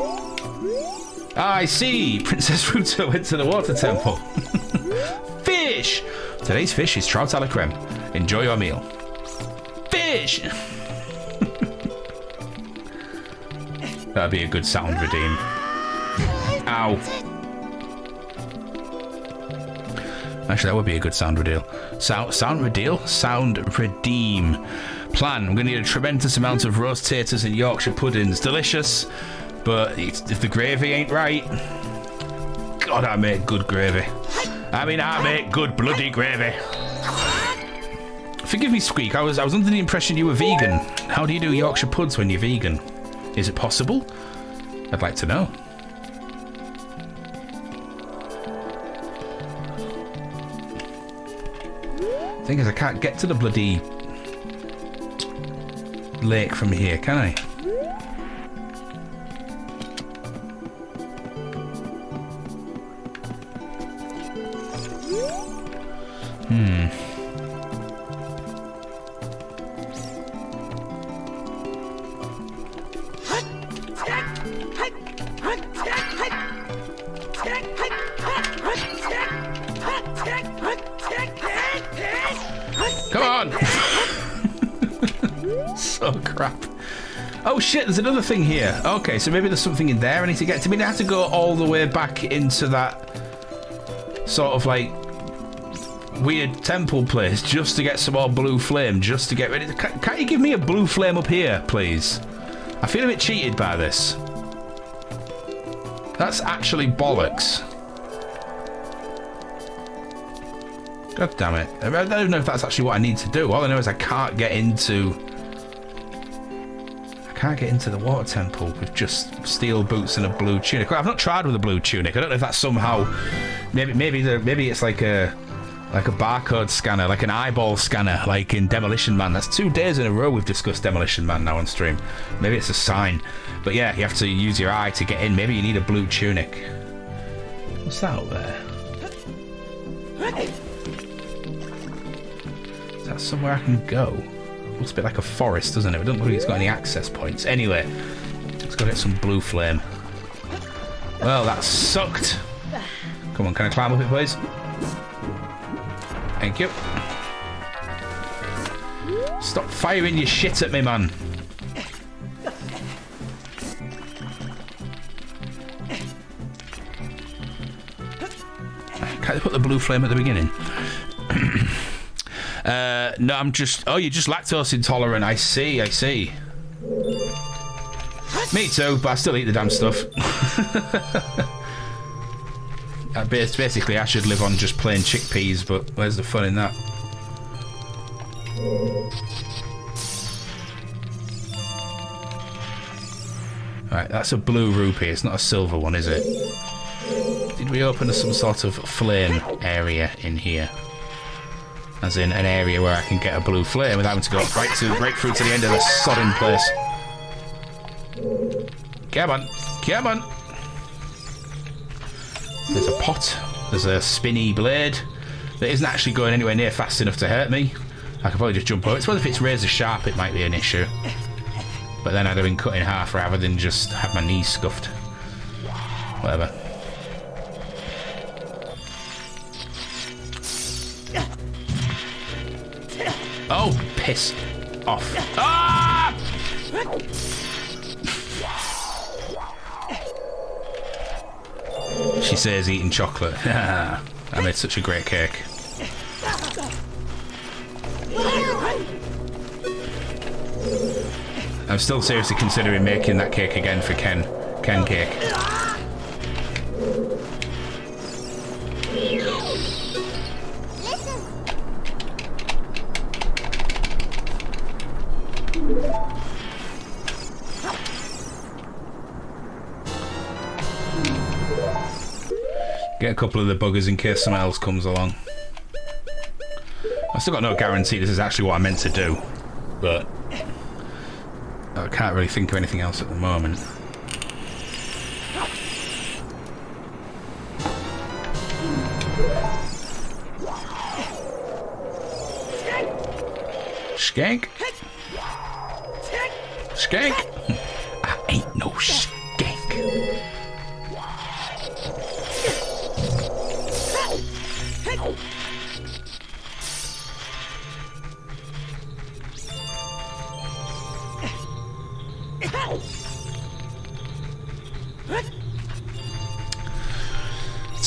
C: Ah, I see. Princess [LAUGHS] Ruto went to the water temple. [LAUGHS] fish. Today's fish is trout a la creme. Enjoy your meal. Fish. [LAUGHS] That'd be a good sound redeem. Ow. Actually, that would be a good sound redeem. Sound, sound redeem? Sound redeem. Plan. I'm going to need a tremendous amount of roast taters and Yorkshire puddings. Delicious, but if the gravy ain't right... God, I make good gravy. I mean, I make good bloody gravy. Forgive me, Squeak. I was I was under the impression you were vegan. How do you do Yorkshire puds when you're vegan? Is it possible? I'd like to know. Thing is, I can't get to the bloody lake from here, can I? Hmm. Come on! [LAUGHS] so crap. Oh shit, there's another thing here. Okay, so maybe there's something in there I need to get to. I mean, I have to go all the way back into that sort of like weird temple place just to get some more blue flame, just to get ready. Can't you give me a blue flame up here, please? I feel a bit cheated by this. That's actually bollocks. God damn it. I don't even know if that's actually what I need to do. All I know is I can't get into... I can't get into the water temple with just steel boots and a blue tunic. I've not tried with a blue tunic. I don't know if that's somehow... Maybe maybe the, maybe it's like a like a barcode scanner, like an eyeball scanner, like in Demolition Man. That's two days in a row we've discussed Demolition Man now on stream. Maybe it's a sign. But yeah, you have to use your eye to get in. Maybe you need a blue tunic. What's that out there? Is that somewhere I can go? Looks a bit like a forest, doesn't it? I don't think it's got any access points. Anyway, let's go get some blue flame. Well, that sucked. Come on, can I climb up it, please? Thank you. Stop firing your shit at me, man. Can't put the blue flame at the beginning? [COUGHS] uh, no, I'm just... Oh, you're just lactose intolerant. I see, I see. Me too, but I still eat the damn stuff. [LAUGHS] Basically, I should live on just plain chickpeas, but where's the fun in that? Right, that's a blue rupee. It's not a silver one, is it? Did we open some sort of flame area in here? As in an area where I can get a blue flame without having to go right to right through to the end of the sodding place. Come on, come on. There's a pot. There's a spinny blade that isn't actually going anywhere near fast enough to hurt me. I could probably just jump over. It's whether if it's razor sharp, it might be an issue. But then I'd have been cut in half rather than just have my knees scuffed. Whatever. Oh, piss off. Ah! She says eating chocolate. [LAUGHS] I made such a great cake. I'm still seriously considering making that cake again for Ken. Ken cake. Get a couple of the buggers in case someone else comes along. I still got no guarantee this is actually what I meant to do, but I can't really think of anything else at the moment. Skank. Skank? [LAUGHS] I ain't no skank.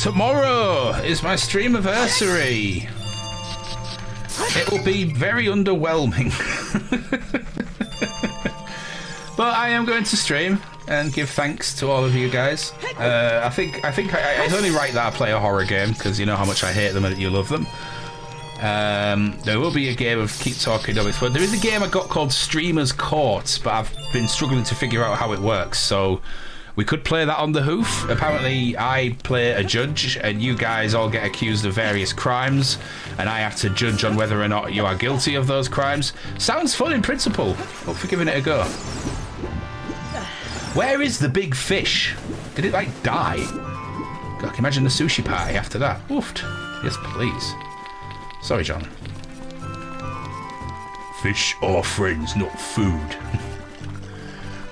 C: Tomorrow is my stream anniversary. It will be very underwhelming. [LAUGHS] but I am going to stream and give thanks to all of you guys. Uh, I think I think I, it's only right that I play a horror game because you know how much I hate them and you love them. Um, there will be a game of Keep Talking of it, but there is a game I got called Streamers Court, but I've been struggling to figure out how it works. So we could play that on the hoof. Apparently, I play a judge, and you guys all get accused of various crimes, and I have to judge on whether or not you are guilty of those crimes. Sounds fun in principle. Up for giving it a go. Where is the big fish? Did it like die? God, can imagine the sushi party after that? Oofed. Yes, please. Sorry, John. Fish are friends, not food. [LAUGHS]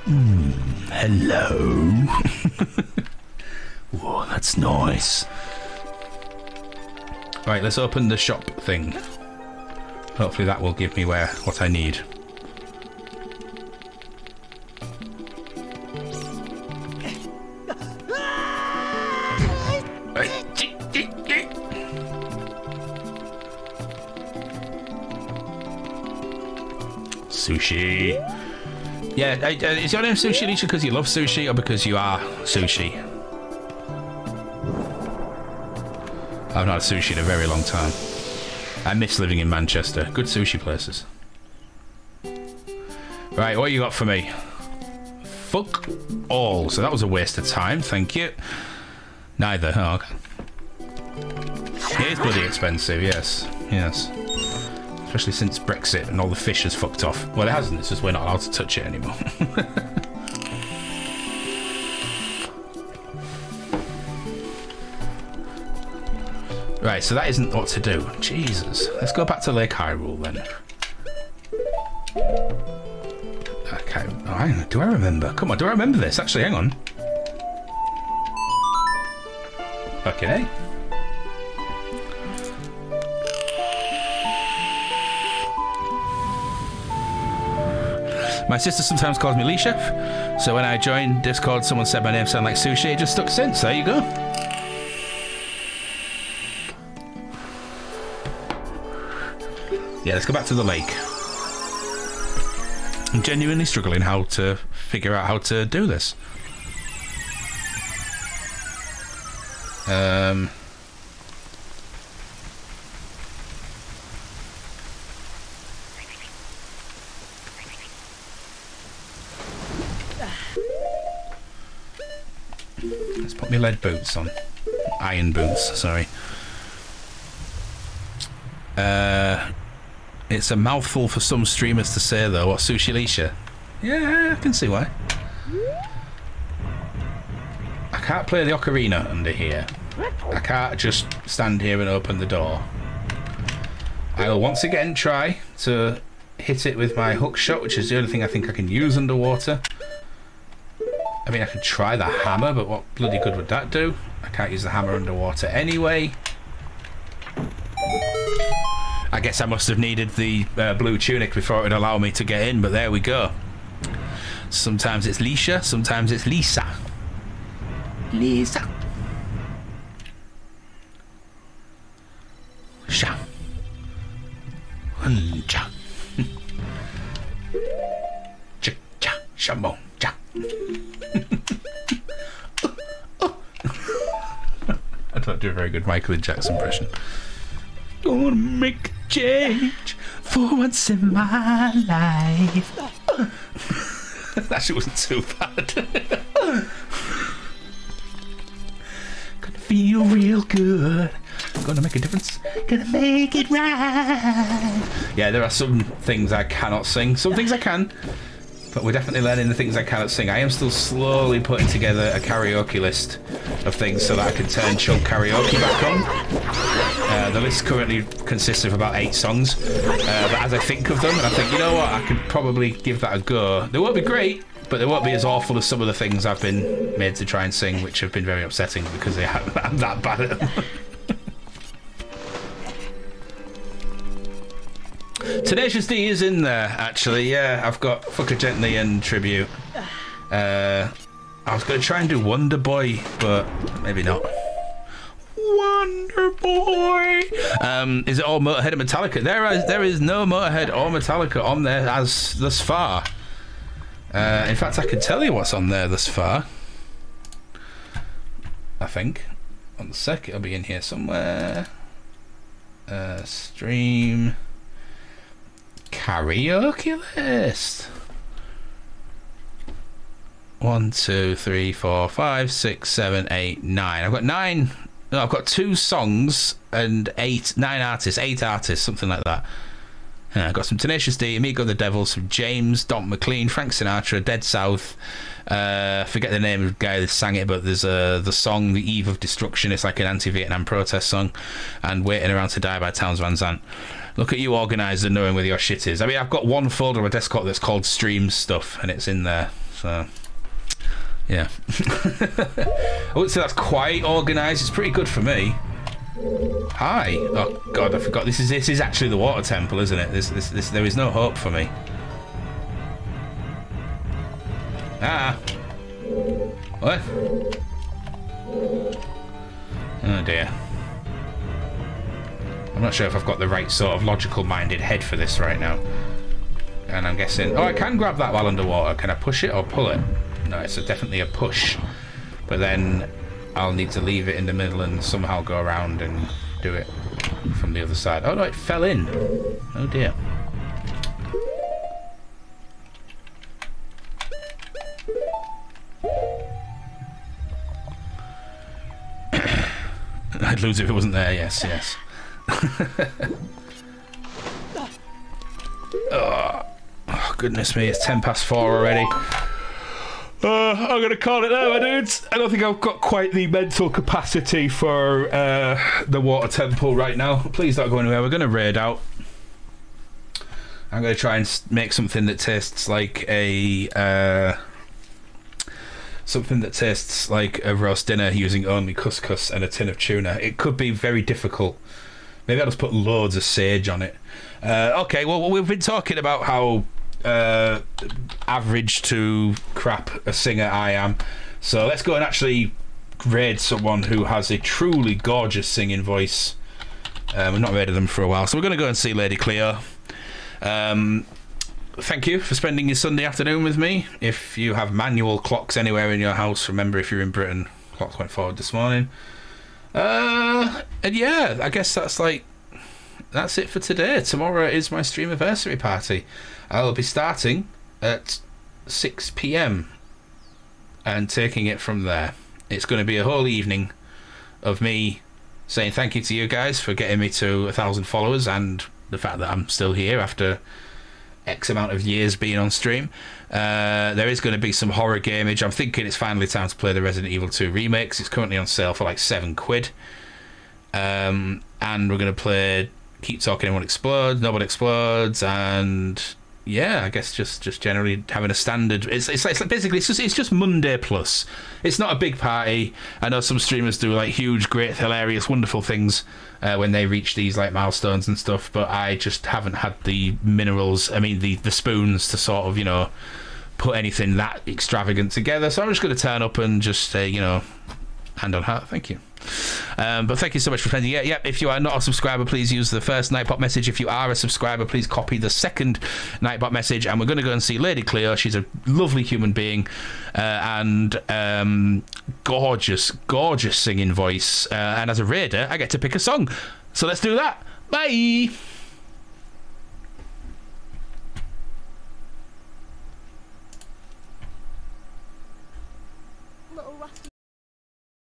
C: Hmm. Hello. [LAUGHS] Whoa, that's nice. Right, let's open the shop thing. Hopefully that will give me where what I need. Sushi. Yeah, uh, uh, is your name Sushi Alicia because you love sushi or because you are sushi? I've not had sushi in a very long time. I miss living in Manchester. Good sushi places. Right, what you got for me? Fuck all. So that was a waste of time, thank you. Neither. Oh, okay. It is bloody expensive, yes. Yes. Especially since Brexit and all the fish has fucked off. Well, it hasn't, it's just we're not allowed to touch it anymore. [LAUGHS] right, so that isn't what to do. Jesus. Let's go back to Lake Hyrule then. Okay, oh, hang on. Do I remember? Come on, do I remember this? Actually, hang on. Okay. My sister sometimes calls me Lee Chef, so when I joined Discord, someone said my name sounded like sushi. It just stuck since. There you go. Yeah, let's go back to the lake. I'm genuinely struggling how to figure out how to do this. Um. My lead boots on. Iron boots, sorry. Uh, it's a mouthful for some streamers to say, though. What, Sushi Leisha? Yeah, I can see why. I can't play the ocarina under here. I can't just stand here and open the door. I'll once again try to hit it with my hook shot, which is the only thing I think I can use underwater. I mean, I could try the hammer, but what bloody good would that do? I can't use the hammer underwater anyway. I guess I must have needed the uh, blue tunic before it would allow me to get in, but there we go. Sometimes it's Lisha, sometimes it's Lisa. Lisa. Sha. Huncha. [LAUGHS] Cha cha shamon cha. I don't do a very good Michael Jackson impression. Gonna make a change for once in my life. [LAUGHS] that shit wasn't too bad. Gonna feel real good. Gonna make a difference. Gonna make it right. Yeah, there are some things I cannot sing. Some things I can. But we're definitely learning the things I cannot sing. I am still slowly putting together a karaoke list of things so that I can turn chunk karaoke back on. Uh, the list currently consists of about eight songs. Uh, but as I think of them, and I think, you know what, I could probably give that a go. They won't be great, but they won't be as awful as some of the things I've been made to try and sing, which have been very upsetting because they [LAUGHS] I'm that bad at them. Tenacious D is in there, actually. Yeah, I've got Fuck Her Gently and Tribute. Uh, I was going to try and do Wonder Boy, but maybe not. Wonder Boy. Um, is it all Motorhead and Metallica? There is there is no Motorhead or Metallica on there as thus far. Uh, in fact, I can tell you what's on there thus far. I think. On the sec, it'll be in here somewhere. Uh, stream karaoke list. One, two, three, four, five, six, seven, eight, nine. I've got nine. No, I've got two songs and eight, nine artists, eight artists, something like that. Yeah, I've got some Tenacious D, Amigo the Devil, some James, Don McLean, Frank Sinatra, Dead South. Uh, forget the name of the guy that sang it, but there's uh, the song "The Eve of Destruction." It's like an anti-Vietnam protest song, and "Waiting Around to Die" by Townes Van Zandt. Look at you, organised and knowing where your shit is. I mean, I've got one folder on my desktop that's called Stream Stuff, and it's in there. So, yeah. [LAUGHS] I wouldn't say that's quite organised. It's pretty good for me. Hi. Oh God, I forgot. This is this is actually the water temple, isn't it? This this, this there is no hope for me. Ah. What? Oh dear. I'm not sure if I've got the right sort of logical-minded head for this right now. And I'm guessing... Oh, I can grab that while underwater. Can I push it or pull it? No, it's a, definitely a push. But then I'll need to leave it in the middle and somehow go around and do it from the other side. Oh, no, it fell in. Oh, dear. [COUGHS] I'd lose if it wasn't there, yes, yes. [LAUGHS] oh, oh, goodness me, it's 10 past 4 already. Uh, I'm going to call it there, my dudes. I don't think I've got quite the mental capacity for uh, the water temple right now. Please don't go anywhere. We're going to raid out. I'm going to try and make something that tastes like a. Uh, something that tastes like a roast dinner using only couscous and a tin of tuna. It could be very difficult. Maybe I'll just put loads of sage on it. Uh, okay, well, we've been talking about how uh, average to crap a singer I am. So let's go and actually raid someone who has a truly gorgeous singing voice. Um, we've not raided them for a while, so we're going to go and see Lady Cleo. Um, thank you for spending your Sunday afternoon with me. If you have manual clocks anywhere in your house, remember if you're in Britain, clocks went forward this morning. Uh, and yeah, I guess that's like that's it for today. Tomorrow is my stream anniversary party. I'll be starting at 6 p.m. and taking it from there. It's going to be a whole evening of me saying thank you to you guys for getting me to a thousand followers and the fact that I'm still here after X amount of years being on stream. Uh, there is going to be some horror gamage. I'm thinking it's finally time to play the Resident Evil 2 remakes. It's currently on sale for like seven quid. Um, and we're going to play Keep Talking Everyone Explodes, Nobody Explodes, and yeah, I guess just just generally having a standard. It's it's, it's like basically it's just it's just Monday plus. It's not a big party. I know some streamers do like huge, great, hilarious, wonderful things uh, when they reach these like milestones and stuff. But I just haven't had the minerals. I mean the the spoons to sort of you know put anything that extravagant together. So I'm just going to turn up and just say you know hand on heart, thank you. Um, but thank you so much for spending. Yeah, yeah. If you are not a subscriber, please use the first Nightbot message. If you are a subscriber, please copy the second Nightbot message. And we're going to go and see Lady Cleo. She's a lovely human being uh, and um, gorgeous, gorgeous singing voice. Uh, and as a raider, I get to pick a song. So let's do that. Bye.